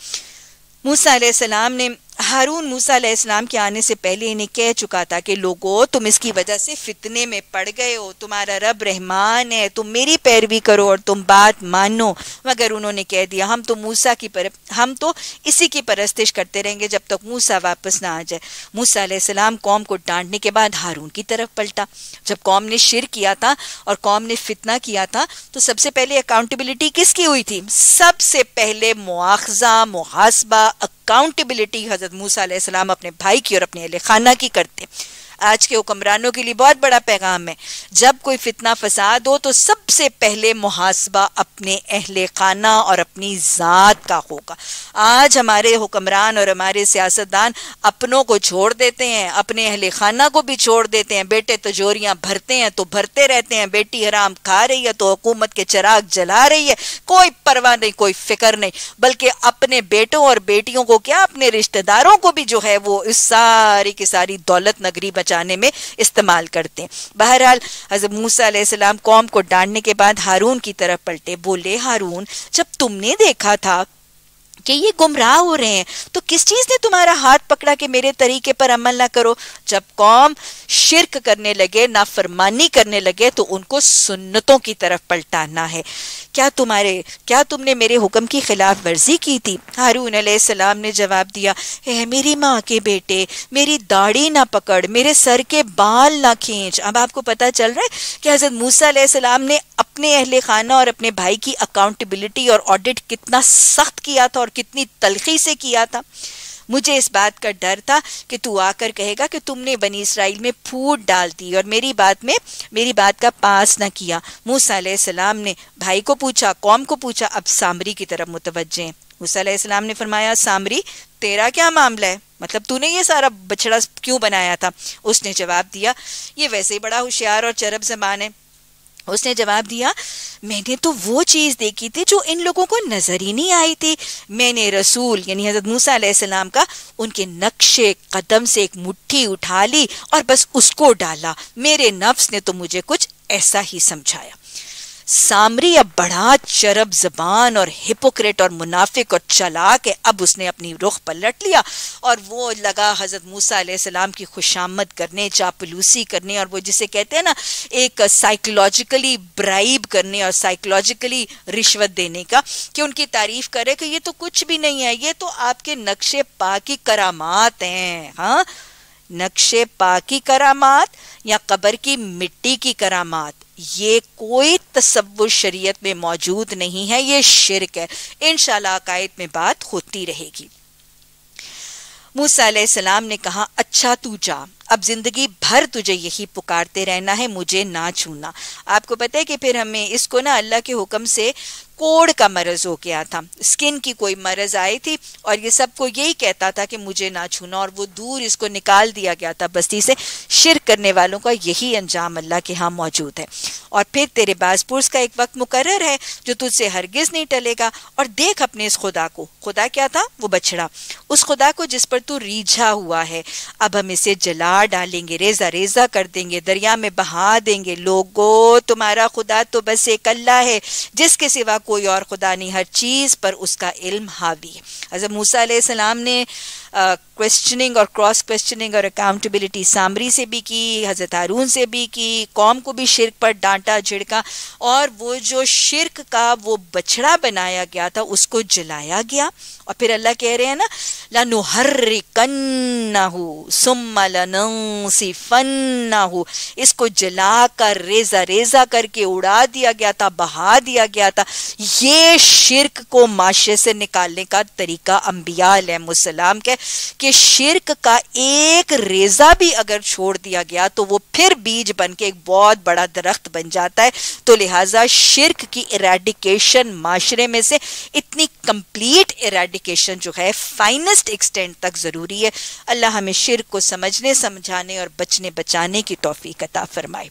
[SPEAKER 1] मूसा सलाम ने हारून मूसा इस्लाम के आने से पहले इन्हें कह चुका था कि, लोगों, तुम इसकी वजह से फितने में पड़ गए हो। तुम्हारा रब रहमान है। तुम मेरी पैरवी करो और तुम बात मानो। मगर उन्होंने कह दिया, हम तो मूसा की पर, हम तो इसी की परस्तिश करते रहेंगे जब तक मूसा वापस ना आ जाए। मूसा सलाम कौम को डांटने के बाद हारून की तरफ़ पलटा। जब कौम ने शिर किया था और कौम ने फितना किया था तो सबसे पहले अकाउंटेबिलिटी किसकी हुई थी? सबसे पहले मुआवजा मुहासबा अकाउंटेबिलिटी हज़रत मूसा अपने भाई की और अपने अहल खाना की करते आज के हुक्मरानों के लिए बहुत बड़ा पैगाम है। जब कोई फितना फसाद हो तो सबसे पहले मुहासबा अपने अहल खाना और अपनी ज़ात का होगा। आज हमारे हुक्मरान और हमारे सियासतदान अपनों को छोड़ देते हैं, अपने अहल खाना को भी छोड़ देते हैं। बेटे तजोरियाँ भरते हैं तो भरते रहते हैं। बेटी हराम खा रही है तो हुकूमत के चराग जला रही है। कोई परवाह नहीं, कोई फ़िक्र नहीं। बल्कि अपने बेटों और बेटियों को, क्या अपने रिश्तेदारों को भी जो है वो इस सारी की सारी दौलत नगरी बचा बचाने में इस्तेमाल करते हैं। बहरहाल, हज़रत मूसा कौम को डांटने के बाद हारून की तरफ़ पलटे। बोले, हारून, जब तुमने देखा था कि ये गुमराह हो रहे हैं। तो किस चीज़ ने तुम्हारा हाथ पकड़ा कि मेरे तरीके पर अमल ना करो? जब कौम शिरक करने लगे, नाफरमानी करने लगे तो उनको सुन्नतों की तरफ़ पलटाना है। क्या तुम्हारे, क्या तुमने मेरे हुक्म की खिलाफ वर्जी की थी? हारून सलाम ने जवाब दिया है मेरी माँ के बेटे, मेरी दाढ़ी ना पकड़, मेरे सर के बाल ना खींच। अब आपको पता चल रहा है कि हज़रत मूसा सलाम ने अपने अहले खाना और अपने भाई की अकाउंटेबिलिटी और ऑडिट कितना सख्त किया था और कितनी तलखी से किया था। मुझे इस बात का डर था कि तू आकर कहेगा कि तुमने बनी इसराइल में फूट डाल दी और मेरी बात में, मेरी बात का पास न किया। मूसा सलाम ने भाई को पूछा, कौम को पूछा, अब सामरी की तरफ़ मुतवजे मूसा सलाम ने फरमाया, सामरी, तेरा क्या मामला है? मतलब तूने ये सारा बछड़ा क्यों बनाया था? उसने जवाब दिया, ये वैसे ही बड़ा होशियार और चरब जबान है। उसने जवाब दिया, मैंने तो वो चीज़ देखी थी जो इन लोगों को नज़र ही नहीं आई थी। मैंने रसूल, यानी हज़रत मूसा सलाम का, उनके नक्शे, कदम से एक मुट्ठी उठा ली और बस उसको डाला। मेरे नफ्स ने तो मुझे कुछ ऐसा ही समझाया। सामरी अब बड़ा चरब जबान और हिपोक्रेट और मुनाफिक और चलाक है। अब उसने अपनी रुख पलट लिया और वो लगा हज़रत मूसा सलाम की खुशामद करने, चापलूसी करने और वो जिसे कहते हैं ना, एक साइकोलॉजिकली ब्राइब करने और साइकोलॉजिकली रिश्वत देने का कि उनकी तारीफ़ करे कि ये तो कुछ भी नहीं है, ये तो आपके नक्शे पा की करामात हैं हाँ? नक्शे पा की करामात या कबर की मिट्टी की करामात? ये कोई तस्वुर शरीयत में मौजूद नहीं है, ये शिरक है। इन अकायद में बात होती रहेगी। मूसा सलाम ने कहा अच्छा तू जा, अब ज़िंदगी भर तुझे यही पुकारते रहना है, मुझे ना छूना। आपको पता है कि फिर हमें इसको ना अल्लाह के हुक्म से कोड़ का मरज हो गया था। स्किन की कोई मरज आई थी और ये सबको यही कहता था कि मुझे ना छूना और वो दूर इसको निकाल दिया गया था बस्ती से। शिर करने वालों का यही अंजाम अल्लाह के यहाँ मौजूद है। और फिर तेरे बाजपुरस का एक वक्त मुकर है जो तुझसे हरगिज नहीं टलेगा और देख अपने इस खुदा को। खुदा क्या था? वो बछड़ा। उस खुदा को जिस पर तू रीझा हुआ है। अब हम इसे जला डालेंगे, रेजा रेजा कर देंगे, दरिया में बहा देंगे। लोगो, तुम्हारा खुदा तो बस एक अल्लाह है, जिसके सिवा कोई और खुदा नहीं, हर चीज़ पर उसका इल्म हावी है। हज़रत मूसा सलाम ने क्वेश्चनिंग और क्रॉस क्वेश्चनिंग और अकाउंटेबिलिटी सामरी से भी की, हज़रत हारून से भी की, कौम को भी शिरक पर डांटा, झिड़का और वो जो शिरक का वो बछड़ा बनाया गया था, उसको जलाया गया। और फिर अल्लाह कह रहे हैं ना लानु हर हो इसको जला कर रेजा रेजा करके उड़ा दिया गया था, बहा दिया गया था। ये शिरक को माशे से निकालने का तरीका अम्बिया के कि शिरक का एक रेजा भी अगर छोड़ दिया गया तो वो फिर बीज बन के एक बहुत बड़ा दरख्त बन जाता है। तो लिहाजा शिरक की इरेडिकेशन माशरे में से इतनी कंप्लीट इरेडिकेशन जो है, फाइनेस्ट एक्सटेंट तक ज़रूरी है। अल्लाह हमें शिरक को समझने, समझाने और बचने बचाने की तोफ़ी कता फरमाए।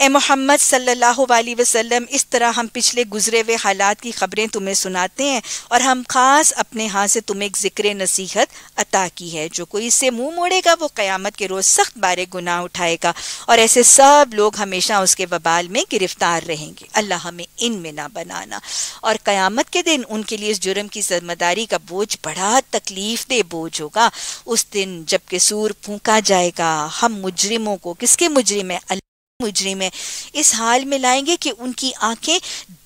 [SPEAKER 1] ए मोहम्मद सल्लल्लाहु अलैहि वसल्लम, इस तरह हम पिछले गुजरे हुए हालात की खबरें तुम्हें सुनाते हैं और हम खास अपने हाथ से तुम्हें एक ज़िक्र नसीहत अता की है, जो कोई इससे मुँह मोड़ेगा, वो क़यामत के रोज़ सख्त बारे गुनाह उठाएगा और ऐसे सब लोग हमेशा उसके बबाल में गिरफ़्तार रहेंगे। अल्लाह हमें इन में ना बनाना और क़यामत के दिन उनके लिए इस जुर्म की ज़िम्मेदारी का बोझ बड़ा तकलीफ़ दे बोझ होगा। उस दिन जबकि सूर फूका जाएगा, हम मुजरिमों को, किसके मुजरिम है? मुजरिम है। इस हाल में लाएँगे कि उनकी आँखें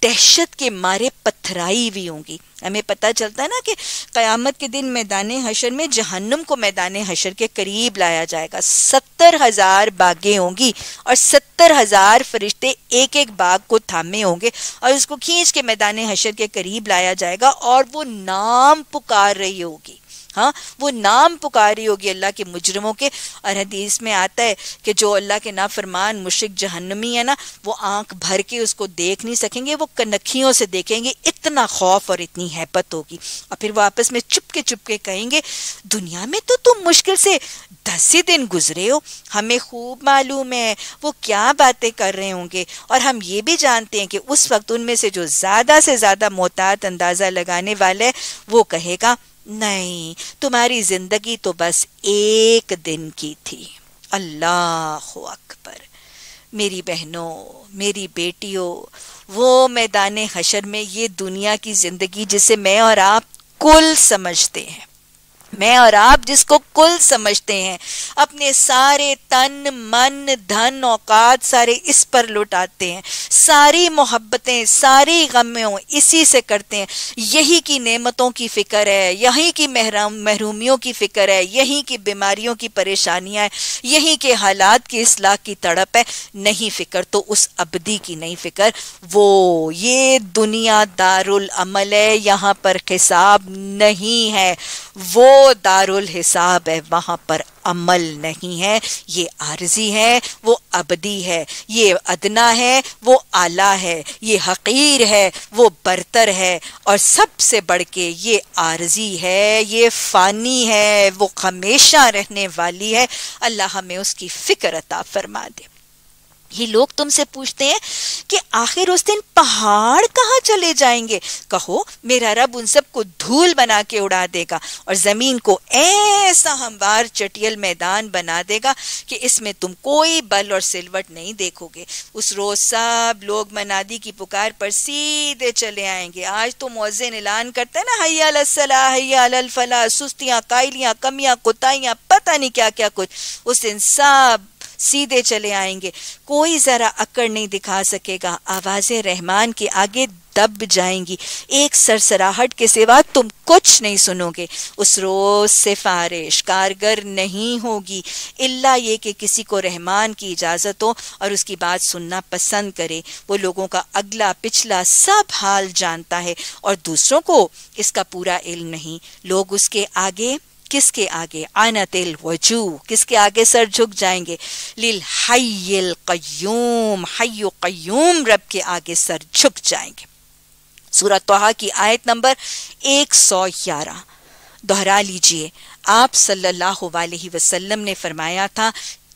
[SPEAKER 1] दहशत के मारे पत्थराई हुई होंगी। हमें पता चलता है ना कि कयामत के दिन मैदान हशर में जहन्नुम को मैदान हशर के करीब लाया जाएगा। सत्तर हज़ार बागें होंगी और सत्तर हज़ार फरिश्ते एक एक बाग को थामे होंगे और उसको खींच के मैदान हशर के करीब लाया जाएगा और वो नाम पुकार रही होगी। हाँ वो नाम पुकारी होगी अल्लाह के मुजरमों के। और हदीस में आता है कि जो अल्लाह के नाफरमान मुशिक जहन्नमी है ना, वो आँख भर के उसको देख नहीं सकेंगे, वो कनखियों से देखेंगे, इतना खौफ और इतनी हैबत होगी। और फिर वो आपस में चुपके चुपके कहेंगे, दुनिया में तो तुम मुश्किल से दस ही दिन गुजरे हो, हमें खूब मालूम है, वो क्या बातें कर रहे होंगे? और हम ये भी जानते हैं कि उस वक्त उनमें से जो ज़्यादा से ज़्यादा मोहतात अंदाज़ा लगाने वाले वो कहेगा नहीं, तुम्हारी ज़िंदगी तो बस एक दिन की थी। अल्लाह अकबर। मेरी बहनों, मेरी बेटियों, वो मैदान हशर में ये दुनिया की ज़िंदगी जिसे मैं और आप कुल समझते हैं। मैं और आप जिसको कुल समझते हैं, अपने सारे तन, मन, धन, औकात सारे इस पर लुटाते हैं। सारी मोहब्बतें, सारी गमों इसी से करते हैं। यही की नेमतों की फ़िक्र है, यही की महरूमियों की फ़िक्र है, यही की बीमारियों की परेशानियाँ यही के हालात की इसलाह की तड़प है। नहीं फ़िक्र तो उस अबदी की नहीं फ़िक्र। वो, ये दुनिया दारुल अमल है, यहाँ पर हिसाब नहीं है। वो दारुल हिसाब है, वहाँ पर अमल नहीं है, ये आरजी है, वो अबदी है, ये अदना है, वो आला है, ये हकीर है, वो बरतर है, और सबसे बढ़ के ये आरजी है, ये फ़ानी है, वो हमेशा रहने वाली है, अल्लाह हमें उसकी फ़िक्र अता फरमा दे। ये लोग तुमसे पूछते हैं कि आखिर उस दिन पहाड़ कहाँ चले जाएँगे? कहो, मेरा रब उन सबको धूल बना के उड़ा देगा और ज़मीन को ऐसा हमवार चटियल मैदान बना देगा कि इसमें तुम कोई बल और सिलवट नहीं देखोगे। उस रोज सब लोग मनादी की पुकार पर सीधे चले आएँगे। आज तो मोजिन ऐलान करते हैं ना हैया हैया फला सुस्तियाँ कायलियाँ कमियाँ, कुताइयाँ, पता नहीं क्या क्या कुछ। उस दिन सब सीधे चले आएँगे। कोई जरा अकड़ नहीं दिखा सकेगा। आवाज़ें रहमान के आगे दब जाएँगी। एक सरसराहट के सिवा तुम कुछ नहीं सुनोगे। उस रोज सिफारिश कारगर नहीं होगी। इल्ला ये कि किसी को रहमान की इजाज़त हो और उसकी बात सुनना पसंद करे। वो लोगों का अगला पिछला सब हाल जानता है और दूसरों को इसका पूरा इल्म नहीं। लोग उसके आगे किसके आगे? आनतिल वज़ू किसके आगे सर झुक जाएँगे? लिल हय्यल कयूम हय्यो कयूम रब के आगे सर झुक जाएँगे। सूरत तोहा की आयत नंबर 111 दोहरा लीजिए। आप सल्लल्लाहु अलैहि वसल्लम ने फरमाया था,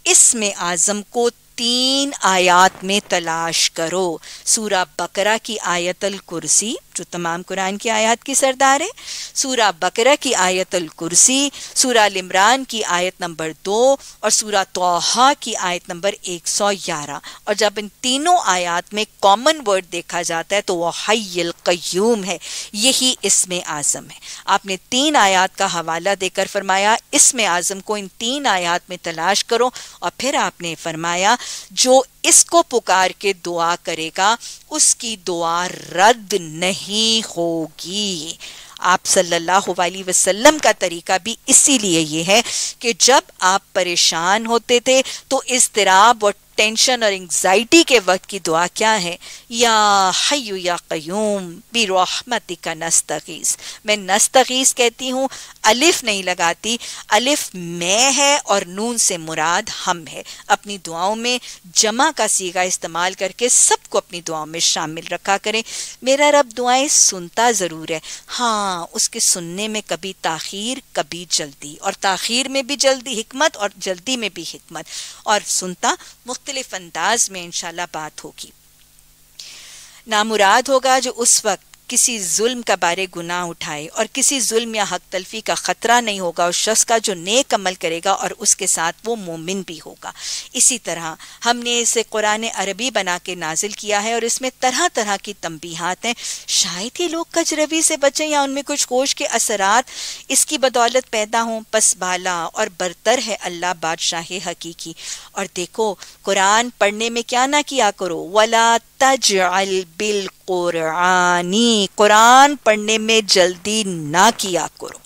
[SPEAKER 1] इसमें आज़म को तीन आयात में तलाश करो। सूरा बकरा की आयतल कुर्सी जो तमाम कुरान की आयत की सरदार है सूरा बकरा की आयतल कुर्सी, सूरा लिमरान की आयत नंबर दो और सूरा तोहा की आयत नंबर 111 और जब इन तीनों आयात में कॉमन वर्ड देखा जाता है तो वह हयल कयूम है, यही इसमें आज़म है। आपने तीन आयात का हवाला देकर फरमाया, इसमें आज़म को इन तीन आयात में तलाश करो, और फिर आपने फरमाया, जो इसको पुकार के दुआ करेगा, उसकी दुआ रद्द नहीं होगी। आप सल्लल्लाहु अलैहि वसल्लम का तरीका भी इसीलिए ये है कि जब आप परेशान होते थे तो इस तराब और टेंशन और एंजाइटी के वक्त की दुआ क्या है? या हयु या कयूम बिरहमती का नस्तगीस मैं नस्तगीस कहती हूँ, अलिफ नहीं लगाती। अलिफ मैं है और नून से मुराद हम है। अपनी दुआओं में जमा का सीगा इस्तेमाल करके सबको अपनी दुआओं में शामिल रखा करें। मेरा रब दुआएँ सुनता ज़रूर है। हाँ उसके सुनने में कभी ताखीर, कभी जल्दी। और ताखीर में भी जल्दी हमत और जल्दी में भी हमत और सुनता मुख्तलिफ़ अंदाज में इंशाल्लाह बात होगी। नामुराद होगा जो उस वक्त किसी जुल्म का बारे गुनाह उठाए और किसी जुल्म या हक तलफी का खतरा नहीं होगा, उस शख्स का जो नेक अमल करेगा और उसके साथ वो मोमिन भी होगा। इसी तरह हमने इसे कुरान अरबी बना के नाजिल किया है और इसमें तरह तरह की तंबीहात हैं। शायद ये लोग कजरबी से बचें या उनमें कुछ कोश के असरात इसकी बदौलत पैदा हों। पस बाला और बरतर है अल्लाह बादशाह हकीकी। और देखो, कुरान पढ़ने में क्या ना किया करो। वला तजअल बिल कुरानी कुरान पढ़ने में जल्दी ना किया करो।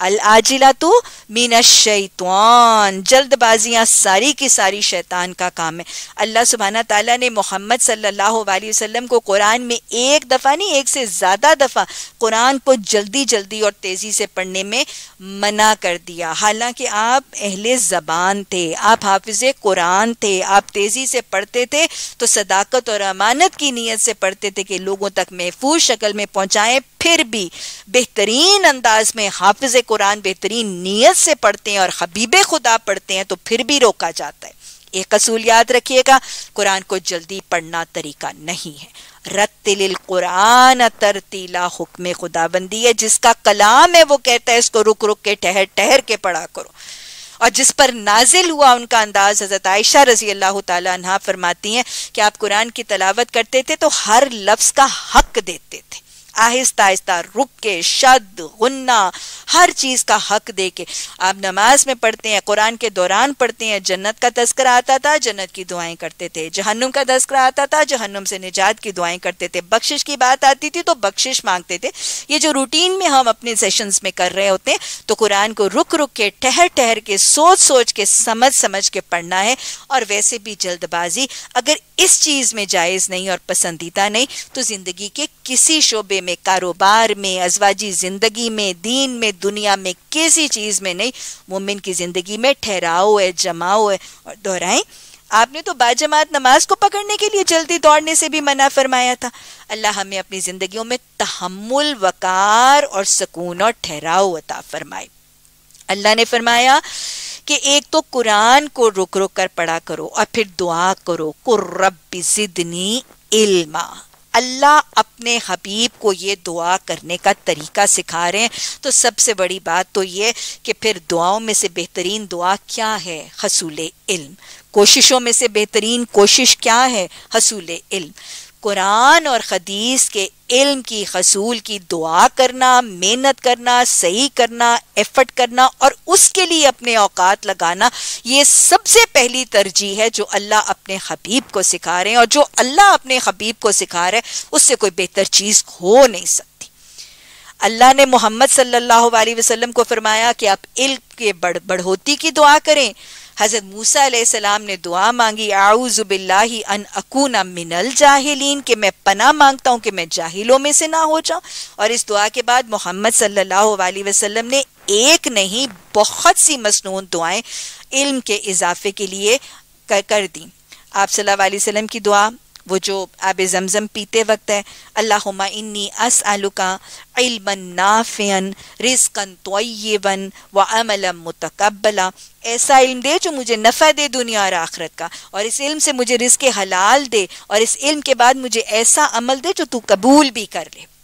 [SPEAKER 1] अल आजिला तो मीन शैतान। जल्दबाजियाँ सारी की सारी शैतान का काम है। अल्लाह सुबहाना ताला ने मोहम्मद सल्लल्लाहु अलैहि वसल्लम को कुरान में एक दफ़ा नहीं, एक से ज़्यादा दफ़ा कुरान को जल्दी जल्दी और तेज़ी से पढ़ने में मना कर दिया। हालाँकि आप अहले ज़बान थे, आप हाफिज कुरान थे, आप तेज़ी से पढ़ते थे तो सदाकत और अमानत की नीयत से पढ़ते थे कि लोगों तक महफूज शक्ल में पहुँचाएँ फिर भी बेहतरीन अंदाज में हाफिज कुरान बेहतरीन नीयत से पढ़ते हैं और हबीब खुदा पढ़ते हैं तो फिर भी रोका जाता है। एक असूल याद रखिएगा, कुरान को जल्दी पढ़ना तरीका नहीं है। रत्तिल कुरान तरतीला हुक्म खुदाबंदी है, जिसका कलाम है, वो कहता है, इसको रुक रुक के ठहर ठहर के पढ़ा करो। और जिस पर नाजिल हुआ, उनका अंदाज हज़रत आयशा रज़ी अल्लाह तहा फरमाती हैं कि आप कुरान की तलावत करते थे तो हर लफ्ज का हक देते थे। आहिस्ता आहिस्ता रुक के शद गुन्ना, हर चीज़ का हक दे के आप नमाज़ में पढ़ते हैं, कुरान के दौरान पढ़ते हैं, जन्नत का तस्करा आता था, जन्नत की दुआएँ करते थे। जहन्नुम का तस्करा आता था, जहन्नुम से निजात की दुआएँ करते थे। बख्शिश की बात आती थी तो बख्शिश मांगते थे। ये जो रूटीन में हम अपने सेशंस में कर रहे होते हैं तो कुरान को रुक रुक के, ठहर ठहर के, सोच सोच के, समझ समझ के पढ़ना है। और वैसे भी जल्दबाजी, अगर इस चीज़ में जायज़ नहीं और पसंदीदा नहीं तो ज़िंदगी के किसी शोबे में, कारोबार में, अजवाजी ज़िंदगी में, दीन में, दुनिया में किसी चीज़ में नहीं, मोमिन की ज़िंदगी में ठहराओ है जमाओ है। और दोहराएँ, आपने तो बाजमात नमाज़ को पकड़ने के लिए जल्दी दौड़ने से भी मना फरमाया था। अल्लाह हमें अपनी जिंदगियों में तहमुल वकार और सुकून और ठहराव अता फरमाए। अल्लाह ने फरमाया कि एक तो कुरान को रुक रुक कर पढ़ा करो और फिर दुआ करो कुर्रबी जिदनी इल्मा। अल्लाह अपने हबीब को ये दुआ करने का तरीका सिखा रहे हैं। तो सबसे बड़ी बात तो ये कि फिर दुआओं में से बेहतरीन दुआ क्या है? हसूल इल्म कोशिशों में से बेहतरीन कोशिश क्या है? हसूल इल्म कुरान और हदीस के इल्म की हसूल की दुआ करना, मेहनत करना, सही करना एफर्ट करना और उसके लिए अपने औकात लगाना, ये सबसे पहली तरजीह है जो अल्लाह अपने हबीब को सिखा रहे हैं और जो अल्लाह अपने हबीब को सिखा रहे हैं, उससे कोई बेहतर चीज़ हो नहीं सकती। अल्लाह ने मोहम्मद सल्लल्लाहु अलैहि वसल्लम को फरमाया कि आप इल्म के बढ़ बढ़ोती की दुआ करें हज़रत मूसा ने दुआ मांगी आऊजुबिल्लाही अन अकूना मिनल जाहिलीन के मैं पना माँगता हूँ कि मैं जाहिलों में से ना हो जाऊँ। और इस दुआ के बाद मोहम्मद सल्लल्लाहु अलैहि वसल्लम ने एक नहीं बहुत सी मसनून दुआएँ इल्म के इजाफे के लिए कर, कर दी। आप सल्लल्लाहु अलैहि वसल्लम की दुआ वो जो आब जमज़म पीते वक्त है, अल्लाहुम्मा इन्नी अस आलुका इल्मन नाफ़ियन, रिज़्क़न तय्यबन व अमलन मुतकब्बला। ऐसा इल्म दे जो मुझे नफ़ा दे दुनिया और आखरत का। और इस इल्म से मुझे रिस्क हलाल दे और इस इल्म के बाद मुझे ऐसा अमल दे जो तू कबूल भी कर ले।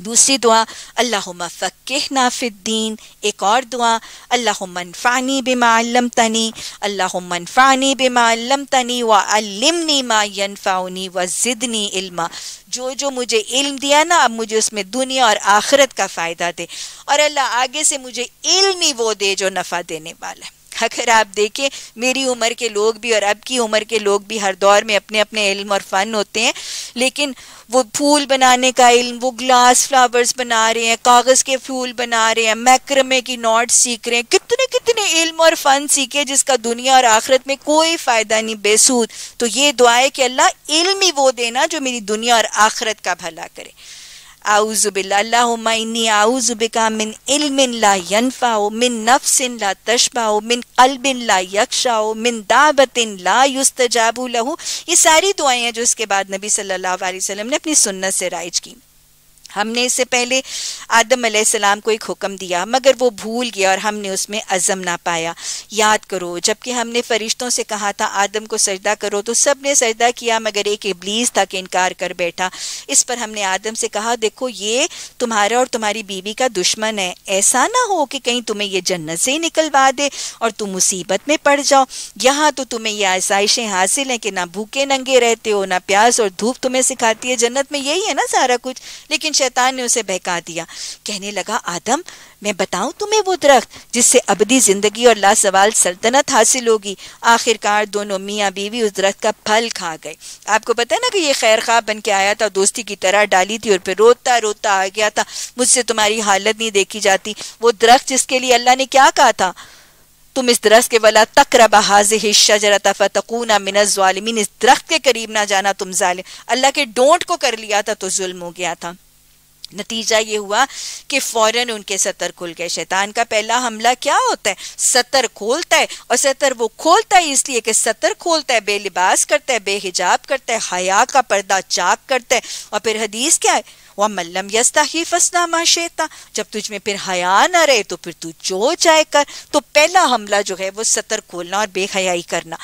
[SPEAKER 1] दूसरी दुआ, अल्लाहुम्मा फ़क्किह नाफिद्दीन एक और दुआ अल्लाहुम्मनफ़ानी बिमा तनी अल्लाहुम्मनफ़ानी बिमा अल्लमतनी व अल्लिमनी मा यनफ़ाउनी व ज़िदनी इल्मा। जो जो मुझे इल्म दिया ना, अब मुझे उसमें दुनिया और आखिरत का फ़ायदा दे। और अल्लाह आगे से मुझे इल्म ही वो दे जो नफ़ा देने वाला है। अगर आप देखें, मेरी उम्र के लोग भी और अब की उम्र के लोग भी हर दौर में अपने अपने इल्म और फ़न होते हैं। लेकिन वो फूल बनाने का इल्म, वो ग्लास फ्लावर्स बना रहे हैं, कागज़ के फूल बना रहे हैं मैक्रमे की नॉट सीख रहे हैं। कितने कितने इल्म और फन सीखे जिसका दुनिया और आखिरत में कोई फ़ायदा नहीं, बेसूद। तो ये दुआ है कि अल्लाह इल्म ही वो देना जो मेरी दुनिया और आखिरत का भला करे। आउजुबिल्लाहुम्मा आउजुबिका मिन इल्मिन ला यनफाओ मिन नफ्सिन ला मिन ला मिन दावतिन ला लहू ये सारी दुआएँ हैं जो इसके बाद नबी सल्लल्लाहु अलैहि वसल्लम ने अपनी सुन्नत से राइज की। हमने इससे पहले आदम सलाम को एक हुक्म दिया, मगर वो भूल गया और हमने उसमें अज़म ना पाया। याद करो, जबकि हमने फरिश्तों से कहा था, आदम को सजदा करो तो सबने सजदा किया, मगर एक इबलीस था कि इनकार कर बैठा। इस पर हमने आदम से कहा, देखो, ये तुम्हारा और तुम्हारी बीवी का दुश्मन है। ऐसा ना हो कि कहीं तुम्हें ये जन्नत से ही निकलवा दे और तुम मुसीबत में पड़ जाओ। यहाँ तो तुम्हें ये आसाइशें हासिल हैं कि ना भूखे नंगे रहते हो, ना प्यास और धूप तुम्हें सिखाती है। जन्नत में यही है ना सारा कुछ। लेकिन शैतान ने उसे बहका दिया। कहने लगा, आदम, मैं बताऊँ तुम्हें वो दरख्त जिससे अबदी ज़िंदगी और लासवाल सल्तनत हासिल होगी? आखिरकार दोनों मियाँ बीवी उस दरख्त का फल खा गए। आपको पता है ना कि ये खैर खा बन के आया था, दोस्ती की तरह डाली थी और फिर रोता रोता आ गया था। मुझसे तुम्हारी हालत नहीं देखी जाती। वो दरख्त जिसके लिए अल्लाह ने क्या कहा था? तुम इस दरख्त के वाला तकरब हाजिशरता फतकूना मिनज़ालिमीन इस दरख्त के करीब ना जाना तुम जालिम। अल्लाह के डोंट को कर लिया था तो जुल्म हो गया था। नतीजा ये हुआ कि फ़ौरन उनके सतर खुल गए। शैतान का पहला हमला क्या होता है? सतर खोलता है और सतर वो खोलता है इसलिए कि सतर खोलता है, बेलिबास करता है, बेहिजाब करता है, हया का पर्दा चाक करता है। और फिर हदीस क्या है? वह मल्लम यस्ता ही फसना माशेता जब तुझ में फिर हया ना रहे तो फिर तू जो चाहे कर। तो पहला हमला जो है वो सतर खोलना और बेहयाई करना।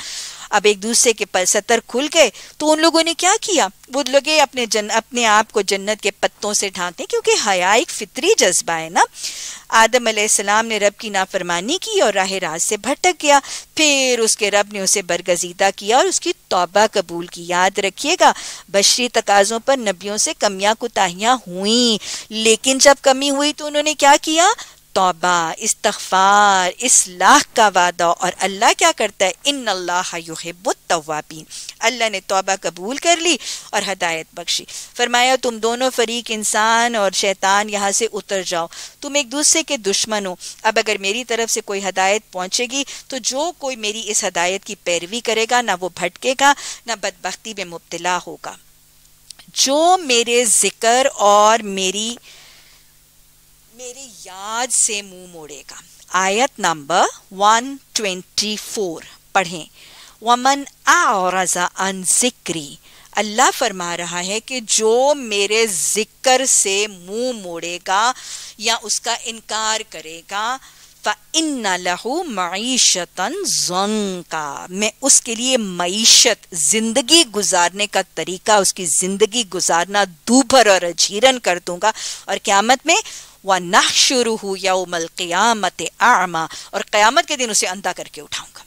[SPEAKER 1] अब एक दूसरे के सतर खुल गए तो उन लोगों ने क्या किया? वो लगे अपने जन, अपने आप को जन्नत के पत्तों से ढांकने क्योंकि हया एक फितरी जज्बा है ना? आदम सलाम ने रब की नाफरमानी की और राह राज से भटक गया। फिर उसके रब ने उसे बरगजीदा किया और उसकी तौबा कबूल की। याद रखिएगा, बशरी तकाजों पर नबियों से कमियाँ कुताहियाँ हुई, लेकिन जब कमी हुई तो उन्होंने क्या किया? तौबा इस्तफार इसलाह का वादा और अल्लाह क्या करता है? इन अल्लाहबुतवाबीन अल्लाह ने तौबा कबूल कर ली और हदायत बख्शी। फरमाया, तुम दोनों फरीक इंसान और शैतान यहाँ से उतर जाओ। तुम एक दूसरे के दुश्मन हो। अब अगर मेरी तरफ़ से कोई हदायत पहुंचेगी तो जो कोई मेरी इस हदायत की पैरवी करेगा, ना वो भटकेगा, ना बदबख्ती में मुबतला होगा। जो मेरे ज़िक्र और मेरी मेरी याद से मुँह मोड़ेगा। आयत नंबर 124 पढ़ें। वमन आरजा अन जिक्री। अल्लाह फरमा रहा है कि जो मेरे ज़िक्र से मुँह मोड़ेगा या उसका इनकार करेगा इन लहू मीशतन का मैं उसके लिए मीशत ज़िंदगी गुजारने का तरीका, उसकी ज़िंदगी गुजारना, दूभर और अजीरन कर दूँगा। और क्यामत में व नहशुरू यौमल क़यामत आमा और क़्यामत के दिन उसे अंधा करके उठाऊँगा।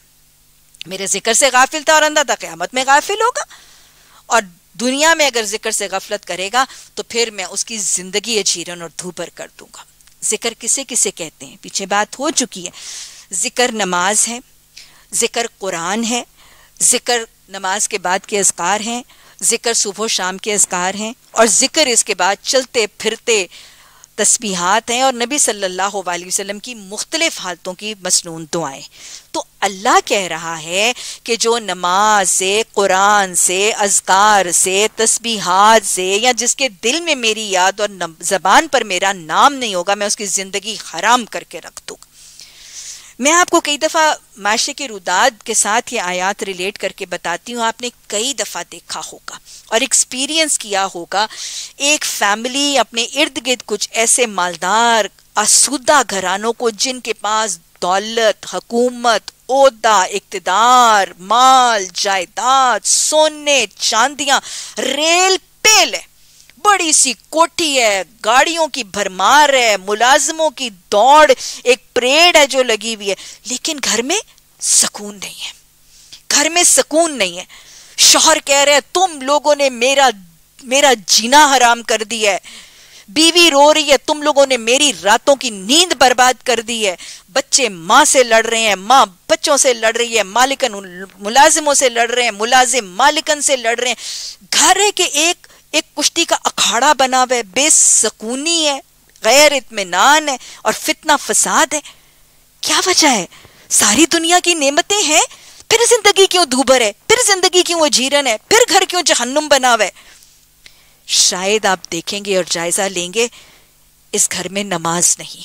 [SPEAKER 1] मेरे ज़िक्र से गाफिल था और अंधा था, क़्यामत में गाफिल होगा। और दुनिया में अगर ज़िक्र से गफलत करेगा तो फिर मैं उसकी ज़िंदगी अजीरन और धूपर कर दूँगा। ज़िक्र किसे किसे कहते हैं? पीछे बात हो चुकी है। ज़िक्र नमाज़ है, ज़िक्र कुरान है, ज़िक्र नमाज़ के बाद के असकार हैं, ज़िक्र सुबह शाम के असकार हैं, और ज़िक्र इसके बाद चलते फिरते तस्बीहात हैं और नबी सल्लल्लाहु अलैहि वसल्लम की मुख्तलिफ़ हालतों की मसनून दुआएँ। तो अल्लाह कह रहा है कि जो नमाज़ से, कुरान से, अजकार से, तस्बीहात से या जिसके दिल में मेरी याद और जबान पर मेरा नाम नहीं होगा, मैं उसकी ज़िंदगी हराम करके रख दूँ मैं आपको कई दफ़ा माशे के रुदाद के साथ ये आयात रिलेट करके बताती हूँ। आपने कई दफ़ा देखा होगा और एक्सपीरियंस किया होगा। एक फैमिली अपने इर्द गिर्द कुछ ऐसे मालदार आसूदा घरानों को जिनके पास दौलत, हकूमत ओदा इकतदार, माल, जायदाद, सोने, चांदियाँ रेल पेल है। बड़ी सी कोठी है, गाड़ियों की भरमार है, मुलाजमों की दौड़, एक परेड है जो लगी हुई है। लेकिन घर में सुकून नहीं है। घर में सुकून नहीं है। शोहर कह रहे हैं, तुम लोगों ने मेरा मेरा जीना हराम कर दिया है। बीवी रो रही है, तुम लोगों ने मेरी रातों की नींद बर्बाद कर दी है। बच्चे माँ से लड़ रहे हैं, माँ बच्चों से लड़ रही है, मालिकन मुलाजिमों से लड़ रहे हैं, मुलाजिम मालिकन से लड़ रहे हैं। घर के एक एक कुश्ती का अखाड़ा बना हुआ है, बेसकूनी है, गैर इतमान है और फितना फसाद है। क्या वजह है? सारी दुनिया की नेमतें हैं, फिर ज़िंदगी क्यों धूबर है? फिर ज़िंदगी क्यों अजीरन है? फिर घर क्यों जहन्नुम बना हुआ है? शायद आप देखेंगे और जायजा लेंगे, इस घर में नमाज़ नहीं,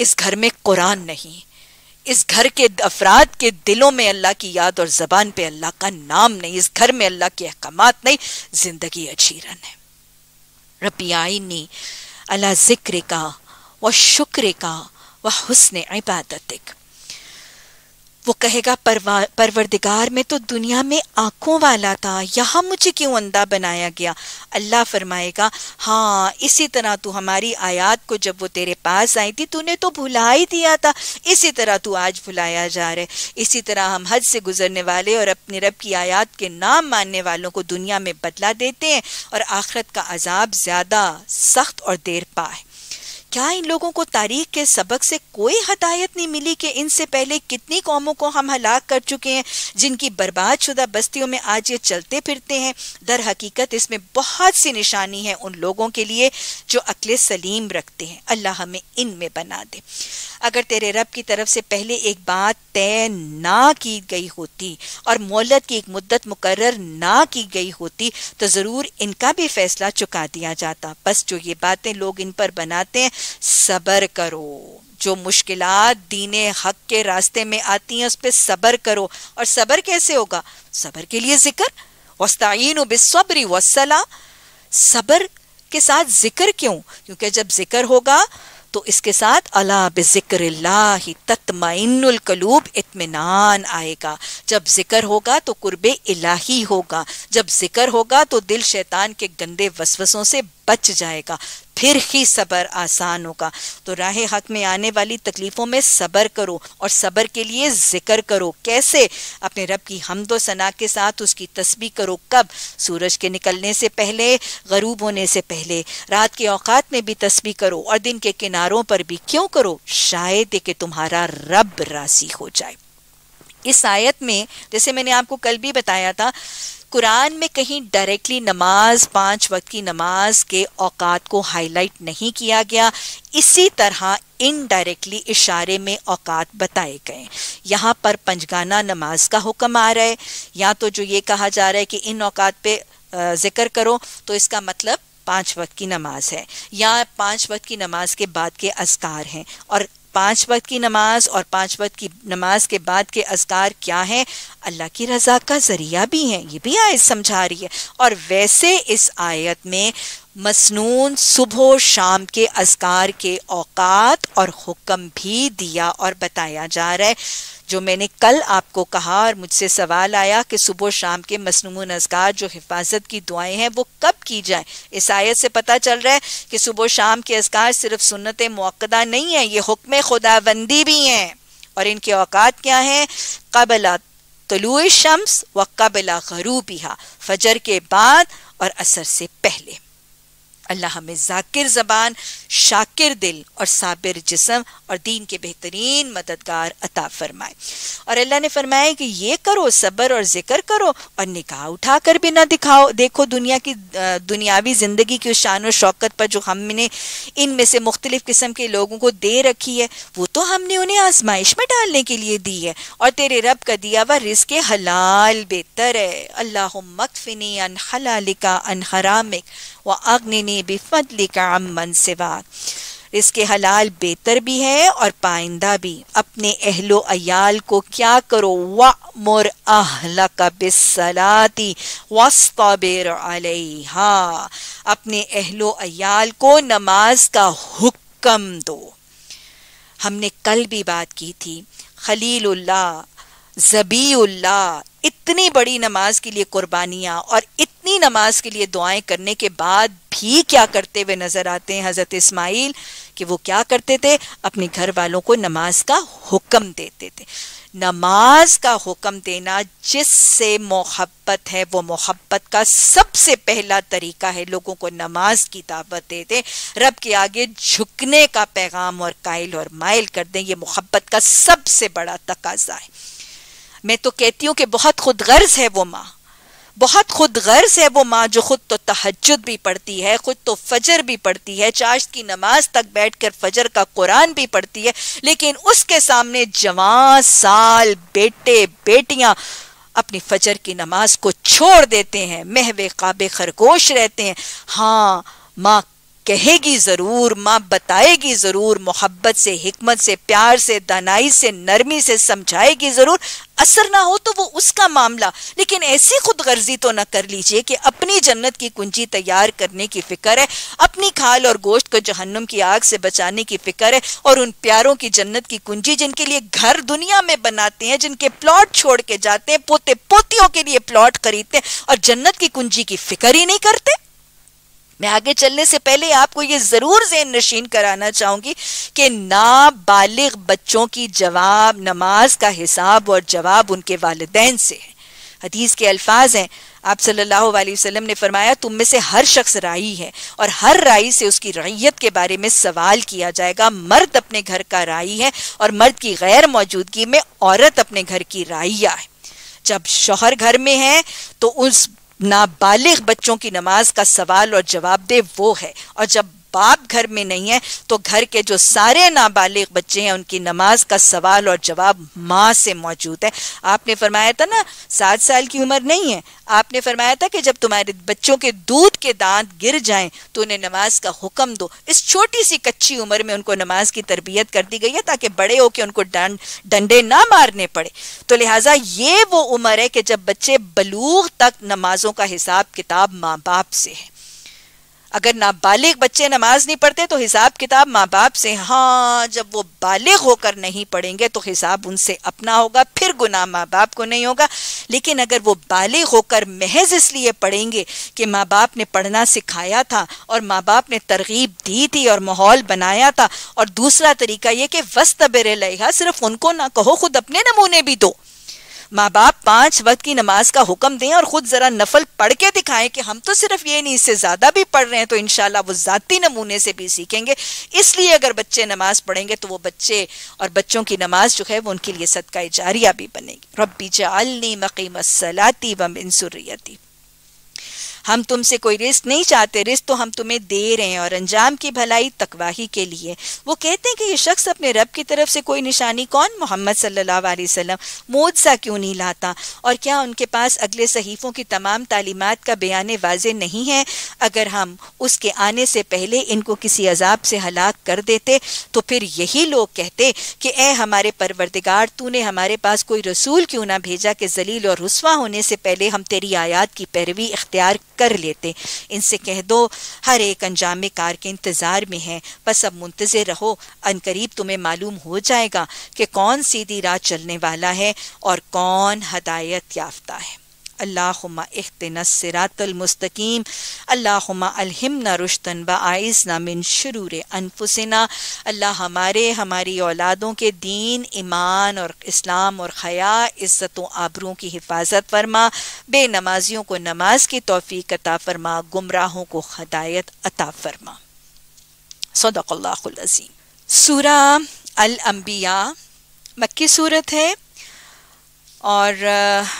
[SPEAKER 1] इस घर में कुरान नहीं इस घर के अफराद के दिलों में अल्लाह की याद और जबान पे अल्लाह का नाम नहीं, इस घर में अल्लाह के अहकाम नहीं, ज़िंदगी अचीरन है रबियानी अला ज़िक्र का व शुक्र का व हुसन इबादत वो कहेगा परवरदिगार, में तो दुनिया में आँखों वाला था, यहाँ मुझे क्यों अंधा बनाया गया? अल्लाह फरमाएगा हाँ इसी तरह तू हमारी आयात को जब वो तेरे पास आई थी, तूने तो भुला ही दिया था, इसी तरह तू आज भुलाया जा रहा है। इसी तरह हम हज से गुजरने वाले और अपने रब की आयात के नाम मानने वालों को दुनिया में बदला देते हैं और आखरत का अजाब ज़्यादा सख्त और देर पा है। क्या इन लोगों को तारीख के सबक से कोई हदायत नहीं मिली कि इनसे पहले कितनी कौमों को हम हलाक कर चुके हैं, जिनकी बर्बाद शुदा बस्तियों में आज ये चलते फिरते हैं? दर हकीकत इसमें बहुत सी निशानी है उन लोगों के लिए जो अकल सलीम रखते हैं। अल्लाह हमें इनमें बना दे। अगर तेरे रब की तरफ़ से पहले एक बात तय ना की गई होती और मोहलत की एक मुद्दत मुकर ना की गई होती तो ज़रूर इनका भी फैसला चुका दिया जाता। बस जो ये बातें लोग इन पर बनाते हैं, सबर करो। जो मुश्किल दीन हक के रास्ते में आती हैं, उस पर सबर करो। और सबर कैसे होगा? सबर के लिए ज़िक्र? वस्ताइन बिसब्री वसला सबर के साथ ज़िक्र क्यों? क्योंकि जब ज़िक्र होगा तो इसके साथ अला बिक्र तत्मिनुल इतमान आएगा। जब ज़िक्र होगा तो कुर्ब इलाही होगा। जब ज़िक्र होगा तो दिल शैतान के गंदे वसवसों से बच जाएगा। फिर ही सबर आसान होगा। तो राह हक में आने वाली तकलीफ़ों में सबर करो और सबर के लिए ज़िक्र करो। कैसे? अपने रब की हमदो सना के साथ उसकी तस्बी करो। कब? सूरज के निकलने से पहले, गरूब होने से पहले। रात के औकात में भी तस्बी करो और दिन के किनारों पर भी। क्यों करो? शायद कि तुम्हारा रब रासी हो जाए। इस आयत में, जैसे मैंने आपको कल भी बताया था कुरान में कहीं डायरेक्टली नमाज़, पाँच वक्त की नमाज़ के औकात को हाईलाइट नहीं किया गया। इसी तरह इनडायरेक्टली इशारे में औकात बताए गए। यहाँ पर पंजगाना नमाज़ का हुक्म आ रहा है। या तो जो ये कहा जा रहा है कि इन औकात पे ज़िक्र करो तो इसका मतलब पाँच वक्त की नमाज़ है। या पाँच वक्त की नमाज़ के बाद के असकार हैं। और पाँच वक्त की नमाज़ और पाँच वक्त की नमाज़ के बाद के असकार क्या हैं? अल्लाह की रजा का ज़रिया भी हैं, ये भी आयत समझा रही है। और वैसे इस आयत में मसनून सुबह शाम के असकार के औकात और हुक्म भी दिया और बताया जा रहा है। जो मैंने कल आपको कहा और मुझसे सवाल आया कि सुबह शाम के मसनून अजगार जो हिफाजत की दुआएँ हैं, वो कब की जाए? इस आयत से पता चल रहा है कि सुबह शाम के अजगार सिर्फ़ सुन्नत मौकदा नहीं है, ये हुक्म खुदाबंदी भी हैं। और इनके औकात क्या हैं? कबला तलु शम्स व कबला गरूबिहा, फजर के बाद और असर से पहले। अल्लाह हमें जाकिर ज़बान शाकिर दिल और साबिर जिसम और दीन के बेहतरीन मददगार अता फरमाए। और अल्लाह ने फरमाया कि ये करो, सब्र और ज़िक्र करो और निकाह उठा कर भी ना दिखाओ। देखो दुनिया की दुनियावी ज़िंदगी की शान और शौकत पर जो हमने इनमें से मुख्तलिफ़ किस्म के लोगों को दे रखी है, वो तो हमने उन्हें आजमाइश में डालने के लिए दी है और तेरे रब का दिया हुआ रिस्क हलाल बेहतर है। अल्लाह मकफिनी अन हलालिका अन हरामिक व अग्नि बिफदलिका अमन सिवा इसके हलाल बेहतर भी है और पाइंदा भी। अपने अहलो अयाल को क्या करो? व मुर का बिसलाती वस्ताबिर अलैहा। अपने अहलो अयाल को नमाज़ का हुक्म दो। हमने कल भी बात की थी, खलीलुल्लाह जबीउल्लाह इतनी बड़ी नमाज़ के लिए कुर्बानियाँ और इतनी नमाज़ के लिए दुआएँ करने के बाद भी क्या करते हुए नज़र आते हैं हज़रत इस्माइल? कि वो क्या करते थे? अपने घर वालों को नमाज़ का हुक्म देते थे। नमाज़ का हुक्म देना जिससे मोहब्बत है, वो मोहब्बत का सबसे पहला तरीका है। लोगों को नमाज़ की दावत दे दे। रब के आगे झुकने का पैगाम और कायल और माइल कर दें, ये मोहब्बत का सबसे बड़ा तकाजा है। मैं तो कहती हूँ कि बहुत खुद गर्ज है वो माँ। बहुत खुद गर्ज है वो माँ जो खुद तो तहजद भी पढ़ती है, खुद तो फजर भी पढ़ती है, चाश की नमाज़ तक बैठ कर फजर का कुरान भी पढ़ती है, लेकिन उसके सामने जवान, साल, बेटे, बेटियाँ अपनी फजर की नमाज़ को छोड़ देते हैं, महवे काबे खरगोश रहते हैं। हाँ माँ कहेगी ज़रूर, माँ बताएगी ज़रूर, मोहब्बत से, हिकमत से, प्यार से, दानाई से, नरमी से, समझाएगी ज़रूर। असर ना हो तो वो उसका मामला। लेकिन ऐसी खुद गर्जी तो ना कर लीजिए कि अपनी जन्नत की कुंजी तैयार करने की फ़िक्र है, अपनी खाल और गोश्त को जहन्नुम की आग से बचाने की फ़िक्र है, और उन प्यारों की जन्नत की कुंजी जिनके लिए घर दुनिया में बनाते हैं, जिनके प्लॉट छोड़ के जाते हैं पोते पोतियों के लिए प्लॉट खरीदते हैं, और जन्नत की कुंजी की फ़िक्र ही नहीं करते। मैं आगे चलने से पहले आपको ये ज़रूर जेन नशीन कराना चाहूँगी कि नाबालिग बच्चों की जवाब, नमाज़ का हिसाब और जवाब उनके वालदेन से है। हदीस के अल्फाज हैं, आप सल्लल्लाहु अलैहि वसल्लम ने फरमाया, तुम में से हर शख्स राई है और हर राई से उसकी रैयत के बारे में सवाल किया जाएगा। मर्द अपने घर का राई है और मर्द की गैर मौजूदगी में औरत अपने घर की राइया है। जब शोहर घर में है तो उस नाबालिग बच्चों की नमाज़ का सवाल और जवाब दे वो है। और जब बाप घर में नहीं है तो घर के जो सारे नाबालिग बच्चे हैं, उनकी नमाज़ का सवाल और जवाब माँ से मौजूद है। आपने फरमाया था ना, सात साल की उम्र नहीं है। आपने फरमाया था कि जब तुम्हारे बच्चों के दूध के दांत गिर जाएँ तो उन्हें नमाज़ का हुक्म दो। इस छोटी सी कच्ची उम्र में उनको नमाज़ की तरबियत कर दी गई है, ताकि बड़े होकर उनको डंडे ना मारने पड़े। तो लिहाजा ये वो उम्र है कि जब बच्चे बलूग तक नमाजों का हिसाब किताब माँ बाप से है। अगर नाबालिग बच्चे नमाज़ नहीं पढ़ते तो हिसाब किताब माँ बाप से हाँ जब वो बालिग होकर नहीं पढ़ेंगे तो हिसाब उनसे अपना होगा, फिर गुनाह माँ बाप को नहीं होगा। लेकिन अगर वो बालिग होकर महज इसलिए पढ़ेंगे कि माँ बाप ने पढ़ना सिखाया था और माँ बाप ने तरगीब दी थी और माहौल बनाया था, और दूसरा तरीका ये कि वस्त बेरे सिर्फ़ उनको ना कहो, खुद अपने नमूने भी दो। माँ बाप पाँच वक्त की नमाज़ का हुक्म दें और खुद जरा नफल पढ़ के दिखाएँ कि हम तो सिर्फ़ ये नहीं, इससे ज़्यादा भी पढ़ रहे हैं तो इनशाला वो जाती नमूने से भी सीखेंगे। इसलिए अगर बच्चे नमाज़ पढ़ेंगे तो वो बच्चे और बच्चों की नमाज़ जो है वो उनके लिए सदका जारिया भी बनेगी। रब्बी जालनी मकीम सलाती व मिनसुरियती हम तुमसे कोई रिस्क नहीं चाहते, रिस्क तो हम तुम्हें दे रहे हैं और अंजाम की भलाई तकवाही के लिए। वो कहते हैं कि ये शख्स अपने रब की तरफ़ से कोई निशानी कौन? मोहम्मद सल्लल्लाहु अलैहि वसल्लम। मोद सा क्यों नहीं लाता? और क्या उनके पास अगले सहीफों की तमाम तालीमत का बयान वाजे नहीं है? अगर हम उसके आने से पहले इनको किसी अजाब से हलाक कर देते तो फिर यही लोग कहते कि ए हमारे परवरदिगार, तूने हमारे पास कोई रसूल क्यों ना भेजा कि जलील और रसवा होने से पहले हम तेरी आयात की पैरवी इख्तियार कर लेते। इनसे कह दो, हर एक अंजाम कार के इंतज़ार में है, बस अब मुंतजर रहो। अनकरीब तुम्हें मालूम हो जाएगा कि कौन सीधी राह चलने वाला है और कौन हदायत याफ्ता है। अल्लाहुम्मा इख्तिना सिरातल मुस्तकीम अल्लाहुम्मा अलहिमना रुश्तन व आइजना मिन शुरूर अनफुसिना अल्लाह हमारे, हमारी औलादों के दीन, ईमान और इस्लाम और खया इज़्ज़त आबरों की हिफाजत फरमा। बेनमाजियों को नमाज़ की तोफ़ी अता फरमा। गुमराहों को हदायत अता फरमा। सदक़ल्लाज़ीम सूरा अल अंबिया मक्की सूरत है और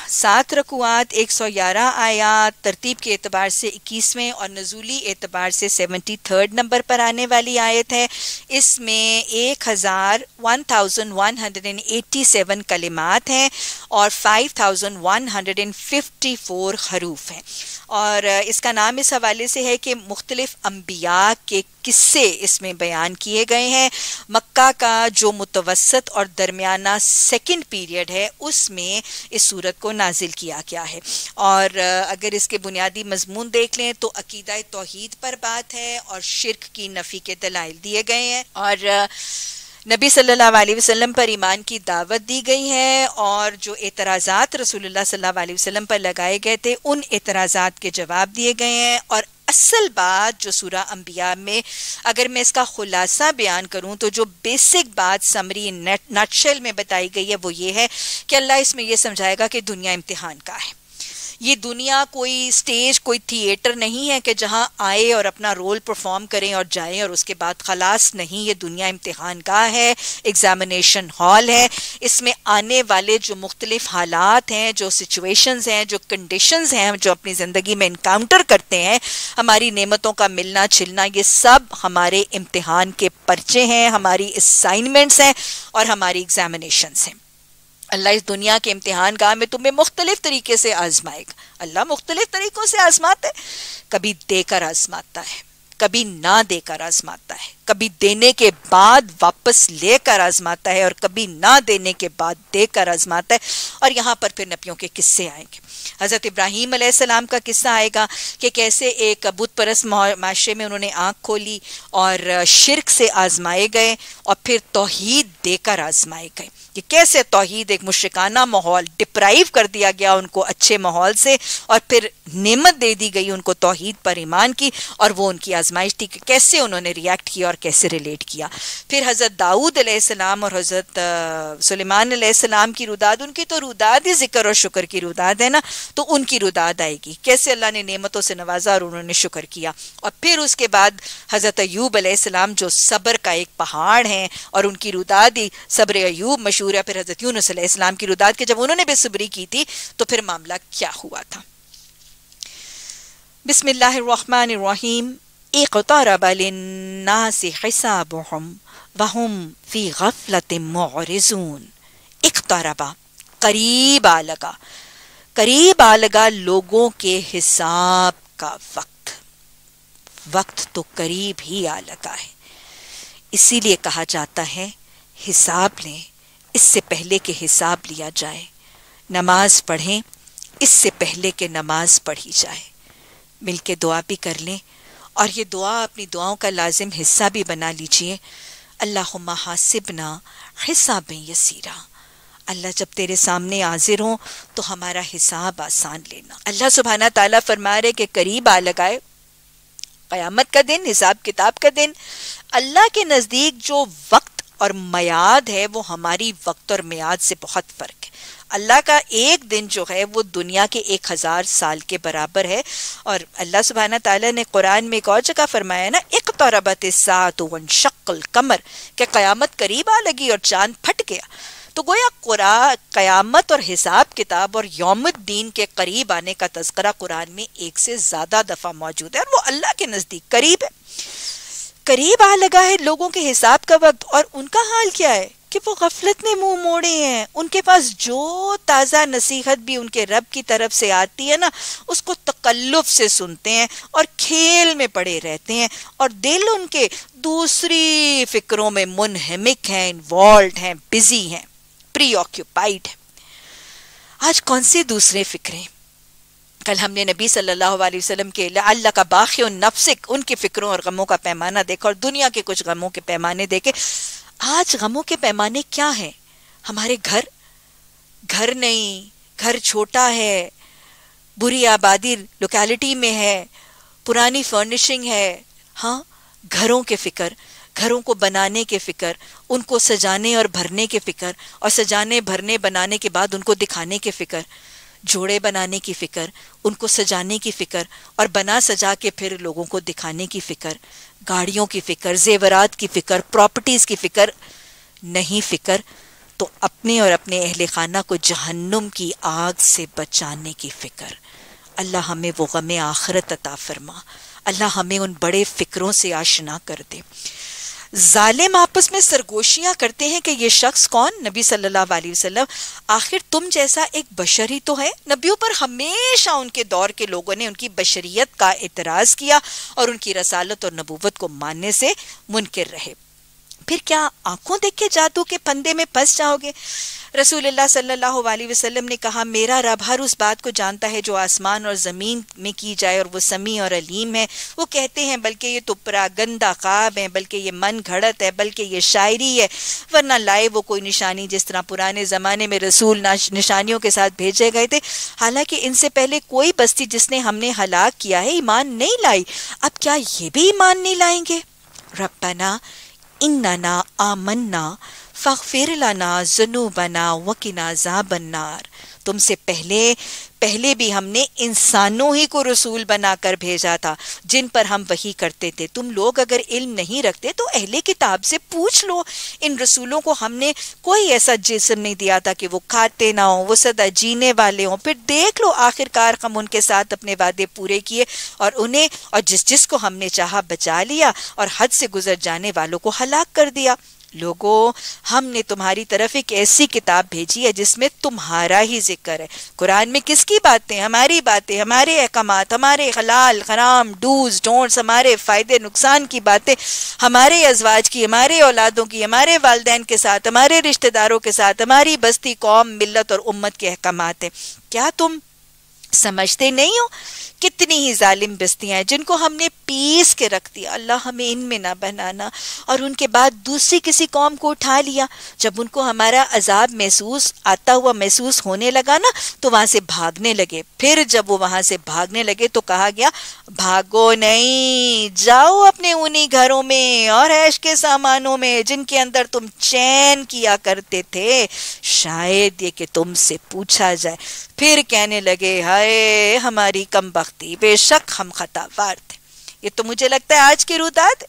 [SPEAKER 1] सात रकुआत, एक सौ ग्यारह आयात, तरतीब के एतबार से इक्कीसवें और नजूली एतबार से सेवेंटी थर्ड नंबर पर आने वाली आयत है। इसमें एक हज़ार one thousand one hundred and eighty seven कलिमात हैं और five thousand one hundred and fifty four हरूफ हैं। और इसका नाम इस हवाले से है कि मुख्तलिफ़ अम्बिया के किस्से इसमें बयान किए गए हैं। मक्का का जो मुतवसत और दरमियाना सेकंड पीरियड है, उसमें इस सूरत को नाजिल किया गया है। और अगर इसके बुनियादी मजमून देख लें तो अकीदा तोहद पर बात है और शिरक की नफ़ी के दलाइल दिए गए हैं। और नबी सल्लल्लाहु अलैहि वसल्लम पर ईमान की दावत दी गई है और जो एतराज़ात रसूलुल्लाह सल्लल्लाहु अलैहि वसल्लम पर लगाए गए थे, उन एतराज़ात के जवाब दिए गए हैं। और असल बात जो सूरा अंबिया में, अगर मैं इसका खुलासा बयान करूँ तो जो बेसिक बात समरी नटशेल में बताई गई है, वो ये है कि अल्लाह इसमें यह समझाएगा कि दुनिया इम्तिहान का है। ये दुनिया कोई स्टेज कोई थिएटर नहीं है कि जहाँ आए और अपना रोल परफॉर्म करें और जाएँ और उसके बाद खलास नहीं, ये दुनिया इम्तिहान का है एग्जामिनेशन हॉल है। इसमें आने वाले जो मुख्तलिफ़ हालात हैं, जो सिचुएशंस हैं, जो कंडीशंस हैं, जो अपनी ज़िंदगी में इनकाउंटर करते हैं, हमारी नेमतों का मिलना, छिलना, ये सब हमारे इम्तिहान के पर्चे हैं, हमारी असाइनमेंट्स हैं और हमारी एग्जामिनेशन हैं। अल्लाह इस दुनिया के इम्तिहान गाह में तुम्हें मुख्तलिफ़ तरीके से आजमाएगा। अल्लाह मुख्तलिफ़ तरीकों से आजमाते कभी देकर आजमाता है, कभी ना देकर आजमाता है। कभी देने के बाद वापस लेकर आजमाता है और कभी ना देने के बाद देकर आजमाता है। और यहाँ पर फिर नबियों के किस्से आएँगे। हज़रत इब्राहिम सलाम का किस्सा आएगा कि कैसे एक बुत परस्त माशरे में उन्होंने आँख खोली और शिरक से आजमाए गए और फिर तोहीद देकर आजमाए गए। कि कैसे तोहीद एक मुश्रकाना माहौल डिप्राइव कर दिया गया उनको अच्छे माहौल से और फिर नेमत दे दी गई उनको तोहीद पर ईमान की और वो उनकी आजमाइश थी कि कैसे उन्होंने रिएक्ट किया और कैसे रिलेट किया। फिर हज़रत दाऊद सलाम और हज़रत सलेमान सलाम की रुदाद, उनकी तो रुदाद ही ज़िक्र और शुक्र की रुदाद है ना? तो उनकी रुदाद आएगी। कैसे अल्लाह ने नेमतों से नवाजा और उन्होंने शुक्र किया? और फिर उसके बाद हज़रत अयूब सलाम, जो सब्र का एक पहाड़ है और उनकी रुदाद ही सब्र अयूब मशहूर है, फिर हज़रत यूनुसलाम की रुदाद के जब उन्होंने बेसब्री की थी तो फिर मामला क्या हुआ था? गफलतिन मुअरिजून। इक़तरबा, करीब आ लगा करीब आ लगा लोगों के हिसाब का वक्त। वक्त तो करीब ही आ लगा है। इसीलिए कहा जाता है, हिसाब लें, इससे पहले के हिसाब लिया जाए। नमाज़ पढ़ें, इससे पहले के नमाज़ पढ़ी जाए। मिलके दुआ भी कर लें, और ये दुआ अपनी दुआओं का लाजिम हिस्सा भी बना लीजिए। अल्लाह हासिबना हिसाब यसीरा। अल्लाह जब तेरे सामने हाजिर हो तो हमारा हिसाब आसान लेना। अल्लाह सुबहाना ताला फरमा रहे कि करीब आ लगाए। क़यामत का दिन, हिसाब किताब का दिन। अल्लाह के नज़दीक जो वक्त और मयाद है, वो हमारी वक्त और मियाद से बहुत फ़र्क है। अल्लाह का एक दिन जो है, वो दुनिया के एक हज़ार साल के बराबर है। और अल्लाह सुबहाना ताला ने कुरान में एक और जगह फरमाया ना एक तरबत सात वन शक्ल कमर, के क़यामत करीब आ लगी और चाँद फट गया। तो गोया कुरान, कयामत और हिसाब किताब और यौमुद्दीन के करीब आने का तस्करा कुरान में एक से ज़्यादा दफ़ा मौजूद है और वो अल्लाह के नज़दीक करीब है। करीब आ लगा है लोगों के हिसाब का वक्त और उनका हाल क्या है कि वो गफलत में मुँह मोड़े हैं। उनके पास जो ताज़ा नसीहत भी उनके रब की तरफ़ से आती है ना, उसको तकल्लुफ से सुनते हैं और खेल में पड़े रहते हैं और दिल उनके दूसरी फिक्रों में मुनहमिक हैं इन्वॉल्व हैं बिज़ी हैं। प्री ऑक्यूपाइड आज कौन से दूसरे फिक्रे कल हमने नबी सल्लल्लाहु अलैहि वसल्लम के अल्लाह का बाखी नफ्सिक, उनके फिक्रों और गमों का पैमाना देखा और दुनिया के कुछ गमों के पैमाने देखे। आज गमों के पैमाने क्या हैं? हमारे घर? घर नहीं, घर छोटा है, बुरी आबादी लोकेलिटी में है, पुरानी फर्निशिंग है। हाँ घरों के फ़िक्र। घरों को बनाने के फ़िक्र, उनको सजाने और भरने के फ़िक्र और सजाने, भरने, बनाने के बाद उनको दिखाने के फ़िक्र, जोड़े बनाने की फ़िक्र, उनको सजाने की फ़िक्र और बना सजा के फिर लोगों को दिखाने की फ़िक्र, गाड़ियों की फ़िक्र, जेवरात की फ़िक्र प्रॉपर्टीज़ की फ़िक्र, नहीं फ़िक्र तो अपने और अपने अहल खाना को जहन्नुम की आग से बचाने की फ़िक्र। अल्लाह हमें वो गम आखरत अता फरमा। अल्लाह हमें उन बड़े फिक्रों से आशना कर दे। जालिम आपस में सरगोशियाँ करते हैं कि ये शख्स कौन? नबी सल्लल्लाहु अलैहि वसल्लम, आखिर तुम जैसा एक बशर ही तो है। नबियों पर हमेशा उनके दौर के लोगों ने उनकी बशरियत का एतराज़ किया और उनकी रसालत और नबूवत को मानने से मुनकर रहे। फिर क्या आँखों देख के जादू के फंदे में फंस जाओगे? रसूलुल्लाह सल्लल्लाहु अलैहि वसल्लम ने कहा, मेरा रब हर उस बात को जानता है जो आसमान और ज़मीन में की जाए और वो समी और अलीम है। वो कहते हैं, बल्कि ये तुपरा गंदा ख्वाब है, बल्कि ये मन घड़त है, बल्कि ये शायरी है, वरना लाए वो कोई निशानी जिस तरह पुराने ज़माने में रसूल निशानियों के साथ भेजे गए थे। हालाँकि इनसे पहले कोई बस्ती जिसने हमने हलाक किया है, ईमान नहीं लाई। अब क्या ये भी ईमान नहीं लाएँगे? रब्बना इन्ना आमन्ना फ़िर लना जुनूबना वकिना जाबन्नार तुमसे पहले पहले भी हमने इंसानों ही को रसूल बनाकर भेजा था, जिन पर हम वही करते थे। तुम लोग अगर इल्म नहीं रखते तो अहले किताब से पूछ लो, इन रसूलों को हमने कोई ऐसा जिसम नहीं दिया था कि वो खाते ना हो, वो सदा जीने वाले हों। फिर देख लो आखिरकार हम उनके साथ अपने वादे पूरे किए और उन्हें, और जिस जिसको हमने चाहा बचा लिया और हद से गुजर जाने वालों को हलाक कर दिया। लोगों, हमने तुम्हारी तरफ़ एक ऐसी किताब भेजी है जिसमें तुम्हारा ही ज़िक्र है। कुरान में किसकी बातें? हमारी बातें, हमारे अहकाम हमारे हलाल हराम, डूज, डोंट्स, हमारे फ़ायदे, नुकसान की बातें, हमारे अजवाज की, हमारे औलादों की, हमारे वालदेन के साथ, हमारे रिश्तेदारों के साथ, हमारी बस्ती, कौम, मिल्लत और उम्मत के अहकाम हैं। क्या तुम समझते नहीं हो? कितनी ही जालिम बस्तियाँ हैं जिनको हमने पीस के रख दिया। अल्लाह हमें इनमें ना बनाना। और उनके बाद दूसरी किसी कौम को उठा लिया। जब उनको हमारा अजाब महसूस आता हुआ महसूस होने लगा ना तो वहाँ से भागने लगे। फिर जब वो वहाँ से भागने लगे तो कहा गया, भागो नहीं, जाओ अपने उन्हीं घरों में और ऐश के सामानों में जिनके अंदर तुम चैन किया करते थे। शायद ये कि तुमसे पूछा जाए। फिर कहने लगे, हाय, हमारी कम बख्ती बेशक हम खतावार थे। ये तो मुझे लगता है आज की रुदात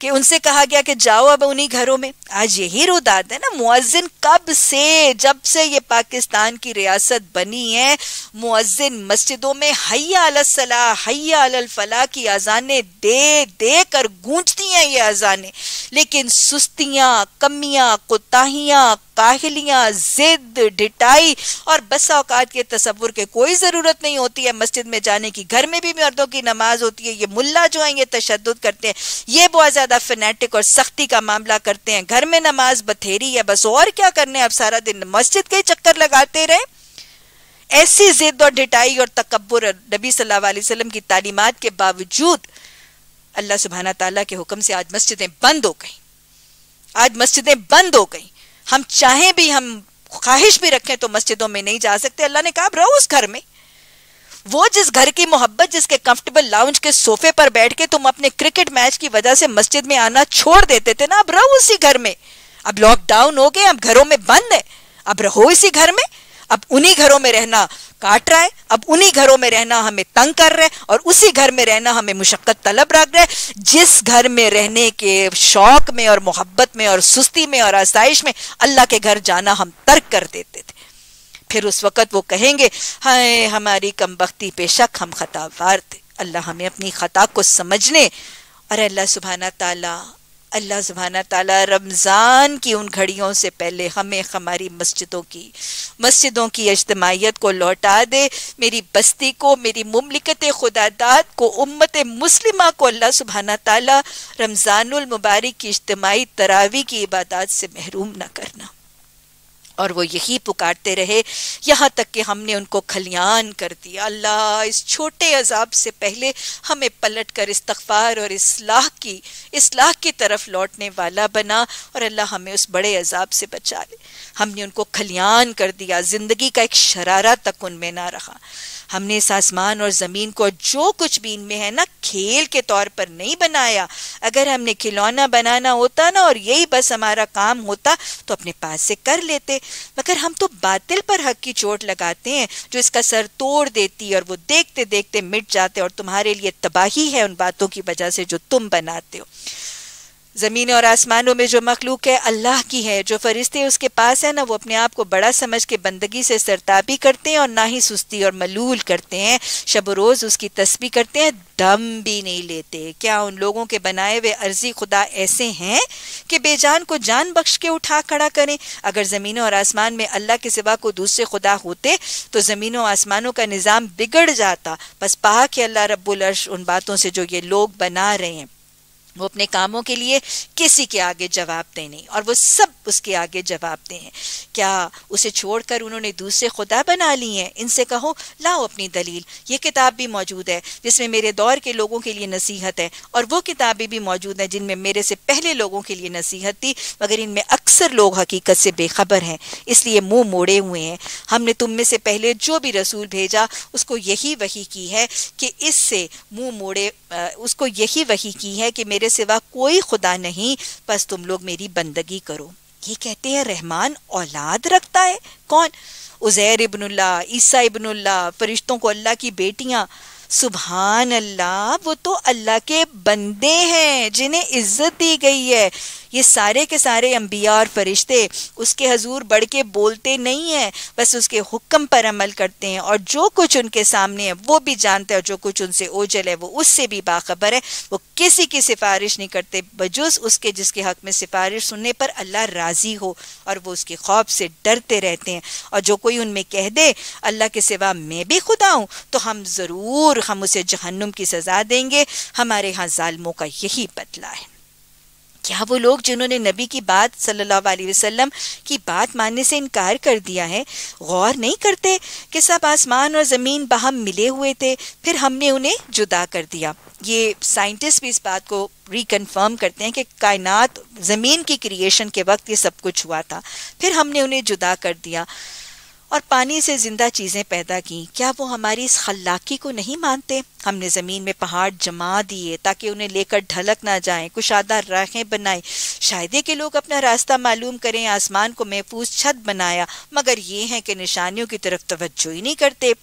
[SPEAKER 1] कि उनसे कहा गया कि जाओ अब उन्हीं घरों में। आज यही रुदात है ना मुअज्जिन कब से, जब से ये पाकिस्तान की रियासत बनी है मुअज्जिन मस्जिदों में हैया अलसला हैया अल फला की अजाने दे दे कर गूंजती हैं ये अजाने। लेकिन सुस्तियाँ, कमियाँ, कोताहियाँ काहलियाँ जिद ढिटाई और बस औकात के तस्वुर के कोई ज़रूरत नहीं होती है। मस्जिद में जाने की, घर में भी मर्दों की नमाज़ होती है। ये मुल्ला जो है, ये तशद करते हैं। ये बहुत ज़्यादा फिनेटिक और सख्ती का मामला करते हैं। घर में नमाज़ बथेरी है, बस और क्या करने अब सारा दिन मस्जिद के चक्कर लगाते रहे। ऐसी जिद और ढिटाई और तकबर नबी सल्लल्लाहु अलैहि वसल्लम की तालीमात के बावजूद अल्लाह सुबहाना ताला के हुक्म से आज मस्जिदें बंद हो गई। आज मस्जिदें बंद हो गई। हम चाहे भी, हम ख्वाहिश भी रखें तो मस्जिदों में नहीं जा सकते। अल्लाह ने कहा रहो उस घर में। वो जिस घर की मोहब्बत, जिसके कंफर्टेबल लाउंज के सोफे पर बैठ के तुम अपने क्रिकेट मैच की वजह से मस्जिद में आना छोड़ देते थे ना, अब रहो उसी घर में। अब लॉकडाउन हो गए, अब घरों में बंद है। अब रहो इसी घर में। अब उन्हीं घरों में रहना काट रहा है, अब उन्हीं घरों में रहना हमें तंग कर रहा है और उसी घर में रहना हमें मुशक्कत तलब रख रहा है। जिस घर में रहने के शौक में और मोहब्बत में और सुस्ती में और आसाइश में अल्लाह के घर जाना हम तर्क कर देते थे। फिर उस वक़्त वो कहेंगे, हाय, हमारी कम बख्ती बेशक हम खतावार थे। अल्लाह हमें अपनी खता को समझने और अल्लाह सुबहाना ताला अल्लाह सुबहाना ताला रमज़ान की उन घड़ियों से पहले हमें हमारी मस्जिदों की मस्जिदों की अजतमाहीत को लौटा दे। मेरी बस्ती को, मेरी मुमलिकत खुदादात को, उम्मत मुस्लिमा को अल्लाह सुबहाना ताला रमज़ानमबारक की इज्तमाही तरावी की इबादत से महरूम न करना। और वो यही पुकारते रहे, यहाँ तक कि हमने उनको खलियान कर दिया। अल्लाह, इस छोटे अजाब से पहले हमें पलट कर इस्तफार और इसलाह की इसलाह की तरफ़ लौटने वाला बना और अल्लाह हमें उस बड़े अजाब से बचा ले। हमने उनको खलियान कर दिया, ज़िंदगी का एक शरारा तक उनमें ना रहा। हमने इस आसमान और ज़मीन को जो कुछ भी इनमें है ना खेल के तौर पर नहीं बनाया। अगर हमने खिलौना बनाना होता ना और यही बस हमारा काम होता तो अपने पास से कर लेते। मगर हम तो बातिल पर हक की चोट लगाते हैं, जो इसका सर तोड़ देती और वो देखते देखते मिट जाते और तुम्हारे लिए तबाही है उन बातों की वजह से जो तुम बनाते हो। ज़मीन और आसमानों में जो मखलूक है, अल्लाह की है। जो फरिश्ते उसके पास है, ना वो अपने आप को बड़ा समझ के बंदगी से सरताबी करते हैं और ना ही सुस्ती और मलूल करते हैं। शब रोज़ उसकी तस्बी करते हैं, दम भी नहीं लेते। क्या उन लोगों के बनाए हुए अर्जी खुदा ऐसे हैं कि बेजान को जान बख्श के उठा खड़ा करें? अगर ज़मीनों और आसमान में अल्लाह के सिवा को दूसरे खुदा होते तो ज़मीनों आसमानों का निज़ाम बिगड़ जाता। बस पहा कि अल्लाह रब्बुल अर्श उन बातों से जो ये लोग बना रहे हैं। वो अपने कामों के लिए किसी के आगे जवाब दे नहीं, और वो सब उसके आगे जवाब दे हैं। क्या उसे छोड़कर उन्होंने दूसरे खुदा बना ली हैं? इनसे कहो, लाओ अपनी दलील। ये किताब भी मौजूद है, जिसमें मेरे दौर के लोगों के लिए नसीहत है, और वो किताबें भी मौजूद हैं, जिनमें मेरे से पहले लोगों के लिए नसीहत थी, मगर इनमें अक्सर लोग हकीकत से बेखबर हैं, इसलिए मुँह मोड़े हुए हैं। हमने तुम में से पहले जो भी रसूल भेजा, उसको यही वही की है कि इससे मुँह मोड़े उसको यही वही की है कि मेरे मेरे सिवा कोई खुदा नहीं, बस तुम लोग मेरी बंदगी करो। ये कहते हैं रहमान औलाद रखता है? कौन? उज़ैर इबनुल्ला ईसा इबनुल्ला फरिश्तों को अल्लाह की बेटियाँ। सुबहान अल्लाह, वो तो अल्लाह के बंदे हैं जिन्हें इज़्ज़त दी गई है। ये सारे के सारे अम्बिया और फरिश्ते उसके हजूर बढ़ के बोलते नहीं हैं, बस उसके हुक्म पर अमल करते हैं और जो कुछ उनके सामने है, वो भी जानते हैं और जो कुछ उनसे ओझल है, वो उससे भी बाखबर है। वो किसी की सिफारिश नहीं करते बजुज उसके जिसके हक में सिफारिश सुनने पर अल्लाह राज़ी हो और वो उसके खौफ से डरते रहते हैं। और जो कोई उनमें कह दे, अल्लाह के सिवा मैं भी खुदा हूँ तो हम ज़रूर हम उसे जहन्नुम की सज़ा देंगे। हमारे यहाँ जालमों का यही बदला है। क्या वो लोग जिन्होंने नबी की बात सल्लल्लाहु अलैहि वसल्लम की बात मानने से इनकार कर दिया है, गौर नहीं करते कि सब आसमान और ज़मीन बाहम मिले हुए थे, फिर हमने उन्हें जुदा कर दिया। ये साइंटिस्ट भी इस बात को रिकन्फर्म करते हैं कि कायनात ज़मीन की क्रिएशन के वक्त ये सब कुछ हुआ था। फिर हमने उन्हें जुदा कर दिया। और पानी से ज़िंदा चीज़ें पैदा की। क्या वो हमारी इस खल्लाकी को नहीं मानते? हमने ज़मीन में पहाड़ जमा दिए ताकि उन्हें लेकर ढलक ना जाए, कुशादा राहें बनाई। शायद के लोग अपना रास्ता मालूम करें, आसमान को महफूज छत बनाया, मगर ये है कि निशानियों की तरफ़ तवज्जो ही नहीं करते।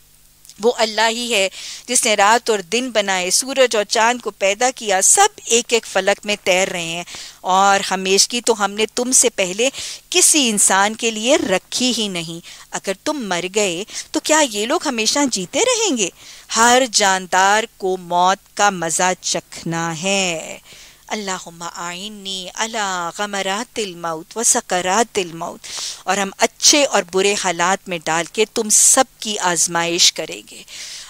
[SPEAKER 1] वो अल्लाह ही है, जिसने रात और दिन बनाए, सूरज और चाँद को पैदा किया, सब एक एक फलक में तैर रहे हैं। और हमेश की तो हमने तुमसे पहले किसी इंसान के लिए रखी ही नहीं। अगर तुम मर गए तो क्या ये लोग हमेशा जीते रहेंगे? हर जानदार को मौत का मज़ा चखना है। अल्लाहुम्मा आइनी अला गमरातिल मौत व सकरातिल मौत और हम अच्छे और बुरे हालात में डाल के तुम सब की आजमाइश करेंगे।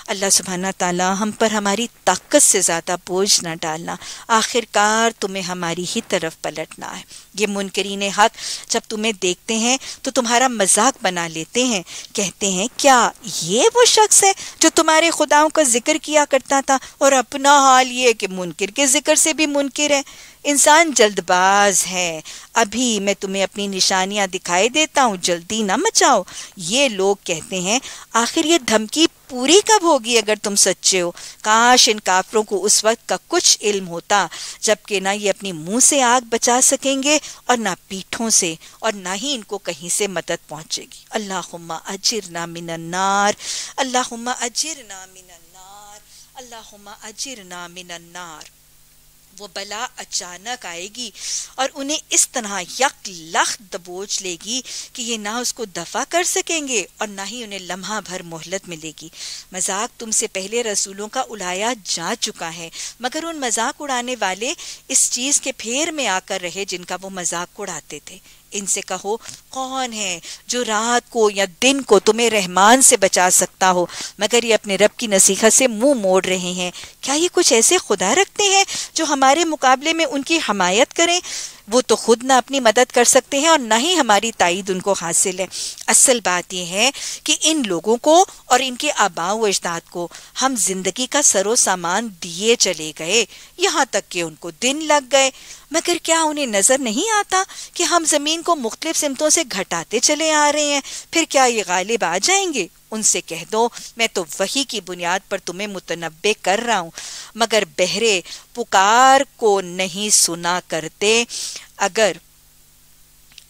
[SPEAKER 1] अल्लाह सुबहाना ताला हम पर हमारी ताकत से ज़्यादा बोझ ना डालना। आखिरकार तुम्हें हमारी ही तरफ़ पलटना है। ये मुनकरीन हक जब तुम्हें देखते हैं तो तुम्हारा मज़ाक बना लेते हैं। कहते हैं, क्या ये वो शख्स है जो तुम्हारे खुदाओं का ज़िक्र किया करता था और अपना हाल ये कि मुनकर के ज़िक्र से भी मुनकर है? इंसान जल्दबाज है। अभी मैं तुम्हें अपनी निशानियाँ दिखाई देता हूँ, जल्दी ना मचाओ। ये लोग कहते हैं, आखिर ये धमकी पूरी कब होगी अगर तुम सच्चे हो? काश इन काफरों को उस वक्त का कुछ इल्म होता, जबकि ना ये अपनी मुँह से आग बचा सकेंगे और ना पीठों से और ना ही इनको कहीं से मदद पहुंचेगी। अल्लाह अजिर ना मिनन्नार अल्लाह अजिर ना मिनन्नार अल्लाह अजिर ना मिनन्नार वो बला अचानक आएगी और उन्हें इस तरह यक लख दबोच लेगी कि ये ना उसको दफ़ा कर सकेंगे और ना ही उन्हें लम्हा भर मोहलत मिलेगी। मज़ाक तुमसे पहले रसूलों का उड़ाया जा चुका है, मगर उन मज़ाक उड़ाने वाले इस चीज़ के फेर में आकर रहे जिनका वो मज़ाक उड़ाते थे। इनसे कहो, कौन है जो रात को या दिन को तुम्हें रहमान से बचा सकता हो? मगर ये अपने रब की नसीहत से मुँह मोड़ रहे हैं। क्या ये कुछ ऐसे खुदा रखते हैं जो हमारे मुकाबले में उनकी हमायत करें? वो तो खुद ना अपनी मदद कर सकते हैं और ना ही हमारी ताइद उनको हासिल है। असल बात यह है कि इन लोगों को और इनके आबा व अजदाद को हम ज़िंदगी का सरो सामान दिए चले गए। यहाँ तक कि उनको दिन लग गए। मगर क्या उन्हें नज़र नहीं आता कि हम ज़मीन को मुख्तलिफ़ सिमतों से घटाते चले आ रहे हैं? फिर क्या ये गालिब आ जाएँगे? उनसे कह दो, मैं तो वही की बुनियाद पर तुम्हें मुतनबे कर रहा हूँ। मगर बहरे, पुकार को नहीं सुना करते। अगर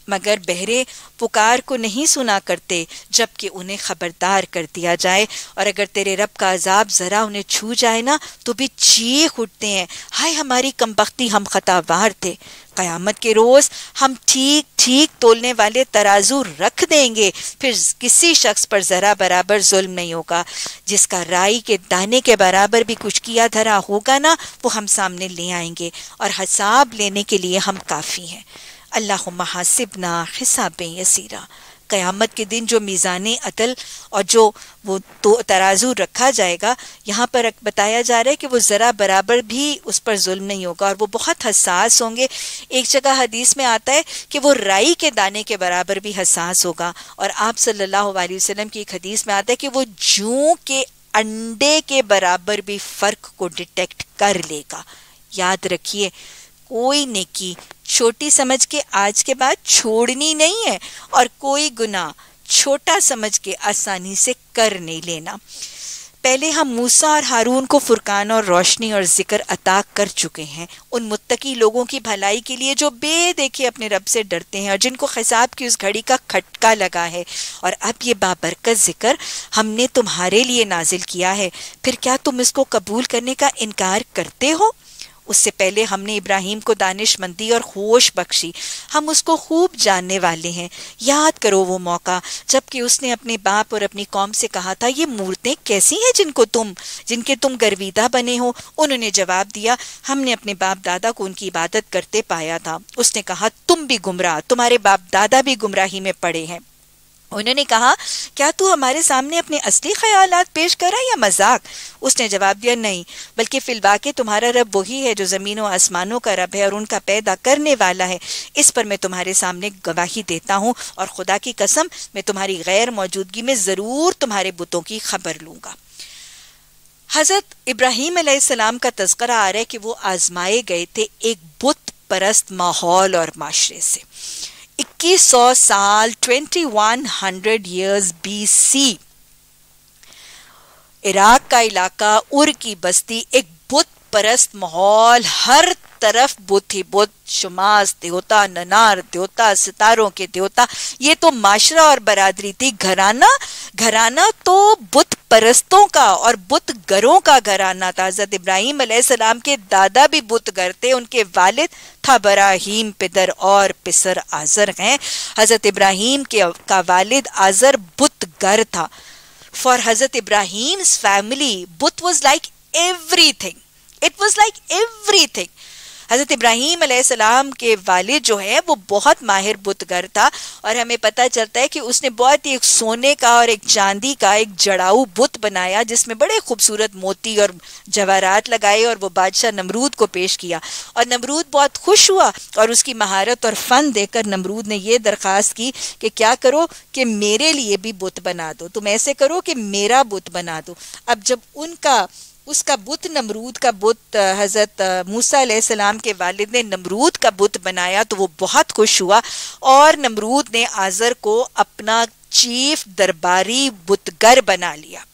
[SPEAKER 1] मगर बहरे पुकार को नहीं सुना करते, जबकि उन्हें खबरदार कर दिया जाए। और अगर तेरे रब का अजाब जरा उन्हें छू जाए ना तो भी चीख उठते हैं। हाय, हमारी कमबख्ती, हम खतावार थे। कयामत के रोज हम ठीक ठीक तोलने वाले तराजू रख देंगे। फिर किसी शख्स पर जरा बराबर जुल्म नहीं होगा। जिसका राई के दाने के बराबर भी कुछ किया धरा होगा ना, वो हम सामने ले आएँगे। और हिसाब लेने के लिए हम काफ़ी हैं। अल्लाह महासिबना हिसाब यसीरा। क़यामत के दिन जो मीज़ान अतल और जो वो तो तराजू रखा जाएगा, यहाँ पर बताया जा रहा है कि वो ज़रा बराबर भी उस पर जुल्म नहीं होगा और वो बहुत हसास होंगे। एक जगह हदीस में आता है कि वो राई के दाने के बराबर भी हसास होगा और आप सल्लल्लाहु अलैहि वसल्लम की एक हदीस में आता है कि वो जू के अंडे के बराबर भी फ़र्क को डिटेक्ट कर लेगा। याद रखिए, कोई नेकी छोटी समझ के आज के बाद छोड़नी नहीं है और कोई गुनाह छोटा समझ के आसानी से कर नहीं लेना। पहले हम मूसा और हारून को फुरकान और रोशनी और ज़िक्र अता कर चुके हैं। उन मुत्तकी लोगों की भलाई के लिए जो बेदेखे अपने रब से डरते हैं और जिनको खिसाब की उस घड़ी का खटका लगा है। और अब ये बाबरकत ज़िक्र हमने तुम्हारे लिए नाजिल किया है। फिर क्या तुम इसको कबूल करने का इनकार करते हो? उससे पहले हमने इब्राहिम को दानिशमंदी और होश बख्शी। हम उसको खूब जानने वाले हैं। याद करो वो मौका, जबकि उसने अपने बाप और अपनी कौम से कहा था, ये मूर्तें कैसी हैं जिनको तुम, जिनके तुम गर्विदा बने हो? उन्होंने जवाब दिया, हमने अपने बाप दादा को उनकी इबादत करते पाया था। उसने कहा, तुम भी गुमराह, तुम्हारे बाप दादा भी गुमराही में पड़े हैं। उन्होंने कहा, क्या तू हमारे सामने अपने असली ख्याल पेश करा या मज़ाक? उसने जवाब दिया, नहीं, बल्कि फिलवा के तुम्हारा रब वही है जो ज़मीनों, आसमानों का रब है और उनका पैदा करने वाला है। इस पर मैं तुम्हारे सामने गवाही देता हूँ और खुदा की कसम, मैं तुम्हारी गैर मौजूदगी में ज़रूर तुम्हारे बुतों की खबर लूँगा। हज़रत इब्राहिम सलाम का तस्करा आ रहा है कि वो आजमाए गए थे एक बुत परस्त माहौल और माशरे से। 2100 साल 2100 इयर्स बीसी इराक का इलाका उर की बस्ती एक बुत परस्त माहौल हर तरफ़ बुत ही बुत शुमास, देवता, ननार, देवता, सितारों के देवता। ये तो माशरा और बरादरी थी। घराना घराना तो बुत परस्तों का और बुत गरों का घराना था। हज़रत इब्राहिम सलाम के दादा भी बुत गर थे। उनके वालिद था बराहीम, पिदर और पिसर आजर हैं। हज़रत इब्राहिम के, का वालिद आजर बुत गर था। फॉर हज़रत इब्राहिम फैमिली बुत was like everything it was like everything हज़रत इब्राहिम सलाम के वालिद जो है, वो बहुत माहिर बुतगर था और हमें पता चलता है कि उसने बहुत ही एक सोने का और एक चांदी का एक जड़ाऊ बुत बनाया, जिसमें बड़े खूबसूरत मोती और जवाहरात लगाए और वो बादशाह नमरूद को पेश किया। और नमरूद बहुत खुश हुआ और उसकी महारत और फन देखकर नमरूद ने यह दरख्वास्त की कि क्या करो कि मेरे लिए भी बुत बना दो। तुम ऐसे करो कि मेरा बुत बना दो। अब जब उनका उसका बुत नमरूद का बुत हज़रत मूसा सलाम के वालिद ने नमरूद का बुत बनाया तो वो बहुत खुश हुआ और नमरूद ने आजर को अपना चीफ दरबारी बुतगर बना लिया।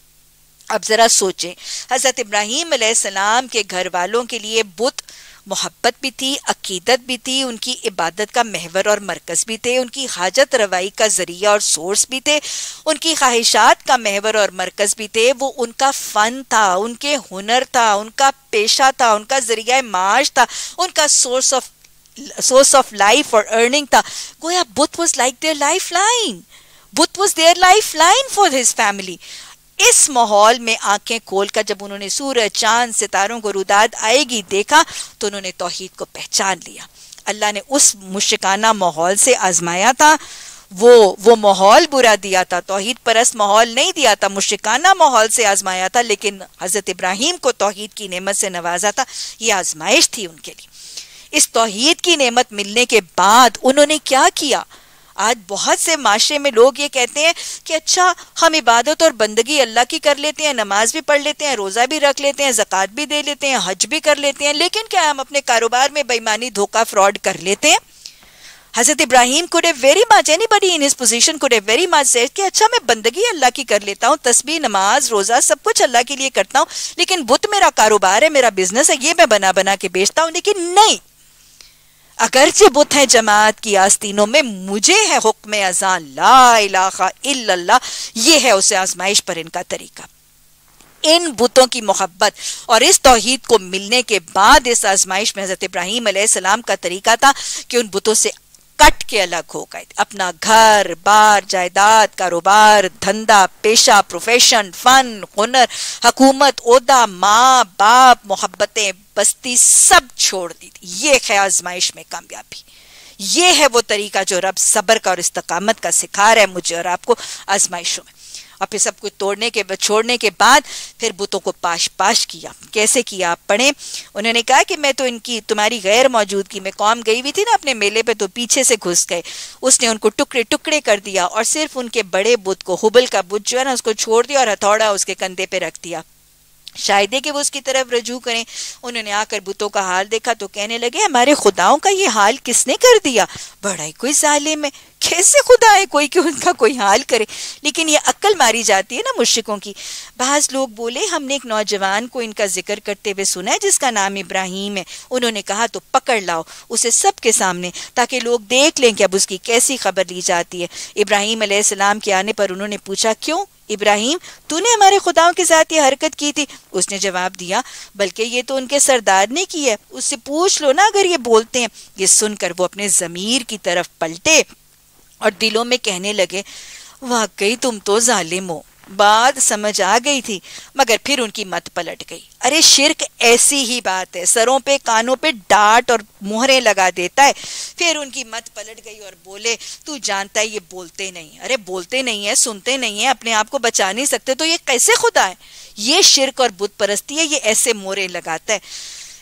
[SPEAKER 1] अब जरा सोचें, हज़रत इब्राहिम सलाम के घर वालों के लिए बुत मोहब्बत भी थी, अकीदत भी थी, उनकी इबादत का महवर और मरकज भी थे, उनकी हाजत रवाई का ज़रिया और सोर्स भी थे, उनकी ख्वाहिशात का महवर और मरकज भी थे, वो उनका फन था, उनके हुनर था, उनका पेशा था, उनका ज़रिया माश था, उनका source of source of life और अर्निंग था। गोया बुत was like their life line बुत was their life line for his family इस माहौल में आँखें खोलकर जब उन्होंने सूरज चाँद, सितारों को रुदाद आएगी देखा तो उन्होंने तोहीद को पहचान लिया। अल्लाह ने उस मुश्काना माहौल से आजमाया था। वो वो माहौल बुरा दिया था। तोहीद परस माहौल नहीं दिया था। मुश्काना माहौल से आजमाया था, लेकिन हज़रत इब्राहिम को तोहीद की नेमत से नवाजा था। ये आजमाइश थी उनके लिए। इस तोहीद की नेमत मिलने के बाद उन्होंने क्या किया? आज बहुत से माशरे में लोग ये कहते हैं कि अच्छा हम इबादत और बंदगी अल्लाह की कर लेते हैं, नमाज़ भी पढ़ लेते हैं, रोज़ा भी रख लेते हैं, जक़ात भी दे लेते हैं, हज भी कर लेते हैं, लेकिन क्या हम अपने कारोबार में बेईमानी, धोखा, फ्रॉड कर लेते हैं? हज़रत Ibrahim could very much anybody in his position could very much said कि अच्छा मैं बंदगी अल्लाह की कर लेता हूँ तस्बी नमाज़, रोजा, सब कुछ अल्लाह के लिए करता हूँ, लेकिन बुत मेरा कारोबार है, मेरा बिज़नेस है, ये मैं बना बना के बेचता हूँ, लेकिन नहीं। अगरचे बुत है जमात की आस्तीनों में, मुझे है हुक्म अजान, ला इलाहा इल्लल्लाह, ये है उसे आजमाइश पर इनका तरीका। इन बुतों की मोहब्बत और इस तोहीद को मिलने के बाद इस आजमाइश में हज़रत इब्राहिम का तरीका था कि उन बुतों से कट के अलग हो गए। अपना घर, बार, जायदाद, कारोबार, धंधा, पेशा प्रोफेशन फन हुनर हकूमत ओदा माँ, बाप, मोहब्बतें, बस्ती सब छोड़ दी थी। ये है आजमाइश में कामयाबी। ये है वो तरीका जो रब सबर का और इस्तकामत का सिखा रहा है। मुझे और आपको आजमाइशों में और फिर सब कुछ तोड़ने के छोड़ने के बाद फिर बुतों को पाश पाश किया। कैसे किया? आप पढ़े। उन्होंने कहा कि मैं तो इनकी, तुम्हारी गैर मौजूदगी में कौम गई हुई थी ना अपने मेले पे तो पीछे से घुस गए। उसने उनको टुकड़े टुकड़े कर दिया और सिर्फ़ उनके बड़े बुत को, हुबल का बुत जो है ना, उसको छोड़ दिया और हथौड़ा उसके कंधे पे रख दिया। शायद है कि वो उसकी तरफ़ रजू करें। उन्होंने आकर बुतों का हाल देखा तो कहने लगे, हमारे खुदाओं का ये हाल किसने कर दिया? बड़ा ही कोई जालिम है। कैसे खुदा है कोई कि उनका कोई हाल करे? लेकिन ये अक्ल मारी जाती है ना मुश्किकों की। बाज लोग बोले, हमने एक नौजवान को इनका ज़िक्र करते हुए सुना है जिसका नाम इब्राहिम है। उन्होंने कहा तो पकड़ लाओ उसे सबके सामने ताकि लोग देख लें कि अब उसकी कैसी खबर ली जाती है। इब्राहिम सलाम के आने पर उन्होंने पूछा, क्यों? इब्राहिम, तूने हमारे खुदाओं के साथ ये हरकत की थी। उसने जवाब दिया, बल्कि ये तो उनके सरदार ने की है। उससे पूछ लो ना अगर ये बोलते हैं। ये सुनकर वो अपने जमीर की तरफ़ पलटे और दिलों में कहने लगे, वाकई तुम तो जालिम हो। बात समझ आ गई थी, मगर फिर उनकी मत पलट गई। अरे शिरक ऐसी ही बात है। सरों पे, कानों पे डांट और मुहरे लगा देता है। फिर उनकी मत पलट गई और बोले, तू जानता है, ये बोलते नहीं अरे बोलते नहीं है, सुनते नहीं है, अपने आप को बचा नहीं सकते तो ये कैसे खुदा है? ये शिरक और बुत परस्ती है, ये ऐसे मोहरे लगाता है।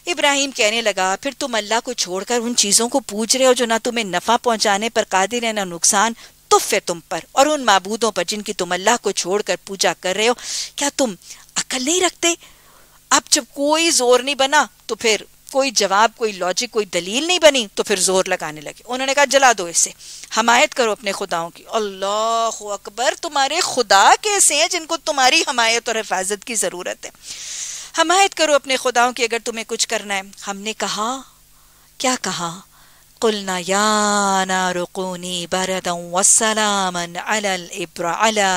[SPEAKER 1] इब्राहिम कहने लगा, फिर तुम अल्लाह को छोड़कर उन चीज़ों को पूछ रहे हो जो ना तुम्हें नफा पहुँचाने पर कादिर है, ना नुकसान तुफ है तुम पर और उन मबूदों पर जिनकी तुम अल्लाह को छोड़कर पूजा कर रहे हो, क्या तुम अकल नहीं रखते? अब जब कोई ज़ोर नहीं बना तो फिर कोई जवाब, कोई लॉजिक कोई दलील नहीं बनी तो फिर ज़ोर लगाने लगे। उन्होंने कहा, जला दो इसे। हमायत करो अपने खुदाओं की। अल्लाह अकबर, तुम्हारे खुदा कैसे हैं जिनको तुम्हारी हमायत और हिफाजत की ज़रूरत है? हमायत करो अपने खुदाओं की, अगर तुम्हें कुछ करना है। हमने कहा, क्या कहा? कुलना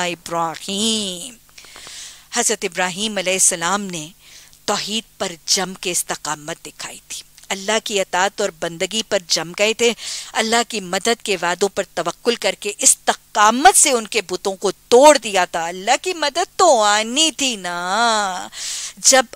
[SPEAKER 1] इब्राहिम। हज़रत इब्राहिम ने तोहीद पर जम के इस्तकामत दिखाई थी। अल्लाह की अतात और बंदगी पर जम गए थे। अल्लाह की मदद के वादों पर तवक्कुल करके इस तकामत से उनके बुतों को तोड़ दिया था। अल्लाह की मदद तो आनी थी ना। जब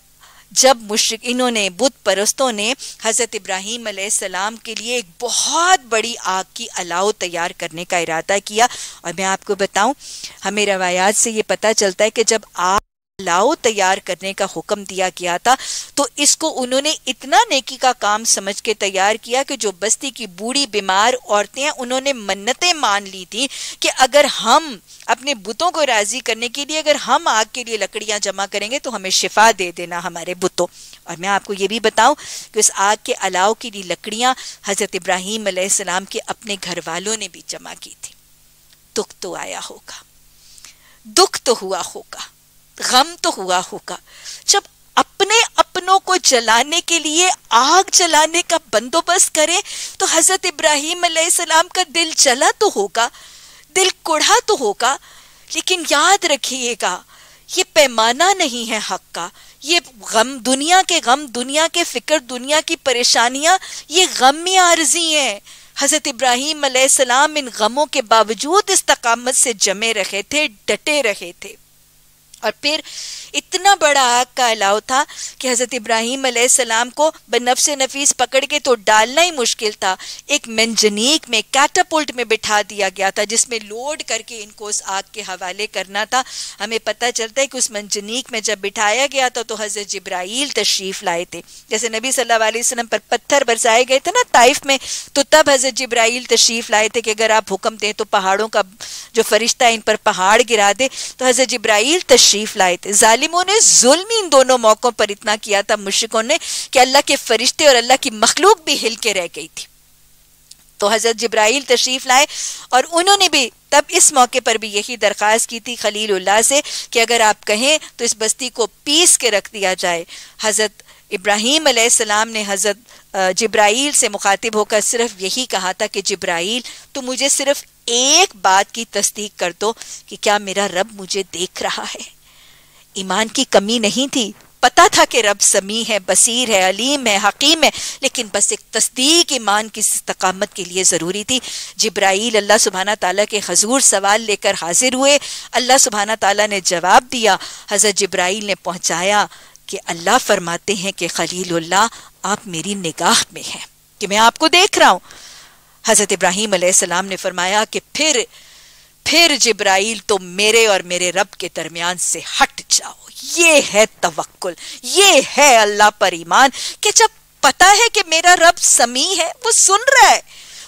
[SPEAKER 1] जब मुश्रिक, इन्होंने बुत परस्तों ने हज़रत इब्राहिम सलाम के लिए एक बहुत बड़ी आग की अलाव तैयार करने का इरादा किया। और मैं आपको बताऊँ, हमें रवायात से ये पता चलता है कि जब आग लाओ तैयार करने का हुक्म दिया गया था। तो इसको उन्होंने इतना नेकी का काम समझ के तैयार किया कि जो बस्ती की बूढ़ी बीमार औरतें हैं, उन्होंने मन्नतें मान ली थी कि अगर हम अपने बुतों को राज़ी करने के लिए, अगर हम आग के लिए लकड़ियाँ जमा करेंगे तो हमें शिफा दे देना हमारे बुतों। और मैं आपको ये भी बताऊँ कि उस आग के अलाव की लिए लकड़ियाँ हज़रत इब्राहिम सलाम के अपने घर वालों ने भी जमा की थी। दुख तो आया होगा। दुख तो हुआ होगा। गम तो हुआ होगा। जब अपने अपनों को जलाने के लिए आग जलाने का बंदोबस्त करें तो हज़रत इब्राहिम सलाम का दिल जला तो होगा, दिल कुढ़ा तो होगा, लेकिन याद रखिएगा, ये पैमाना नहीं है हक का। ये गम दुनिया के गम, दुनिया के फ़िक्र, दुनिया की परेशानियाँ, ये गम आर्जी है। हज़रत इब्राहिम सलाम इन गमों के बावजूद इस्तकामत से जमे रहे थे, डटे रहे थे। और फिर इतना बड़ा आग का अलाव था कि हज़रत इब्राहिम सलाम को बनफ्स नफीस पकड़ के तो डालना ही मुश्किल था। एक मंजनीक में, कैटापुल्ट में बिठा दिया गया था, जिसमें लोड करके इनको उस आग के हवाले करना था। हमें पता चलता है कि उस मंजनीक में जब बिठाया गया था तो हज़रत जब्राइल तशरीफ़ लाए थे। जैसे नबी सल्लल्लाहु अलैहि वसल्लम पर पत्थर बरसाए गए थे ना ताइफ में तो तब हज़रत जब्राइल तशरीफ़ लाए थे कि अगर आप हुक्म दें तो पहाड़ों का जो फरिश्ता इन पर पहाड़ गिरा दे। तो हज़रत जब्राइल तशरीफ़ लाए थे। जालिमों ने जुल्म इन दोनों मौकों पर इतना किया था, मुश्रिकों ने, कि अल्लाह के फरिश्ते और अल्लाह की मखलूक भी हिल के रह गई थी। तो हज़रत जब्राइल तशरीफ़ लाए, और उन्होंने भी तब इस मौके पर भी यही दरख्वास्त की थी खलील उल्लाह से, कि अगर आप कहें तो इस बस्ती को पीस के रख दिया जाए। हज़रत इब्राहिम सलाम ने हज़रत जब्राइल से मुखातिब होकर सिर्फ़ यही कहा था कि, जब्राइल तो मुझे सिर्फ़ एक बात की तस्दीक कर दो, कि क्या मेरा रब मुझे देख रहा है? ईमान की कमी नहीं थी। पता था कि रब समी है, बसीर है, अलीम है, हकीम है, लेकिन बस एक तस्दीक ईमान की इस्तकामत के लिए ज़रूरी थी। जब्राइल अल्लाह सुबहाना ताला के हजूर सवाल लेकर हाजिर हुए। अल्लाह सुबहाना ताला ने जवाब दिया। हज़रत जब्राइल ने पहुँचाया कि अल्लाह फरमाते हैं कि खलील्ला आप मेरी निगाह में हैं कि मैं आपको देख रहा हूँ। हज़रत इब्राहिम ने फरमाया कि फिर फिर जिब्राइल तो मेरे और मेरे रब के दरमियान से हट जाओ। ये है तवक्कुल, ये है अल्लाह पर ईमान कि जब पता है कि मेरा रब समी है, वो सुन रहा है।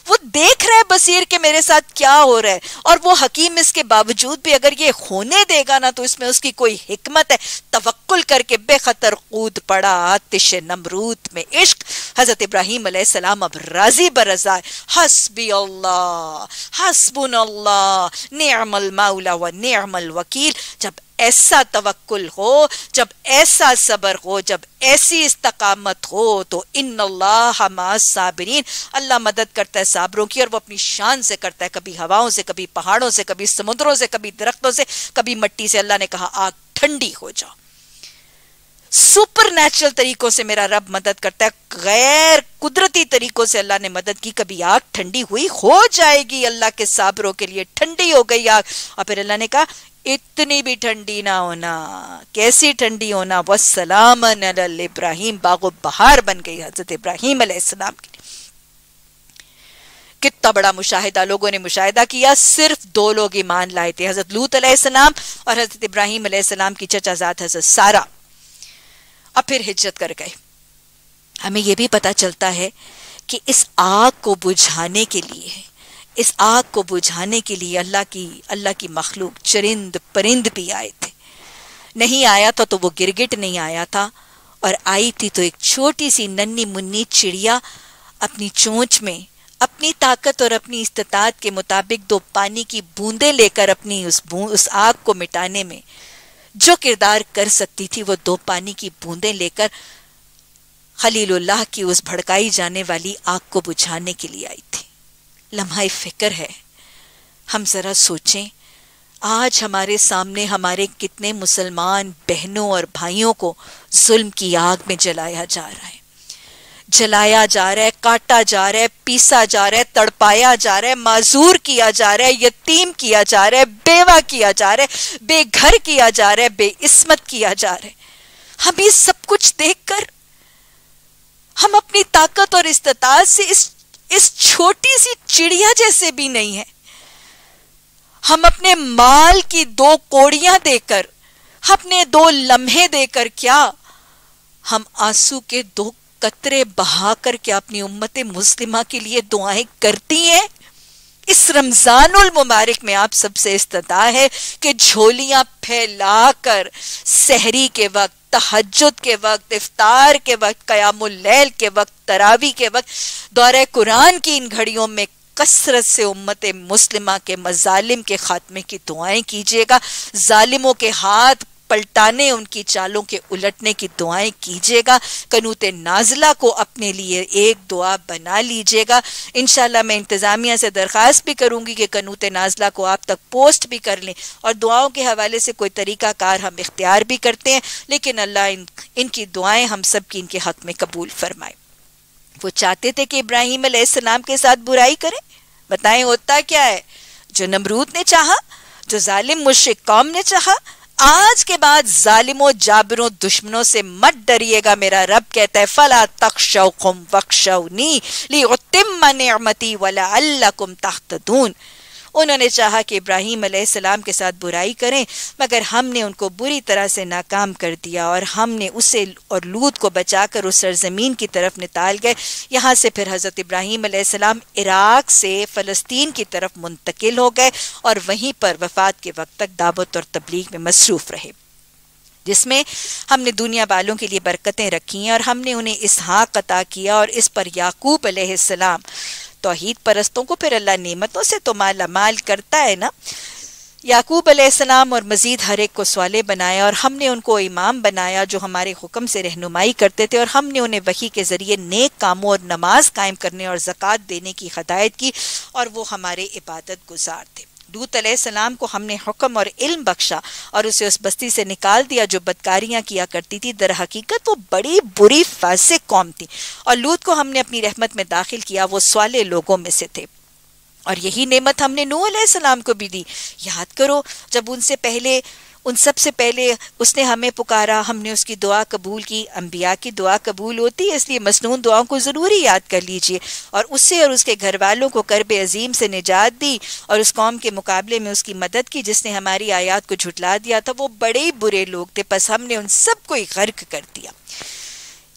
[SPEAKER 1] वो देख रहा है बसीर के मेरे साथ क्या हो रहा है। और वो हकीम इसके बावजूद भी अगर ये होने देगा ना तो इसमें उसकी कोई हिकमत है। तवक्कुल करके बेखतर कूद पड़ा आतिश नमरूद में इश्क। हज़रत इब्राहिम सलाम अब राज़ी बरजा हसबी अल्लाह, हसबुन अल्लाह नेमल माउला व नेमल वकील। जब ऐसा तवक्कुल हो, जब ऐसा सबर हो, जब ऐसी इस्तकामत हो तो इन साबरीन अल्लाह मदद करता है साबरों की और वो अपनी शान से करता है। कभी हवाओं से, कभी पहाड़ों से, कभी समुद्रों से, कभी दरख्तों से, कभी मट्टी से। अल्लाह ने कहा, आग ठंडी हो जाओ सुपर नेचुरल तरीकों से मेरा रब मदद करता है। गैर कुदरती तरीकों से अल्लाह ने मदद की। कभी आग ठंडी हुई हो जाएगी अल्लाह के साबरों के लिए। ठंडी हो गई आग। और फिर अल्लाह ने कहा इतनी भी ठंडी ना होना, कैसी ठंडी होना। वह सलाम इब्राहिम बागो बहार बन गई हज़रत इब्राहिम अलैहिस्सलाम की। कितना बड़ा मुशाहिदा, लोगों ने मुशाहिदा किया, सिर्फ़ दो लोग ईमान लाए थे, हज़रत लूत अलैहिस्सलाम और हज़रत इब्राहिम अलैहिस्सलाम की चचाजात हज़रत सारा। अब फिर हिजरत कर गए। हमें यह भी पता चलता है कि इस आग को बुझाने के लिए इस आग को बुझाने के लिए अल्लाह की अल्लाह की मखलूक चरिंद परिंद भी आए थे। नहीं आया था तो वो गिरगिट नहीं आया था, और आई थी तो एक छोटी सी नन्नी मुन्नी चिड़िया अपनी चोंच में, अपनी ताकत और अपनी इस्तात के मुताबिक दो पानी की बूंदे लेकर अपनी उस उस आग को मिटाने में जो किरदार कर सकती थी, वो दो पानी की बूंदें लेकर खलीलुल्लाह की उस भड़काई जाने वाली आग को बुझाने के लिए आई थी। लम्हा फ़िक्र है हम जरा सोचें आज हमारे सामने हमारे कितने मुसलमान बहनों और भाइयों को जुल्म की आग में जलाया जा रहा है जलाया जा रहा है काटा जा रहा है पीसा जा रहा है तड़पाया जा रहा है माजूर किया जा रहा है यतीम किया जा रहा है बेवा किया जा रहा है बेघर किया जा रहा है बेइस्मत किया जा रहा है हम ये सब कुछ देखकर हम अपनी ताकत और इस्तात से इस इस छोटी सी चिड़िया जैसे भी नहीं है। हम अपने माल की दो कोड़ियाँ देकर, अपने दो लम्हे देकर क्या, हम आँसू के दो कतरे बहाकर क्या अपनी उम्मत मुस्लिमा के लिए दुआएँ करती हैं? इस रमजानुल मुबारक में आप सबसे इस्तः है कि झोलियाँ फैलाकर सहरी के वक्त तहजद के वक्त, इफ्तार के वक्त, कयामुल के वक्त, तरावी के वक्त, दौरे कुरान की इन घड़ियों में कसरत से उम्मत मुस्लिमा के मजालिम के खात्मे की दुआएँ कीजिएगा। जालिमों के हाथ पलटाने उनकी चालों के उलटने की दुआएँ कीजिएगा। कनूत नाजला को अपने लिए एक दुआ बना लीजिएगा। इनशाला मैं इंतज़ामिया से दरख्वास्त भी करूँगी कि कनूत नाजला को आप तक पोस्ट भी कर लें और दुआओं के हवाले से कोई तरीक़ाकार हम इख्तियार भी करते हैं लेकिन अल्लाह इन, इनकी दुआएँ हम सब की इनके हक में कबूल फरमाए। वो चाहते थे कि इब्राहिम सलाम के साथ बुराई करें? बताएँ होता क्या है? जो नमरूद ने चाहा जो जालिम मुश्क कौम ने चाहा आज के बाद जालिमो, जाबिरों, दुश्मनों से मत डरिएगा मेरा रब, कहता है, फला तख्शौकुम वक्शौनी ली अल्लाह वला तख्त तख्तदून। उन्होंने चाहा कि इब्राहिम सलाम के साथ बुराई करें, मगर हमने उनको बुरी तरह से नाकाम कर दिया और हमने उसे और लूत को बचाकर उस सरजमीन की तरफ़ निताल गए। यहाँ से फिर हज़रत इब्राहिम सलाम इराक से फ़लस्तीन की तरफ़ मुंतकिल हो गए और वहीं पर वफात के वक्त तक दावत और तबलीग में मसरूफ़ रहे, जिसमें हमने दुनिया वालों के लिए बरकतें रखी हैं और हमने उन्हें इसहाक अता किया और इस पर याकूब अलैहिस्सलाम तोहीद परस्तों को फिर अल्लाह नियमतों से तो माला माल करता है ना? याकूब अलैहिस्सलाम और मज़ीद हर एक को सवाले बनाया और हमने उनको इमाम बनाया जो हमारे हुक्म से रहनुमाई करते थे और हमने उन्हें वही के ज़रिए नेक कामों और नमाज़ कायम करने और ज़क़़त देने की हदायत की और वो हमारे इबादत गुजार थे। लूत सलाम को हमने हुक्म और इल्म बख्शा और उसे उस बस्ती से निकाल दिया जो बदकारियाँ किया करती थी। दर हकीकत वो बड़ी बुरी फासिक कौम थी और लूत को हमने अपनी रहमत में दाखिल किया, वो सवाले लोगों में से थे। और यही नेमत हमने नू सलाम को भी दी। याद करो, जब उनसे पहले उन सबसे पहले उसने हमें पुकारा, हमने उसकी दुआ कबूल की अम्बिया की दुआ कबूल होती है, इसलिए मसनू दुआओं को ज़रूरी याद कर लीजिए। और उससे और उसके घर वालों को करब अजीम से निजात दी और उस कौम के मुकाबले में उसकी मदद की, जिसने हमारी आयात को झुटला दिया था, वो बड़े ही बुरे लोग थे, बस हमने उन सबको गर्क कर दिया।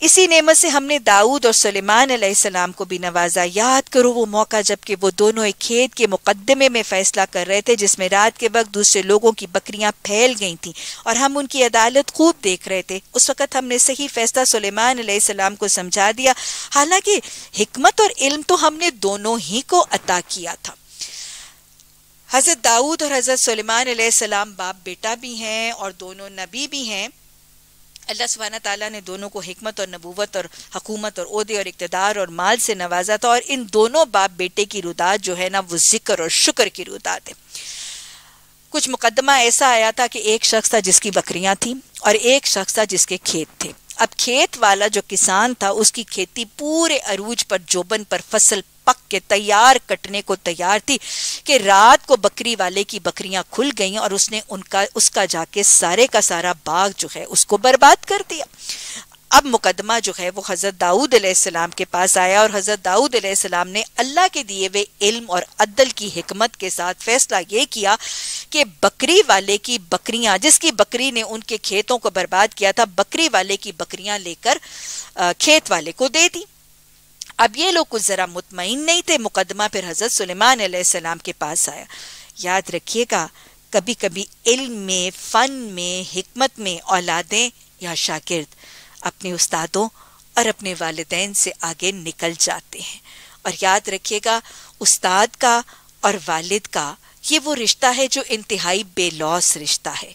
[SPEAKER 1] इसी नेमत से हमने दाऊद और सुलेमान सलाम को भी नवाजा। याद करो वो मौका जबकि वो दोनों एक खेत के मुकदमे में फैसला कर रहे थे, जिसमें रात के वक्त दूसरे लोगों की बकरियाँ फैल गई थी और हम उनकी अदालत खूब देख रहे थे। उस वक्त हमने सही फैसला सुलेमान सलाम को समझा दिया। हालाँकि हिकमत और इल्म तो हमने दोनों ही को अता किया था। हज़रत दाऊद और हज़रत सुलेमान सलाम बाप बेटा भी हैं और दोनों नबी भी हैं। अल्लाह सुबहाना ताला ने दोनों को हिकमत और नबूवत और हकूमत और ओहदे और इकतदार और माल से नवाजा था और इन दोनों बाप बेटे की रुदात जो है ना, वो ज़िक्र और शुक्र की रुदात है। कुछ मुकदमा ऐसा आया था कि एक शख्स था जिसकी बकरियाँ थी और एक शख्स था जिसके खेत थे। अब खेत वाला जो किसान था, उसकी खेती पूरे अरूज पर, जोबन पर फ़सल पक के तैयार कटने को तैयार थी कि रात को बकरी वाले की बकरियाँ खुल गईं और उसने उनका, उसका जाके सारे का सारा बाग जो है उसको बर्बाद कर दिया। अब मुकदमा जो है वो हज़रत दाऊद सलाम के पास आया और हज़रत दाऊद सलाम ने अल्लाह के दिए हुए इल्म और अदल की हिकमत के साथ फैसला ये किया कि बकरी वाले की बकरियाँ, जिसकी बकरी ने उनके खेतों को बर्बाद किया था, बकरी वाले की बकरियाँ लेकर खेत वाले को दे दी। अब ये लोग कुछ जरा मुतमिन नहीं थे, मुकदमा फिर हज़रत सुलेमान सलाम के पास आया। याद रखिएगा कभी कभी इल्म में, फन में, हिकमत में औलादें या शागिर्द अपने उस्तादों और अपने वालदेन से आगे निकल जाते हैं। और याद रखिएगा, उस्ताद का और वालिद का, ये वो रिश्ता है जो इंतहाई बेलौस रिश्ता है।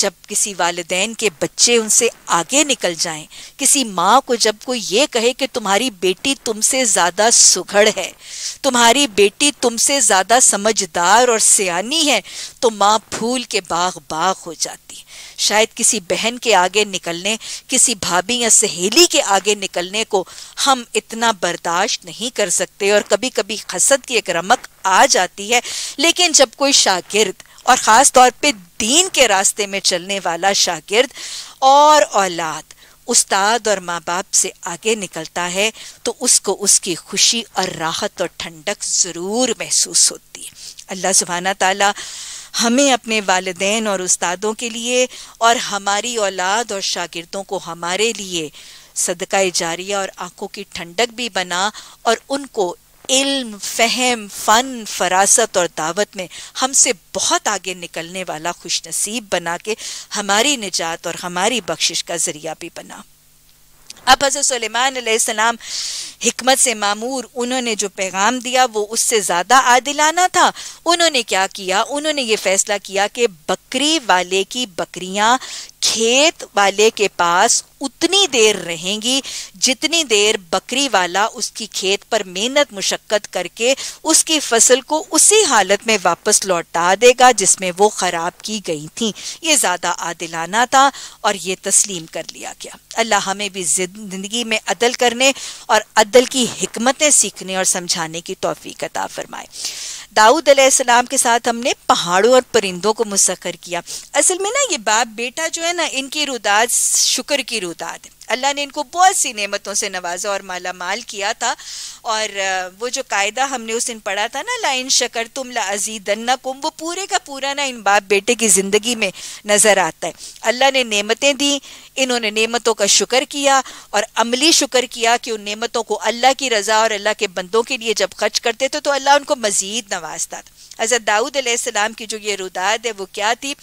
[SPEAKER 1] जब किसी वालदेन के बच्चे उनसे आगे निकल जाएँ, किसी माँ को जब कोई ये कहे कि तुम्हारी बेटी तुमसे ज़्यादा सुघड़ है तुम्हारी बेटी तुमसे ज़्यादा समझदार और सियानी है तो माँ फूल के बाग बाग हो जाती शायद किसी बहन के आगे निकलने किसी भाभी या सहेली के आगे निकलने को हम इतना बर्दाश्त नहीं कर सकते और कभी कभी हसद की एक रमक आ जाती है लेकिन जब कोई शागिर्द और ख़ास तौर पे दीन के रास्ते में चलने वाला शागिर्द और औलाद। उस्ताद और माँ बाप से आगे निकलता है तो उसको उसकी खुशी और राहत और ठंडक ज़रूर महसूस होती है। अल्लाह सुबहाना ताला हमें अपने वालदेन और उस्तादों के लिए और हमारी औलाद और शागिर्दों को हमारे लिए सदका जारिया और आँखों की ठंडक भी बना और उनको इल्म, फहम, फ़न, फरासत और दावत में हमसे बहुत आगे निकलने वाला खुश नसीब बना के हमारी निजात और हमारी बख्शिश का ज़रिया भी बना। अब हज़रत सलेमान हिकमत से मामूर उन्होंने जो पैगाम दिया, वो उससे ज़्यादा आदिलाना था। उन्होंने क्या किया? उन्होंने ये फैसला किया कि बकरी वाले की बकरियाँ खेत वाले के पास उतनी देर रहेंगी, जितनी देर बकरी वाला उसकी खेत पर मेहनत मुशक्कत करके उसकी फ़सल को उसी हालत में वापस लौटा देगा, जिसमें वो खराब की गई थी। ये ज़्यादा आदिलाना था और ये तस्लीम कर लिया गया। अल्लाह हमें भी ज़िंदगी में अदल करने और अदल की हिकमतें सीखने और समझाने की तोफ़ी अता फरमाए। दाऊद अलैहिस्सलाम के साथ हमने पहाड़ों और परिंदों को मुसखर किया। असल में ना ये बाप बेटा जो है ना, इनकी रुदाद शुक्र की रुदाद है। अल्लाह ने इनको बहुत सी नेमतों से नवाजा और माला माल किया था। और वो जो कायदा हमने उस दिन पढ़ा था ना लाइन शकर तुम ला अजीदन्ना कुम वो पूरे का पूरा ना इन बाप बेटे की ज़िंदगी में नज़र आता है। अल्लाह ने नेमतें दी, इन्होंने नेमतों का शुक्र किया और अमली शुक्र किया कि उन नेमतों को अल्लाह की रज़ा और अल्लाह के बंदों के लिए जब खर्च करते थे तो अल्लाह उनको मज़ीद नवाजता था। हज़रत दाऊद अलैहिस्सलाम की जो ये रुदात है, वो क्या थी?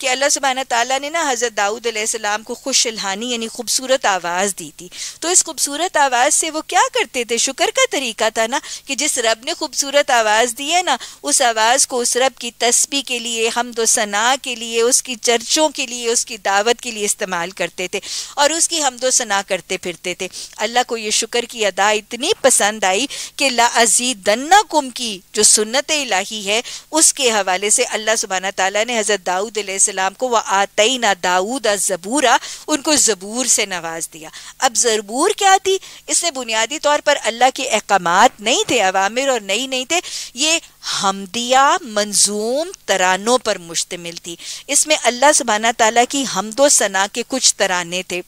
[SPEAKER 1] कि अल्लाह सुबहाना ताला ने ना हज़रत दाऊद अलैहिस्सलाम को खुश इल्हानी यानी खूबसूरत आवाज़ दी थी। तो इस खूबसूरत आवाज़ से वो क्या करते थे? शुक्र का तरीका था ना कि जिस रब ने खूबसूरत आवाज़ दी है ना, उस आवाज़ को उस रब की तस्बी के लिए हम दो सना के लिए, उसकी चर्चों के लिए, उसकी दावत के लिए इस्तेमाल करते थे और उसकी हम दो सना करते फिरते थे। अल्लाह को ये शुक्र की अदा इतनी पसंद आई कि ला अजीदन्ना कुम की जो सुन्नत इलाही है उसके हवाले से अल्लाह सुबहाना ताला ने हज़रत दाऊद सलाम को वह आतई ना दाऊद ज़बूरा, उनको ज़बूर से नवाज़ दिया। अब ज़बूर क्या थी? इसमें बुनियादी तौर पर अल्लाह के अहकाम नहीं थे, अवामिर और नई नहीं थे, ये हमदिया मंजूम तरानों पर मुश्तमिल थी। इसमें अल्लाह सुबहाना तला की हमदो सना के कुछ तराने थे।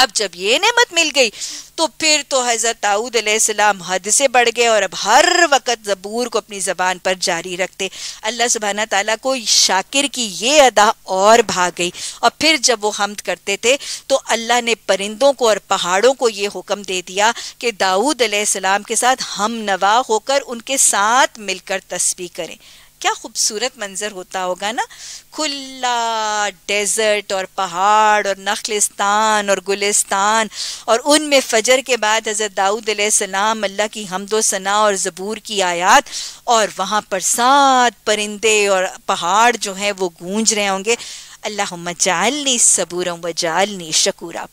[SPEAKER 1] अब जब ये नेमत मिल गई तो फिर तो हज़रत दाऊद सलाम हद से बढ़ गए और अब हर वक्त जबूर को अपनी जबान पर जारी रखते। अल्लाह सुबहाना ताला को शाकिर की ये अदा और भाग गई। और फिर जब वो हमद करते थे तो अल्लाह ने परिंदों को और पहाड़ों को ये हुक्म दे दिया कि दाऊद सलाम के साथ हम नवा होकर उनके साथ मिलकर तस्वीर करें। क्या खूबसूरत मंजर होता होगा ना? खुला डेजर्ट और पहाड़ और नखलिस्तान और गुलिस्तान और उनमें फजर के बाद हज़रत दाऊद सलाम अल्लाह की हमदो सना और ज़बूर की आयात और वहाँ पर सात परिंदे और पहाड़ जो हैं वो गूंज रहे होंगे। अल्लाह जालनी सबूर व जालनी शकूरा।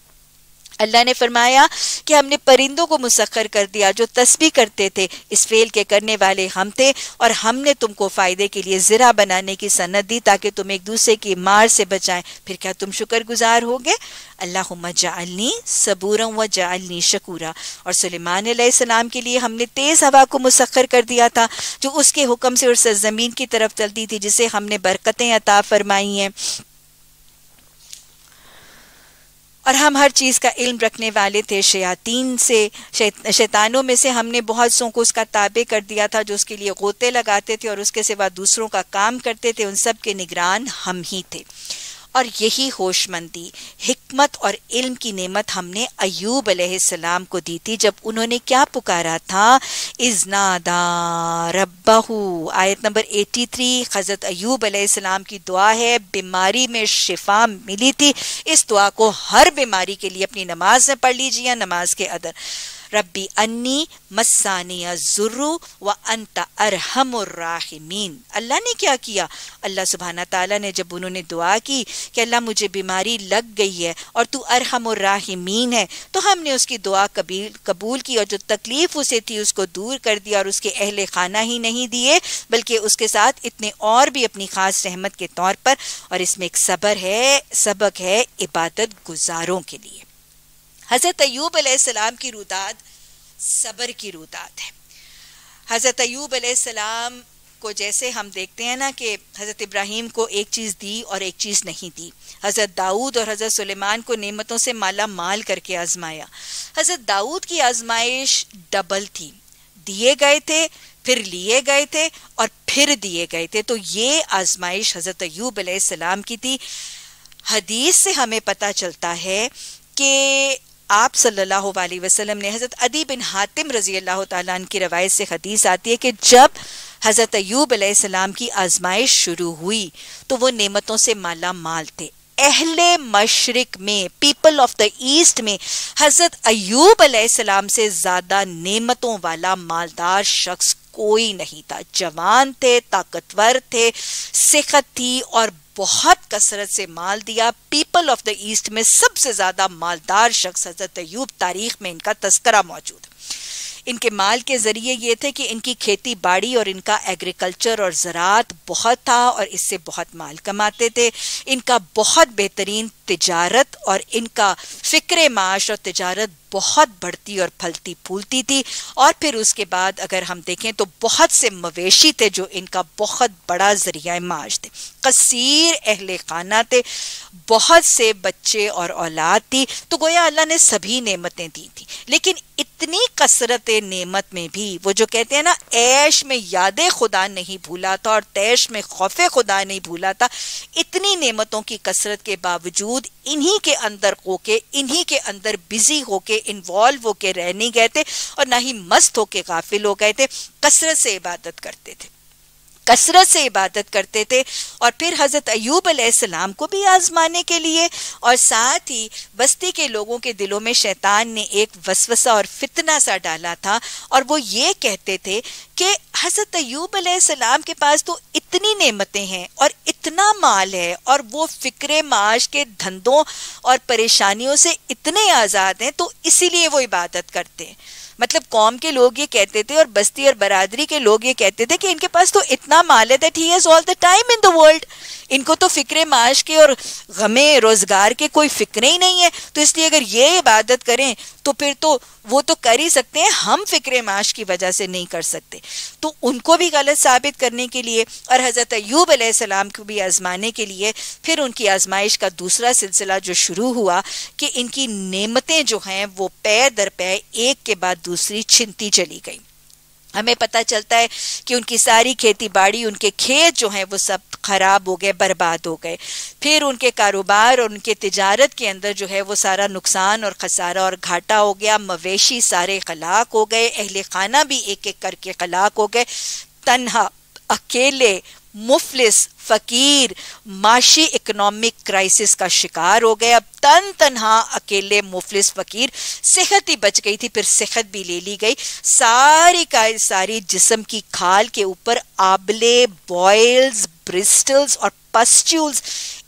[SPEAKER 1] अल्लाह ने फरमाया कि हमने परिंदों को मुसखर कर दिया, जो तस्बी करते थे। इस फेल के करने वाले हम थे और हमने तुमको फ़ायदे के लिए ज़रा बनाने की सनत दी ताकि तुम एक दूसरे की मार से बचाएँ। फिर क्या तुम शुक्रगुजार होगे? अल्लाह जालनी सबूरम व जालनी शकूरा। और सलेमान सलाम के लिए हमने तेज़ हवा को मुसखर कर दिया था, जो उसके हुक्म से और ज़मीन की तरफ़ चलती थी, जिसे हमने बरकतें अता फरमाई हैं। और हम हर चीज़ का इल्म रखने वाले थे शयातीन से शैतानों में से हमने बहुत सौ को उसका ताबे कर दिया था जो उसके लिए गोते लगाते थे और उसके सिवा दूसरों का काम करते थे, उन सब के निगरान हम ही थे। और यही होशमंदी, हिकमत और इल्म की नेमत हमने अयूब सलाम को दी थी जब उन्होंने क्या पुकारा था? इजनादा रब्बाहू। आयत नंबर 83 हज़रत अयूब सलाम की दुआ है, बीमारी में शिफा मिली थी, इस दुआ को हर बीमारी के लिए अपनी नमाज़ में पढ़ लीजिए नमाज़ के अदर। रब्बी अन्नी मस्सानिया जुर्रु व अंत अरहमुर्राहिमीन अल्लाह ने क्या किया अल्लाह सुबहाना ताला ने जब उन्होंने दुआ की कि अल्लाह मुझे बीमारी लग गई है और तू अरहमुर्राहिमीन है तो हमने उसकी दुआ कबील कबूल की और जो तकलीफ़ उसे थी उसको दूर कर दिया और उसके अहले खाना ही नहीं दिए बल्कि उसके साथ इतने और भी अपनी खास रहमत के तौर पर और इसमें एक सबर है सबक है इबादत गुजारों के लिए हज़रत अयूब सलाम की रुदाद सबर की रुदाद है। हज़रत अयूब सलाम को जैसे हम देखते हैं ना कि हज़रत इब्राहिम को एक चीज़ दी और एक चीज़ नहीं दी। हज़रत दाऊद और हज़रत सुलेमान को नेमतों से माला माल करके आजमाया। हज़रत दाऊद की आजमाइश डबल थी। दिए गए थे, फिर लिए गए थे और फिर दिए गए थे। तो ये आजमाइश हज़रत अयूब सलाम की थी। हदीस से हमें पता चलता है कि आप सल्लल्लाहु अलैहि वसल्लम ने हज़रत अदी बिन हातिम रज़ी अल्लाह तन की रवायत से हदीस आती है कि जब हज़रत अयूब सलाम की आजमाइश शुरू हुई तो वो नेमतों से माला माल थे। अहले मशरक में, पीपल ऑफ़ द ईस्ट में, हज़रत अयूब सलाम से ज़्यादा नेमतों वाला मालदार शख्स कोई नहीं था। जवान थे, ताकतवर थे सेहत थी और बहुत कसरत से माल दिया। पीपल ऑफ़ द ईस्ट में सबसे ज़्यादा मालदार शख्स हज़रत अयूब तारीख में इनका तस्करा मौजूद। इनके माल के ज़रिए ये थे कि इनकी खेती बाड़ी और इनका एग्रीकल्चर और ज़रात बहुत था और इससे बहुत माल कमाते थे। इनका बहुत बेहतरीन तिजारत और इनका फ़िक्र माश और तिजारत बहुत बढ़ती और फलती फूलती थी। और फिर उसके बाद अगर हम देखें तो बहुत से मवेशी थे जो इनका बहुत बड़ा ज़रिया माश थे। कसीर अहल खाना थे। बहुत से बच्चे और औलाद थी। तो गोया अल्लाह ने सभी नेमतें दी थी। लेकिन इतनी कसरत नेमत में भी वो जो कहते हैं ना, ऐश में याद खुदा नहीं भूला था और तैश में खौफ खुदा नहीं भूला था, इतनी नेमतों की कसरत के बावजूद इन्हीं के अंदर होके, इन्हीं के अंदर बिज़ी होके इन्वॉल्व होके रह नहीं गए थे और ना ही मस्त होके गाफिल हो गए थे, कसरत से इबादत करते थे। कसरत से इबादत करते थे और फिर हज़रत अयूब सलाम को भी आजमाने के लिए और साथ ही बस्ती के लोगों के दिलों में शैतान ने एक वसवसा और फितना सा डाला था और वो ये कहते थे कि हज़रत अयूब सलाम के पास तो इतनी नेमतें हैं और इतना माल है और वो फ़िक्र माश के धंधों और परेशानियों से इतने आज़ाद हैं तो इसीलिए वो इबादत करते हैं। मतलब कौम के लोग ये कहते थे और बस्ती और बरादरी के लोग ये कहते थे कि इनके पास तो इतना माल है that he has all the time in the world इनको तो फ़िक्र माश के और गमे रोज़गार के कोई फ़िक्र ही नहीं है। तो इसलिए अगर ये इबादत करें तो फिर तो वो तो कर ही सकते हैं, हम फ़िक्र माश की वजह से नहीं कर सकते। तो उनको भी गलत साबित करने के लिए और हज़रत अयूब सलाम को भी आजमाने के लिए फिर उनकी आजमाइश का दूसरा सिलसिला जो शुरू हुआ कि इनकी नेमतें जो हैं, वो पै दर पै एक के बाद दूसरी छिनती चली गई। हमें पता चलता है कि उनकी सारी खेती बाड़ी, उनके खेत जो हैं, वो सब खराब हो गए, बर्बाद हो गए। फिर उनके कारोबार और उनके तजारत के अंदर जो है वो सारा नुकसान और खसारा और घाटा हो गया, मवेशी सारे खलाक हो गए, अहल खाना भी एक एक करके खलाक हो गए। तनहा, अकेले, मुफलिस फकीर, माशी इकोनॉमिक क्राइसिस का शिकार हो गए। अब तन तनहा अकेले मुफलिस फकीर, सेहत ही बच गई थी, फिर सेहत भी ले ली गई। सारी का, सारी जिसम की खाल के ऊपर आबले बॉयल्स ब्रिस्टल्स और पस्ट्यूल्स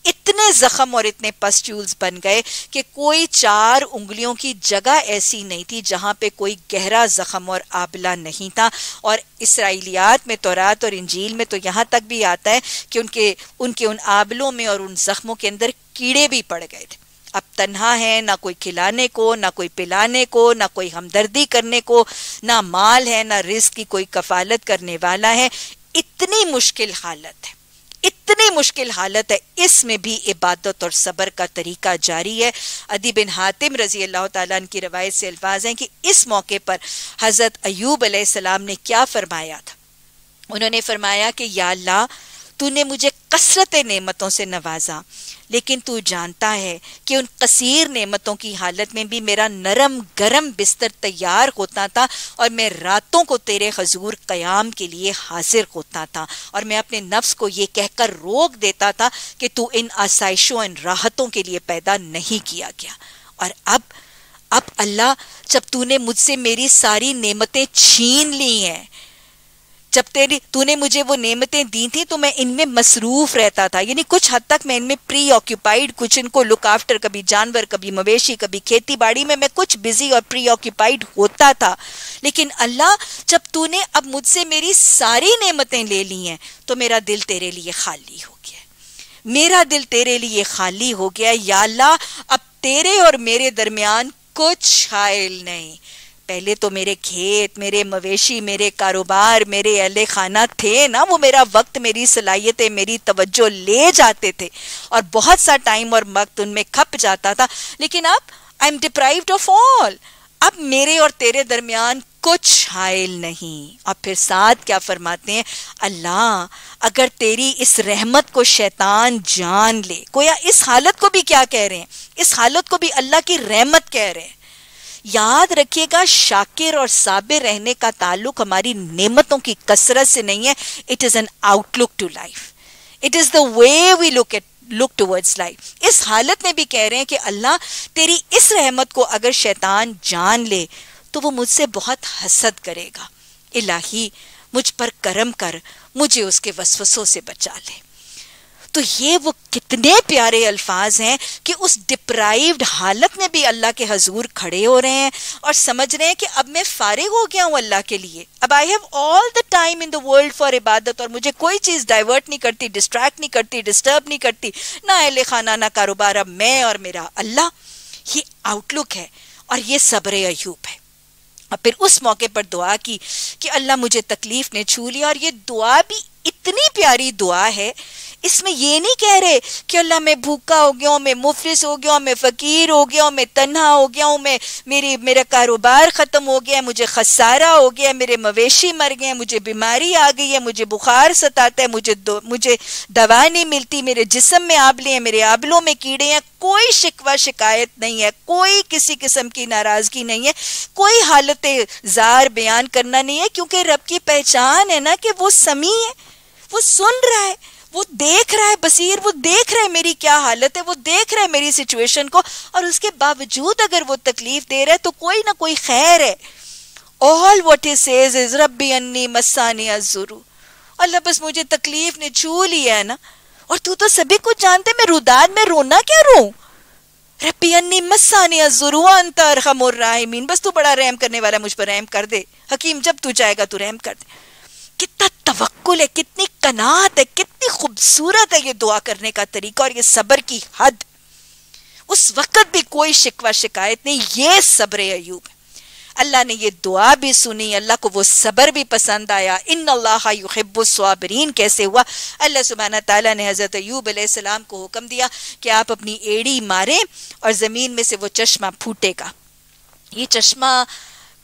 [SPEAKER 1] इतने जख्म और इतने पस्ट्यूल्स बन गए कि कोई चार उंगलियों की जगह ऐसी नहीं थी जहाँ पे कोई गहरा जख्म और आबला नहीं था। और इसराइलियात में, तौरात और इंजील में तो यहाँ तक भी आता है कि उनके उनके उन आबलों में और उन जख्मों के अंदर कीड़े भी पड़ गए थे। अब तन्हा है, ना कोई खिलाने को, ना कोई पिलाने को, ना कोई हमदर्दी करने को, ना माल है, ना रिस्क की कोई कफालत करने वाला है। इतनी मुश्किल हालत है। इतनी मुश्किल हालत है। इसमें भी इबादत और सबर का तरीका जारी है। अदी बिन हातिम रज़ी अल्लाह तला की रवायत से अल्फाज हैं कि इस मौके पर हज़रत अयूब सलाम ने क्या फरमाया था? उन्होंने फरमाया कि या अल्लाह तूने मुझे कसरत नेमतों से नवाजा, लेकिन तू जानता है कि उन कसीर नेमतों की हालत में भी मेरा नरम, गरम बिस्तर तैयार होता था और मैं रातों को तेरे हजूर कयाम के लिए हाजिर होता था। और मैं अपने नफ्स को ये कहकर रोक देता था कि तू इन आसाइशों, इन राहतों के लिए पैदा नहीं किया गया। और अब अब अल्लाह, जब तूने मुझसे मेरी सारी नेमतें छीन ली हैं जब तेरी, तूने मुझे वो नेमतें दी थी तो मैं इनमें मसरूफ रहता था। यानी कुछ हद तक मैं इनमें प्री ऑक्यूपाइड कुछ इनको लुक आफ्टर कभी जानवर, कभी मवेशी, कभी खेती बाड़ी में मैं कुछ बिज़ी और प्री ऑक्यूपाइड होता था। लेकिन अल्लाह, जब तूने अब मुझसे मेरी सारी नेमतें ले ली हैं तो मेरा दिल तेरे लिए खाली हो गया मेरा दिल तेरे लिए खाली हो गया या अल्लाह, अब तेरे और मेरे दरमियान कुछ हायल नहीं। पहले तो मेरे खेत, मेरे मवेशी, मेरे कारोबार, मेरे अहले खाना थे ना, वो मेरा वक्त, मेरी सलाहियतें, मेरी तवज्जो ले जाते थे। और बहुत सा टाइम और वक्त उनमें खप जाता था। लेकिन अब I am deprived of all अब मेरे और तेरे दरमियान कुछ हायल नहीं। और फिर साथ क्या फरमाते हैं? अल्लाह, अगर तेरी इस रहमत को शैतान जान ले। कोया इस हालत को भी क्या कह रहे हैं? इस हालत को भी अल्लाह की रहमत कह रहे हैं। याद रखिएगा, शाकिर और साबिर रहने का ताल्लुक हमारी नेमतों की कसरत से नहीं है। It is an outlook to life it is the way we look at look towards life इस हालत में भी कह रहे हैं कि अल्लाह तेरी इस रहमत को अगर शैतान जान ले तो वो मुझसे बहुत हसद करेगा। इलाही, मुझ पर करम कर, मुझे उसके वसवसों से बचा ले। तो ये वो कितने प्यारे अल्फाज हैं कि उस डिप्राइव्ड हालत में भी अल्लाह के हजूर खड़े हो रहे हैं और समझ रहे हैं कि अब मैं फारिग हो गया हूँ अल्लाह के लिए। अब I have all the time in the world for इबादत और मुझे कोई चीज़ डाइवर्ट नहीं करती डिस्ट्रैक्ट नहीं करती डिस्टर्ब नहीं करती। ना अहल खाना, ना कारोबार, अब मैं और मेरा अल्लाह। ये आउटलुक है और ये सब्र अयूब है। और फिर उस मौके पर दुआ की कि अल्लाह मुझे तकलीफ़ ने छू लिया और ये दुआ भी इतनी प्यारी दुआ है इसमें ये नहीं कह रहे कि अल्लाह मैं भूखा हो गया हूँ, मैं मुफलिस हो गया हूँ, मैं फ़कीर हो गया हूँ, मैं तन्हा हो गया हूँ, मैं, मेरी, मेरा कारोबार ख़त्म हो गया है, मुझे खसारा हो गया मेरे मवेशी मर गए मुझे बीमारी आ गई है, मुझे बुखार सताता है, मुझे मुझे दवा नहीं मिलती, मेरे जिसम में आबले हैं, मेरे आबलों में कीड़े हैं, कोई शिकवा शिकायत नहीं है, कोई किसी किस्म की नाराज़गी नहीं है, कोई हालत जार बयान करना नहीं है, क्योंकि रब की पहचान है ना कि वो समी है, वो सुन रहा है। वो देख रहा है, बसीर, वो देख रहा है मेरी क्या हालत है, वो देख रहा है मेरी सिचुएशन को और उसके बावजूद अगर वो तकलीफ़ दे रहा है तो कोई ना कोई खैर है। All what is says is रबी अन्नी मस्सानी अजुरू अल्लाह बस मुझे तकलीफ़ ने छू लिया है ना। और तू तो सभी कुछ जानते मैं रुदाद में रोना क्या रो रबी अन्नी मस्सानी अजुरू अंतर खमुर राहिमीन बस तू बड़ा रहम करने वाला मुझ पर रहम कर दे। हकीम, जब तू जाएगा, तू रहम कर दे। कितना तवक्कुल है, कितनी कनात है, कितनी खूबसूरत है ये दुआ करने का तरीका और ये सब्र की हद। उस वक्त भी कोई शिकवा शिकायत नहीं, ये सब्र अयूब है। अल्लाह ने ये दुआ भी सुनी, अल्लाह को वो सबर भी पसंद आया। इन अल्लाबरीन कैसे हुआ? अल्लाह सुबहाना ताला ने हज़रत अयूब सलाम को हुक्म दिया कि आप अपनी एड़ी मारें और ज़मीन में से वो चश्मा फूटेगा। ये चश्मा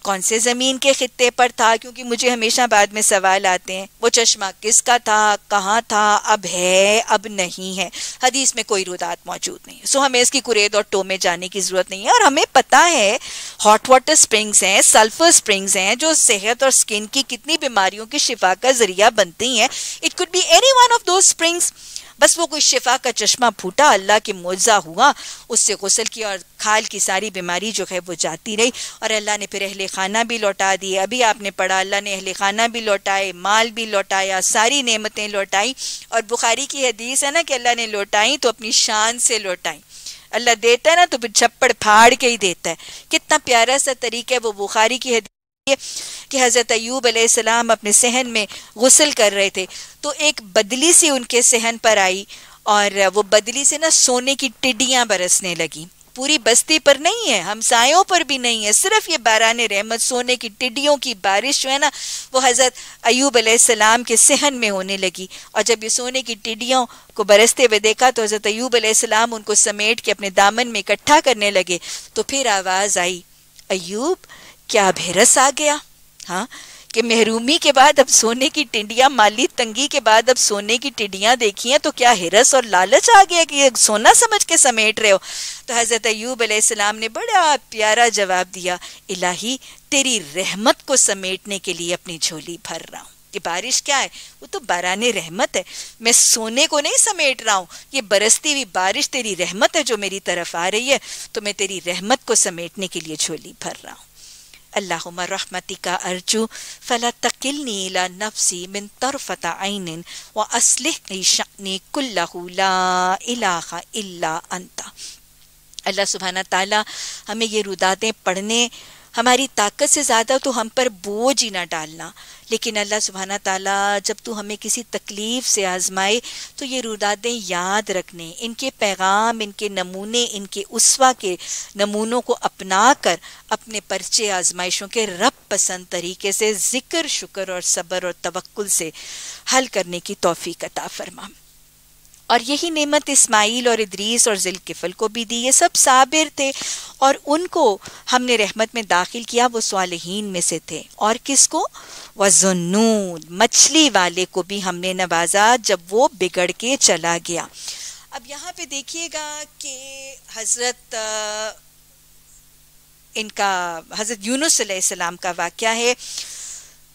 [SPEAKER 1] कौन से ज़मीन के खत्ते पर था? क्योंकि मुझे हमेशा बाद में सवाल आते हैं, वो चश्मा किसका था, कहाँ था, अब है, अब नहीं है। हदीस में कोई रुदात मौजूद नहीं है। सो हमें इसकी कुरेद और टो में जाने की ज़रूरत नहीं है। और हमें पता है हॉट वाटर स्प्रिंग्स हैं सल्फ़र स्प्रिंग्स हैं, जो सेहत और स्किन की कितनी बीमारियों की शिफा का ज़रिया बनती हैं। It could be any one of those springs बस वो कोई शिफा का चश्मा फूटा, अल्लाह के मुआवजा हुआ, उससे गसल किया और खाल की सारी बीमारी जो है वो जाती रही और अल्लाह ने फिर अहल खाना भी लौटा दिए। अभी आपने पढ़ा, अल्लाह ने अहल खाना भी लौटाए, माल भी लौटाया, सारी नेमतें लौटाई और बुखारी की हदीस है ना कि अल्लाह ने लौटाई तो अपनी शान से लौटाई। अल्लाह देता है ना तो फिर छप्पड़ फाड़ के ही देता है। कितना प्यारा सा तरीका है वो बुखारी की हदीस कि हज़रत अयूब सलाम अपने सहन में गुसल कर रहे थे। तो एक बदली सी उनके सहन पर आई और वो बदली से ना सोने की टिड्डियाँ बरसने लगी। पूरी बस्ती पर नहीं है, हमसायों पर भी नहीं है, सिर्फ़ ये बारान रहमत सोने की टिड्डियों की बारिश जो है ना, वो हज़रत अयूब सलाम के सहन में होने लगी। और जब ये सोने की टिड्डियों को बरसते हुए देखा तो हज़रत अयूब सलाम उनको समेट के अपने दामन में इकट्ठा करने लगे। तो फिर आवाज़ आई, अयूब क्या भेरस आ गया? हाँ कि महरूमी के बाद अब सोने की टिंडियाँ, माली तंगी के बाद अब सोने की टिंडियाँ देखी हैं तो क्या हिरस और लालच आ गया कि सोना समझ के समेट रहे हो? तो हज़रत अयूब सलाम ने बड़ा प्यारा जवाब दिया, इलाही, तेरी रहमत को समेटने के लिए अपनी झोली भर रहा हूँ। कि बारिश क्या है? वो तो बाराने रहमत है। मैं सोने को नहीं समेट रहा हूँ। ये बरसती हुई बारिश तेरी रहमत है जो मेरी तरफ़ आ रही है। तो मैं तेरी रहमत को समेटने के लिए झोली भर रहा हूँ। अल्लाहुम्मा रहमतिका अर्जू फला तकिलनी इला नफ्सी मिन तरफता आइनिन व अस्लिह शअनी कुल्लहु ला इलाहा इल्ला अंता अल्लाह सुबहाना ताला हमें ये रुदातें पढ़ने हमारी ताकत से ज़्यादा तो हम पर बोझ ही ना डालना। लेकिन अल्लाह सुबहाना ताला जब तू हमें किसी तकलीफ़ से आजमाए तो ये रुदादें याद रखने, इनके पैगाम, इनके नमूने, इनके उसवा के नमूनों को अपना कर अपने पर्चे आजमाइशों के रब पसंद तरीके से ज़िक्र, शुक्र और सब्र और तवक्ल से हल करने की तोफ़ी अता फरमा। और यही नेमत इस्माइल और इदरीस और जिलकिफल को भी दी। ये सब साबिर थे और उनको हमने रहमत में दाखिल किया, वो स्वालहीन में से थे। और किसको? वजुन्नून मछली वाले को भी हमने नवाजा जब वो बिगड़ के चला गया। अब यहाँ पे देखिएगा कि हज़रत इनका, हज़रत यूनुस सलाम का वाक्य है।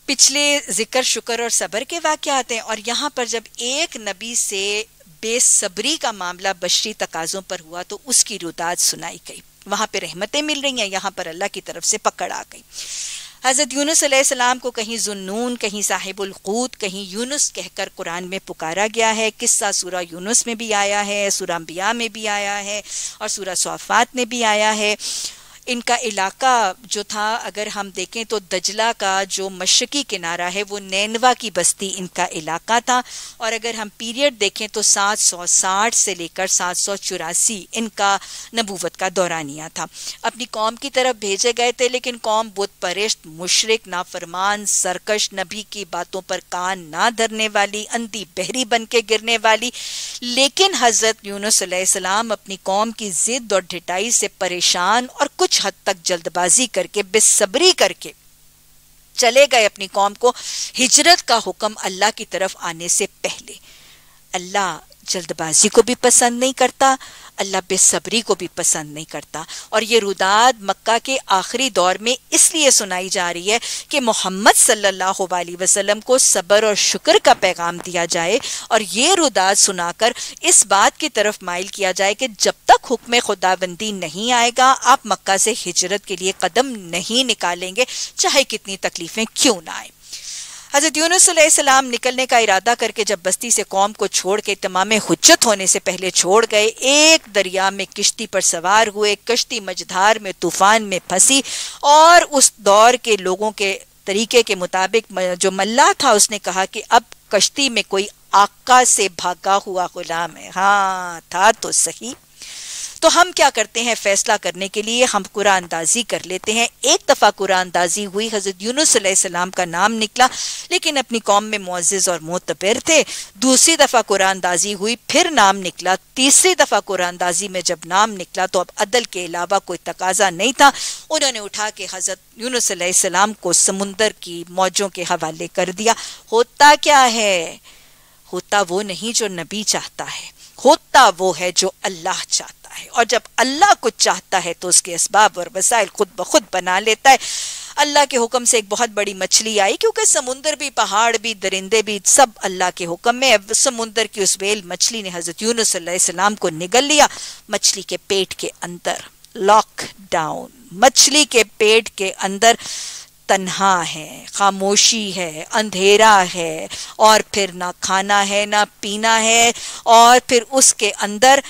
[SPEAKER 1] पिछले ज़िक्र, शुक्र और सबर के आते हैं और यहाँ पर जब एक नबी से बेसब्री का मामला बशरी तकाजों पर हुआ तो उसकी रुदात सुनाई गई। वहाँ पे रहमतें मिल रही हैं, यहाँ पर अल्लाह की तरफ़ से पकड़ आ गई। हज़रत यूनुस सलाम को कहीं जुन्नून, कहीं साहिबुल कूत कहीं यूनुस कहकर कुरान में पुकारा गया है। किस्सा सूरा यूनुस में भी आया है, सूरा अंबिया में भी आया है और सूरा सवाफात में भी आया है। इनका इलाका जो था, अगर हम देखें तो दजला का जो मशरकी किनारा है, वो नैनवा की बस्ती इनका इलाका था। और अगर हम पीरियड देखें तो 760 से लेकर सात इनका नबूवत का दौरानिया था। अपनी कौम की तरफ़ भेजे गए थे, लेकिन कौम बुत परिश्त मुशरक, नाफरमान, सरकश, नबी की बातों पर कान ना धरने वाली, अंधी बहरी बन के गिरने वाली। लेकिन हज़रत यूनुस अपनी कौम की जिद और ढिटाई से परेशान और कुछ हद तक जल्दबाजी करके, बेसब्री करके चले गए अपनी कौम को। हिजरत का हुक्म अल्लाह की तरफ़ आने से पहले। अल्लाह जल्दबाजी को भी पसंद नहीं करता अल्लाह बेसब्री को भी पसंद नहीं करता। और ये रुदाद मक्का के आखिरी दौर में इसलिए सुनाई जा रही है कि मोहम्मद सल्लल्लाहु अलैहि वसल्लम को सब्र और शुक्र का पैगाम दिया जाए और ये रुदाद सुनाकर इस बात की तरफ़ माइल किया जाए कि जब तक हुक्म खुदाबंदी नहीं आएगा, आप मक्का से हिजरत के लिए कदम नहीं निकालेंगे, चाहे कितनी तकलीफें क्यों ना आए। हज़रत यूनुसलाम निकलने का इरादा करके जब बस्ती से कौम को छोड़ के तमाम हजत होने से पहले छोड़ गए, एक दरिया में किश्ती पर सवार हुए, कश्ती मझधार में, तूफ़ान में फंसी और उस दौर के लोगों के तरीके के मुताबिक जो मल्ला था, उसने कहा कि अब कश्ती में कोई आका से भागा हुआ गुलाम है। हाँ था तो सही। तो हम क्या करते हैं फैसला करने के लिए? हम कुरान अंदाजी कर लेते हैं। एक दफ़ा कुरान अंदाजी हुई, हज़रत यूनुस सलाम का नाम निकला, लेकिन अपनी कौम में मुआज़ और मोतबर थे। दूसरी दफ़ा कुरान अंदाजी हुई, फिर नाम निकला। तीसरी दफ़ा कुरान अंदाजी में जब नाम निकला तो अब अदल के अलावा कोई तकाजा नहीं था। उन्होंने उठा के हज़रत यूनुस सलाम को समुंदर की मौजों के हवाले कर दिया। होता क्या है? होता वो नहीं जो नबी चाहता है। होता वो है जो अल्लाह चाहता है। और जब अल्लाह कुछ चाहता है तो उसके इसबाब और वसाइल खुद ब खुद बना लेता है। अल्लाह के हुक्म से एक बहुत बड़ी मछली आई, क्योंकि समुंदर भी, पहाड़ भी, दरिंदे भी, सब अल्लाह के हुक्म में समुंदर की उस वेल मछली ने हज़रत यूनुसलाम को निगल लिया, मछली के पेट के अंदर। लॉक डाउन मछली के पेट के अंदर तन्हा है, खामोशी है, अंधेरा है, और फिर ना खाना है, ना पीना है, और फिर उसके अंदर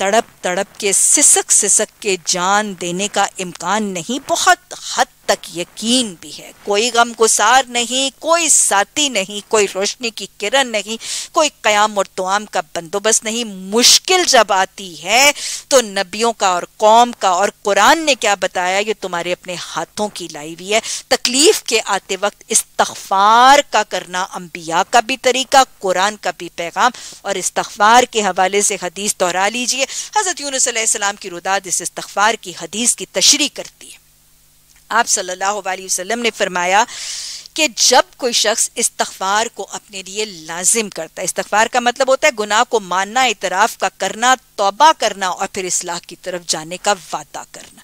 [SPEAKER 1] तड़प तड़प के सिसक सिसक के जान देने का इम्कान नहीं बहुत हद तक यकीन भी है। कोई गम गुसार नहीं, कोई साथी नहीं, कोई रोशनी की किरण नहीं, कोई कयाम और तुआम का बंदोबस्त नहीं। मुश्किल जब आती है तो नबियों का और कौम का और कुरान ने क्या बताया? ये तुम्हारे अपने हाथों की लाई हुई है। तकलीफ़ के आते वक्त इस्तफार का करना अम्बिया का भी तरीका, कुरान का भी पैगाम। और इस्तफार के हवाले से हदीस दोहरा लीजिए। हज़रत यूनुस की रुदाद इस इस्तफार की हदीस की तशरी करती है। आप सल्लल्लाहु अलैहि वसल्लम ने फरमाया कि जब कोई शख्स इस्तफार को अपने लिए लाजिम करता है इस्तफार का मतलब होता है गुनाह को मानना, इतराफ का करना, तोबा करना और फिर इसलाह की तरफ़ जाने का वादा करना।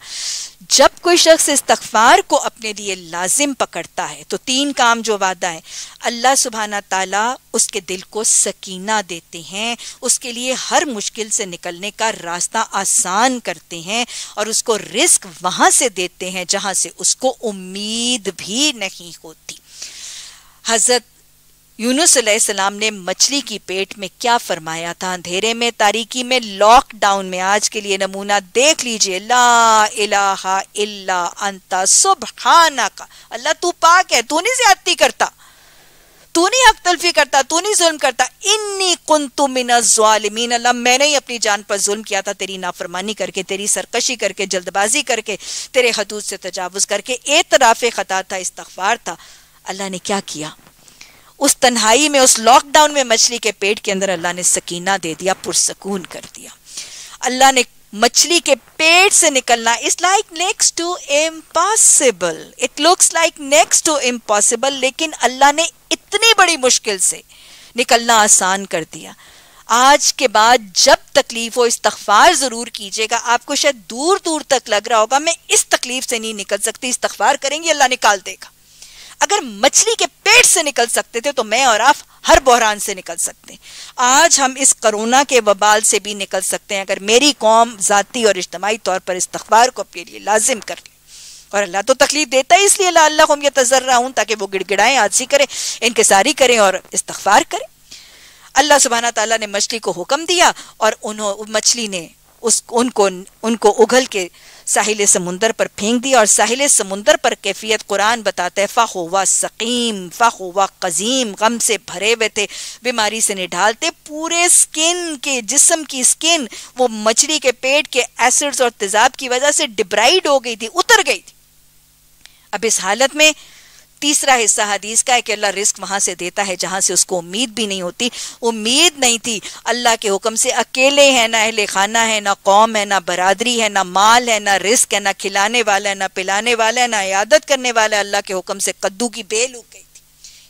[SPEAKER 1] जब कोई शख्स इस्तफार को अपने लिए लाजिम पकड़ता है तो तीन काम जो वादा है। अल्लाह सुबहाना ताला उसके दिल को सकीना देते हैं, उसके लिए हर मुश्किल से निकलने का रास्ता आसान करते हैं और उसको रिस्क वहाँ से देते हैं जहाँ से उसको उम्मीद भी नहीं होती। हज़रत यूनुस सलाम ने मछली की पेट में क्या फरमाया था? अंधेरे में, तारीकी में लॉकडाउन में, आज के लिए नमूना देख लीजिए। ला इलाहा इल्ला अंता सुबहाना का अल्लाह तू पाक है, तू नहीं ज्यादती करता। तू नहीं हक तलफी करता, तू नहीं जुल्म करता। इन्नी कुंतु मिनज़ालिमीन अल्लाह, मैंने ही अपनी जान पर जुल्म किया था, तेरी नाफरमानी करके, तेरी सरकशी करके, जल्दबाजी करके, तेरे हदूद से तजावुज करके एतराफ खता था इस्तफार था। अल्लाह ने क्या किया? उस तन्हाई में, उस लॉकडाउन में मछली के पेट के अंदर अल्लाह ने सकीना दे दिया, पुरसकून कर दिया। अल्लाह ने मछली के पेट से निकलना it's like next to impossible it looks like next to impossible लेकिन अल्लाह ने इतनी बड़ी मुश्किल से निकलना आसान कर दिया। आज के बाद जब तकलीफ़ हो इस्तफार ज़रूर कीजिएगा। आपको शायद दूर दूर तक लग रहा होगा, मैं इस तकलीफ़ से नहीं निकल सकती इस्तफार करेंगे, अल्लाह निकाल देगा। अगर मछली के पेट से निकल सकते थे तो मैं और आप हर बहरान से निकल सकते हैं। आज हम इस कोरोना के वबाल से भी निकल सकते हैं, अगर मेरी कौम ज़ाती और इज्तमाही तौर पर इस्तफार को अपने लिए लाजिम कर ले। और अल्लाह तो तकलीफ़ देता है, इसलिए अल्लाह हम ये तजर्रा हूँ ताकि वो गिड़गिड़ाएँ आजी करें, इनकसारी करें और इस्तफार करें। अल्लाह सुबहाना तला ने मछली को हुक्म दिया, और उन्होंने मछली ने उस, उनको उनको उगल के साहिल समुंदर पर फेंक दिया और साहिल समुंदर पर कैफियत कुरान बताते हैं फ़ाहुआ सकीम फ़ाहुआ कजीम, गम से भरे हुए थे, बीमारी से निढालते, पूरे स्किन के, जिसम की स्किन, वो मछली के पेट के एसिड्स और तेजाब की वजह से डिब्राइड हो गई थी, उतर गई थी। अब इस हालत में तीसरा हिस्सा हदीस का है कि अल्लाह रिस्क वहाँ से देता है जहाँ से उसको उम्मीद भी नहीं होती। उम्मीद नहीं थी। अल्लाह के हुक्म से अकेले है, ना अहले खाना है, ना कौम है, ना बरादरी है, ना माल है, ना रिस्क है, ना खिलाने वाला है, ना पिलाने वाला है, ना इयादत करने वाला है। अल्लाह के हुक्म से कद्दू की बेल उग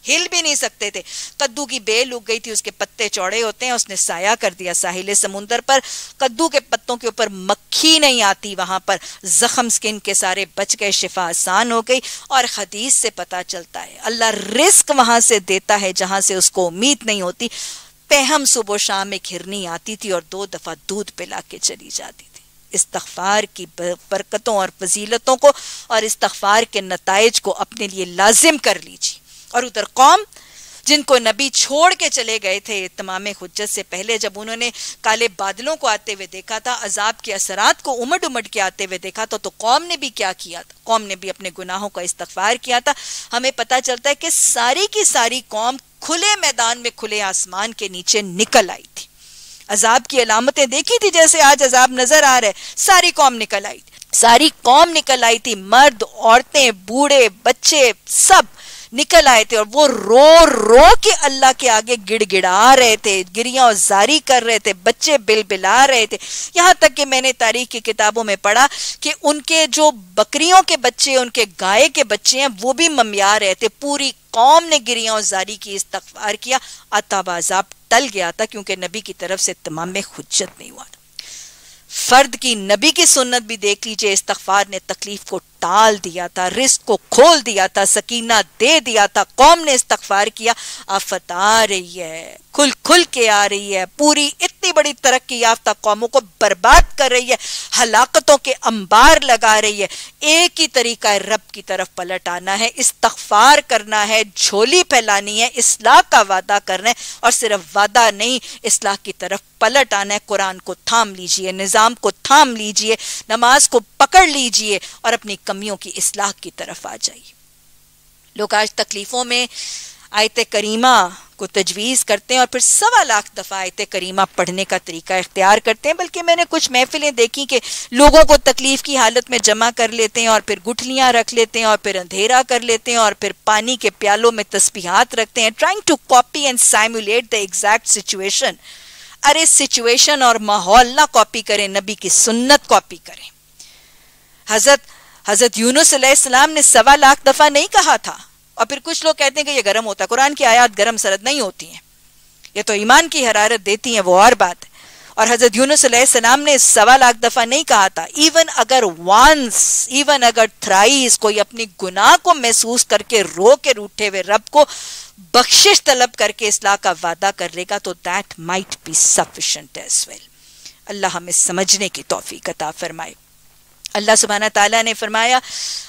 [SPEAKER 1] हिल भी नहीं सकते थे। कद्दू की बेल उग गई थी, उसके पत्ते चौड़े होते हैं, उसने साया कर दिया साहिल समुंदर पर। कद्दू के पत्तों के ऊपर मक्खी नहीं आती, वहाँ पर जख्म स्किन के सारे बच गए, शिफा आसान हो गई और हदीस से पता चलता है, अल्लाह रिस्क वहाँ से देता है जहाँ से उसको उम्मीद नहीं होती। पहम सुबह शाम में घिरनी आती थी और दो दफ़ा दूध पिला के चली जाती थी। इस्तफार की बरकतों और फजीलतों को और इस्तफार के नतज को अपने लिए लाजिम कर लीजिए। और उधर कौम, जिनको नबी छोड़ के चले गए थे तमाम हजत से पहले, जब उन्होंने काले बादलों को आते हुए देखा था, अजाब के असरात को उमड़ उमड़ के आते हुए देखा था तो कौम ने भी क्या किया था? कौम ने भी अपने गुनाहों का इस्तफार किया था। हमें पता चलता है कि सारी की सारी कौम खुले मैदान में खुले आसमान के नीचे निकल आई थी। अजाब की अलामतें देखी थी, जैसे आज अजाब नज़र आ रहे सारी कौम निकल आई थी। सारी कौम निकल आई थी। मर्द, औरतें, बूढ़े, बच्चे, सब निकल आए थे और वो रो रो के अल्लाह के आगे गिड़गिड़ा रहे थे, गिरिया और जारी कर रहे थे, बच्चे बिल बिला रहे थे। यहाँ तक कि मैंने तारीख की किताबों में पढ़ा कि उनके जो बकरियों के बच्चे, उनके गाय के बच्चे हैं, वो भी ममिया रहे थे। पूरी कौम ने गिरिया जारी की इस्तफार किया। अताबाजाब टल गया था क्योंकि नबी की तरफ़ से तमाम में हुज्जत नहीं हुआ था। फर्द की नबी की सुन्नत भी देख लीजिए इस्तफार ने तकलीफ़ को टाल दिया था, रिस्क को खोल दिया था, सकीना दे दिया था कौम ने इस्तफार किया। आफत आ रही है, खुल खुल के आ रही है, पूरी इतनी बड़ी तरक्की याफ्ता कौमों को बर्बाद कर रही है, हलाकतों के अंबार लगा रही है। एक ही तरीका है, रब की तरफ़ पलट आना है इस्तफार करना है, झोली फैलानी है, इसलाह का वादा करना है, और सिर्फ़ वादा नहीं, इसलाह की तरफ़ पलट आना है। कुरान को थाम लीजिए, निज़ाम को थाम लीजिए, नमाज़ को पकड़ लीजिए, और अपनी कमियों की इसलाह की तरफ़ आ जाइए। लोग आज तकलीफों में आयत करीमा को तजवीज़ करते हैं और फिर सवा लाख दफ़ा आयत करीमा पढ़ने का तरीका इख्तियार करते हैं, बल्कि मैंने कुछ महफिलें देखी कि लोगों को तकलीफ़ की हालत में जमा कर लेते हैं और फिर गुठलियाँ रख लेते हैं और फिर अंधेरा कर लेते हैं और फिर पानी के प्यालों में तस्बीहात रखते हैं। Trying to copy and simulate the exact situation अरे सिचुएशन और माहौल ना कॉपी करें, नबी की सुन्नत कॉपी करें। हज़रत हज़रत यूनुस सलाम ने सवा लाख दफ़ा नहीं कहा था। और फिर कुछ लोग कहते हैं कि ये गर्म होता कुरान की आयात गर्म सरद नहीं होती हैं। ये तो ईमान की हरारत देती हैं, वो और बात है। और हज़रत यूनुस सलाम ने सवा लाख दफ़ा नहीं कहा था। इवन अगर वंस इवन अगर थ्राइस कोई अपनी गुनाह को महसूस करके रो के रूठे हुए रब को बख्शिश तलब करके इसलाह का वादा कर लेगा तो that might be sufficient as well अल्लाह हमें समझने की तोफ़ी अता फरमाए। अल्लाह सुबहाना तला ने फरमाया,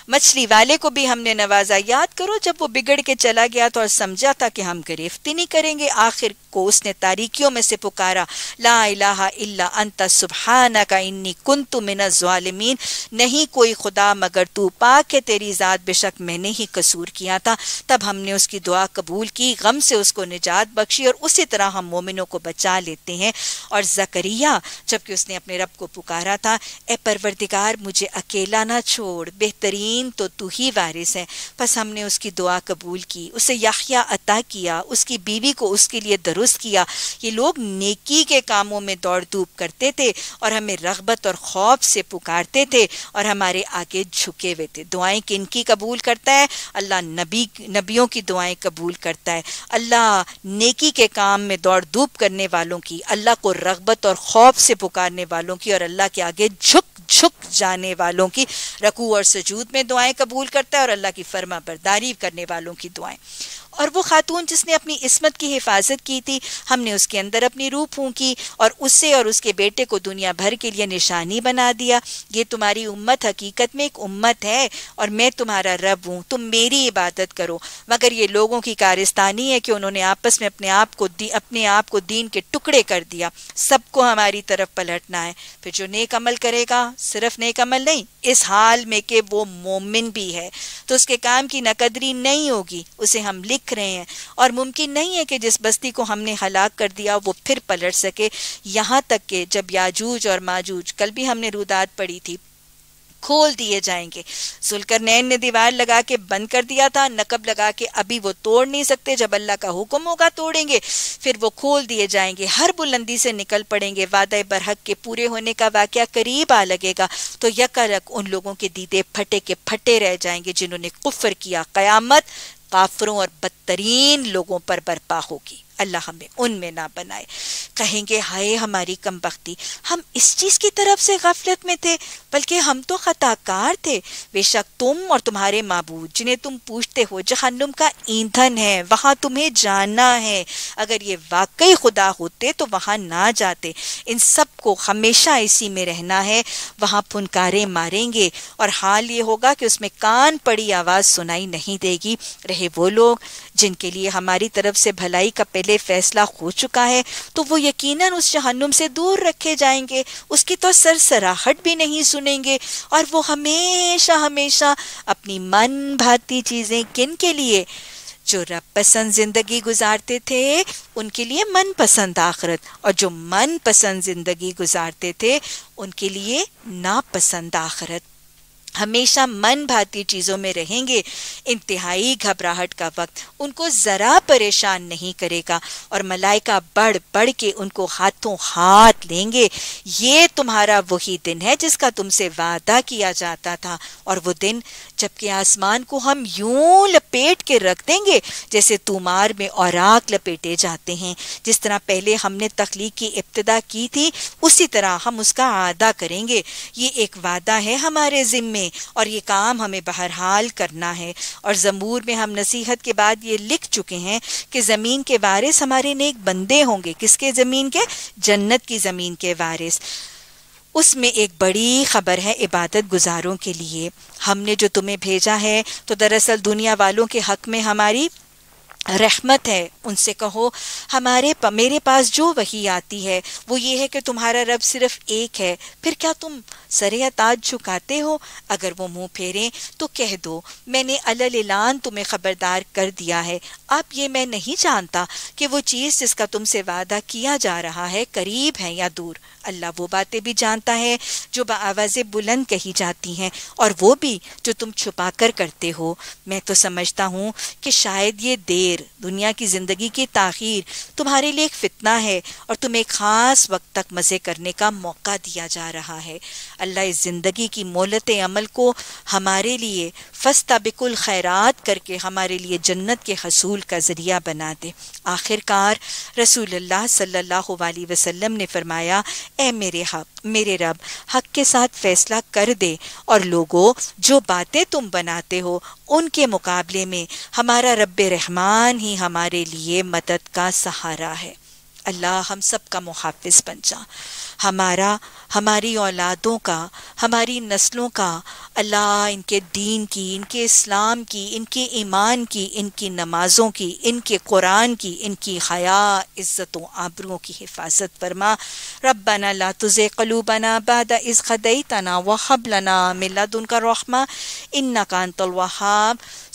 [SPEAKER 1] मछली वाले को भी हमने नवाजा, याद करो जब वो बिगड़ के चला गया तो और समझा था कि हम गिरफ्ती नहीं करेंगे, आखिर को उसने तारीकियों में से पुकारा, ला इलाहा इल्ला अंता सुबहाना का इन्नी कुंतु मिन ज़ालिमीन, नहीं कोई खुदा मगर तू पाक है, तेरी ज़ात बेशक मैंने ही कसूर किया था। तब हमने उसकी दुआ कबूल की, गम से उसको निजात बख्शी और उसी तरह हम मोमिनों को बचा लेते हैं। और जकरिया, जबकि उसने अपने रब को पुकारा था, ए परवरदिगार, मुझे अकेला ना छोड़, बेहतरीन तो तू ही वारिस है। बस हमने उसकी दुआ कबूल की, उसे याहिया अता किया, उसकी बीवी को उसके लिए दुरुस्त किया। ये लोग नेकी के कामों में दौड़ धूप करते थे और हमें रगबत और खौफ से पुकारते थे और हमारे आगे झुके हुए थे। दुआएँ किनकी कबूल करता है? अल्लाह नबी, नबियों की दुआएँ कबूल करता है। अल्लाह नेकी के काम में दौड़ धूप करने वालों की, अल्लाह को रगबत और खौफ से पुकारने वालों की और अल्लाह के आगे झुक झुक जाने वालों की रकू और सजूद में दुआएँ कबूल करता है और अल्लाह की फर्मा बरदारी करने वालों की दुआएँ। और वो खातून जिसने अपनी इसमत की हिफाजत की थी, हमने उसके अंदर अपनी रूह फूकी और उससे और उसके बेटे को दुनिया भर के लिए निशानी बना दिया। ये तुम्हारी उम्मत हकीकत में एक उम्मत है और मैं तुम्हारा रब हूँ, तुम मेरी इबादत करो। मगर ये लोगों की कारिस्तानी है कि उन्होंने आपस में अपने आप को अपने आप को दीन के टुकड़े कर दिया। सबको हमारी तरफ़ पलटना है। फिर जो नेक अमल करेगा, सिर्फ़ नेक अमल नहीं, इस हाल में कि वो मोमिन भी है। तो उसके काम की नकदरी नहीं होगी, उसे हम लिख देख रहे हैं। और मुमकिन नहीं है कि जिस बस्ती को हमने हलाक कर दिया, वो फिर पलट सके। यहाँ तक कि जब याजूज और माजूज, कल भी हमने रुदात पड़ी थी, खोल दिए जाएँगे। सुलकर नैन ने दीवार लगा के बंद कर दिया था, नकब लगा के अभी वो तोड़ नहीं सकते। जब अल्लाह का हुक्म होगा, तोड़ेंगे। फिर वो खोल दिए जाएँगे। हर बुलंदी से निकल पड़ेंगे। वादा बरहक के पूरे होने का वाक्य करीब आ लगेगा। तो यकरक उन लोगों के दीदे फटे के फटे रह जाएँगे, जिन्होंने कुफर किया। कयामत काफरों और बदतरीन लोगों पर बर्पा होगी। अल्लाह हमें उनमें ना बनाए। कहेंगे, हाय हमारी कम बख्ती हम इस चीज़ की तरफ़ से गफलत में थे, बल्कि हम तो खताकार थे। बेशक तुम और तुम्हारे माबूद, जिन्हें तुम पूछते हो, जहन्नुम का ईंधन है, वहाँ तुम्हें जाना है। अगर ये वाकई खुदा होते तो वहाँ ना जाते। इन सबको हमेशा इसी में रहना है। वहाँ फुनकारे मारेंगे, और हाल ये होगा कि उसमें कान पड़ी आवाज़ सुनाई नहीं देगी। रहे वो लोग जिनके लिए हमारी तरफ़ से भलाई का पहले फैसला हो चुका है तो वो यकीनन उस जहन्नुम से दूर रखे जाएँगे। उसकी तो सरसराहट भी नहीं सुनेंगे और वो हमेशा हमेशा अपनी मन भाती चीज़ें किन के लिए? जो रब पसंद ज़िंदगी गुजारते थे, उनके लिए मन पसंद आखरत। और जो मन पसंद ज़िंदगी गुजारते थे, उनके लिए नापसंद आखरत। हमेशा मन भाती चीज़ों में रहेंगे। इंतहाई घबराहट का वक्त उनको ज़रा परेशान नहीं करेगा और मलाइका बढ़ बढ़ के उनको हाथों हाथ लेंगे। ये तुम्हारा वही दिन है जिसका तुमसे वादा किया जाता था और वो दिन जबकि आसमान को हम यूँ लपेट के रख देंगे जैसे तुमार में औराक लपेटे जाते हैं। जिस तरह पहले हमने तखलीक की इब्तदा की थी, उसी तरह हम उसका आदा करेंगे। ये एक वादा है हमारे ज़िम्मे और ये काम हमें बहरहाल करना है। और ज़मूर में हम नसीहत के बाद ये लिख चुके हैं कि ज़मीन के वारिस हमारे नेक बंदे होंगे। किसके ज़मीन के? जन्नत की ज़मीन के वारिस। उसमें एक बड़ी खबर है इबादत गुजारों के लिए। हमने जो तुम्हें भेजा है तो दरअसल दुनिया वालों के हक में हमारी रहमत है। उनसे कहो, हमारे मेरे पास जो वही आती है, वो ये है कि तुम्हारा रब सिर्फ़ एक है। फिर क्या तुम सरे ताज झुकाते हो? अगर वो मुँह फेरें तो कह दो, मैंने अललान तुम्हें खबरदार कर दिया है। अब ये मैं नहीं जानता कि वो चीज़ जिसका तुमसे वादा किया जा रहा है करीब है या दूर। अल्लाह वो बातें भी जानता है जो आवाज़ बुलंद कही जाती हैं और वो भी जो तुम छुपा कर करते हो। मैं तो समझता हूँ कि शायद ये देर, दुनिया की ज़िंदगी की ताखीर तुम्हारे लिए एक फितना है और तुम्हें ख़ास वक्त तक मज़े करने का मौका दिया जा रहा है। अल्लाह इस ज़िंदगी की मोलत अमल को हमारे लिए फस्ता बिकुल खैरात करके हमारे लिए जन्नत के हसूल का ज़रिया बना दे। आखिरकार रसूलुल्लाह सल्लल्लाहु अलैहि वसल्लम ने फरमाया ए मेरे हक, मेरे रब, हक के साथ फैसला कर दे। और लोगों, जो बातें तुम बनाते हो, उनके मुकाबले में हमारा रब रहमान ही हमारे लिए मदद का सहारा है। अल्लाह हम सब का मुहाफ़ बन जा। हमारा, हमारी औलादों का, हमारी नस्लों का, अल्लाह इनके दीन की, इनके इस्लाम की, इनके ईमान की, इनकी नमाज़ों की, इनके कुरान की, इनकी हया, इज़्ज़तों, आबरुओं की हिफाजत फरमा। रब्बना ला तुझे कलूबना बाद इस खदई तना वहब लना मिल्लादुन का रहमा। इन्ना कान तलवाहाब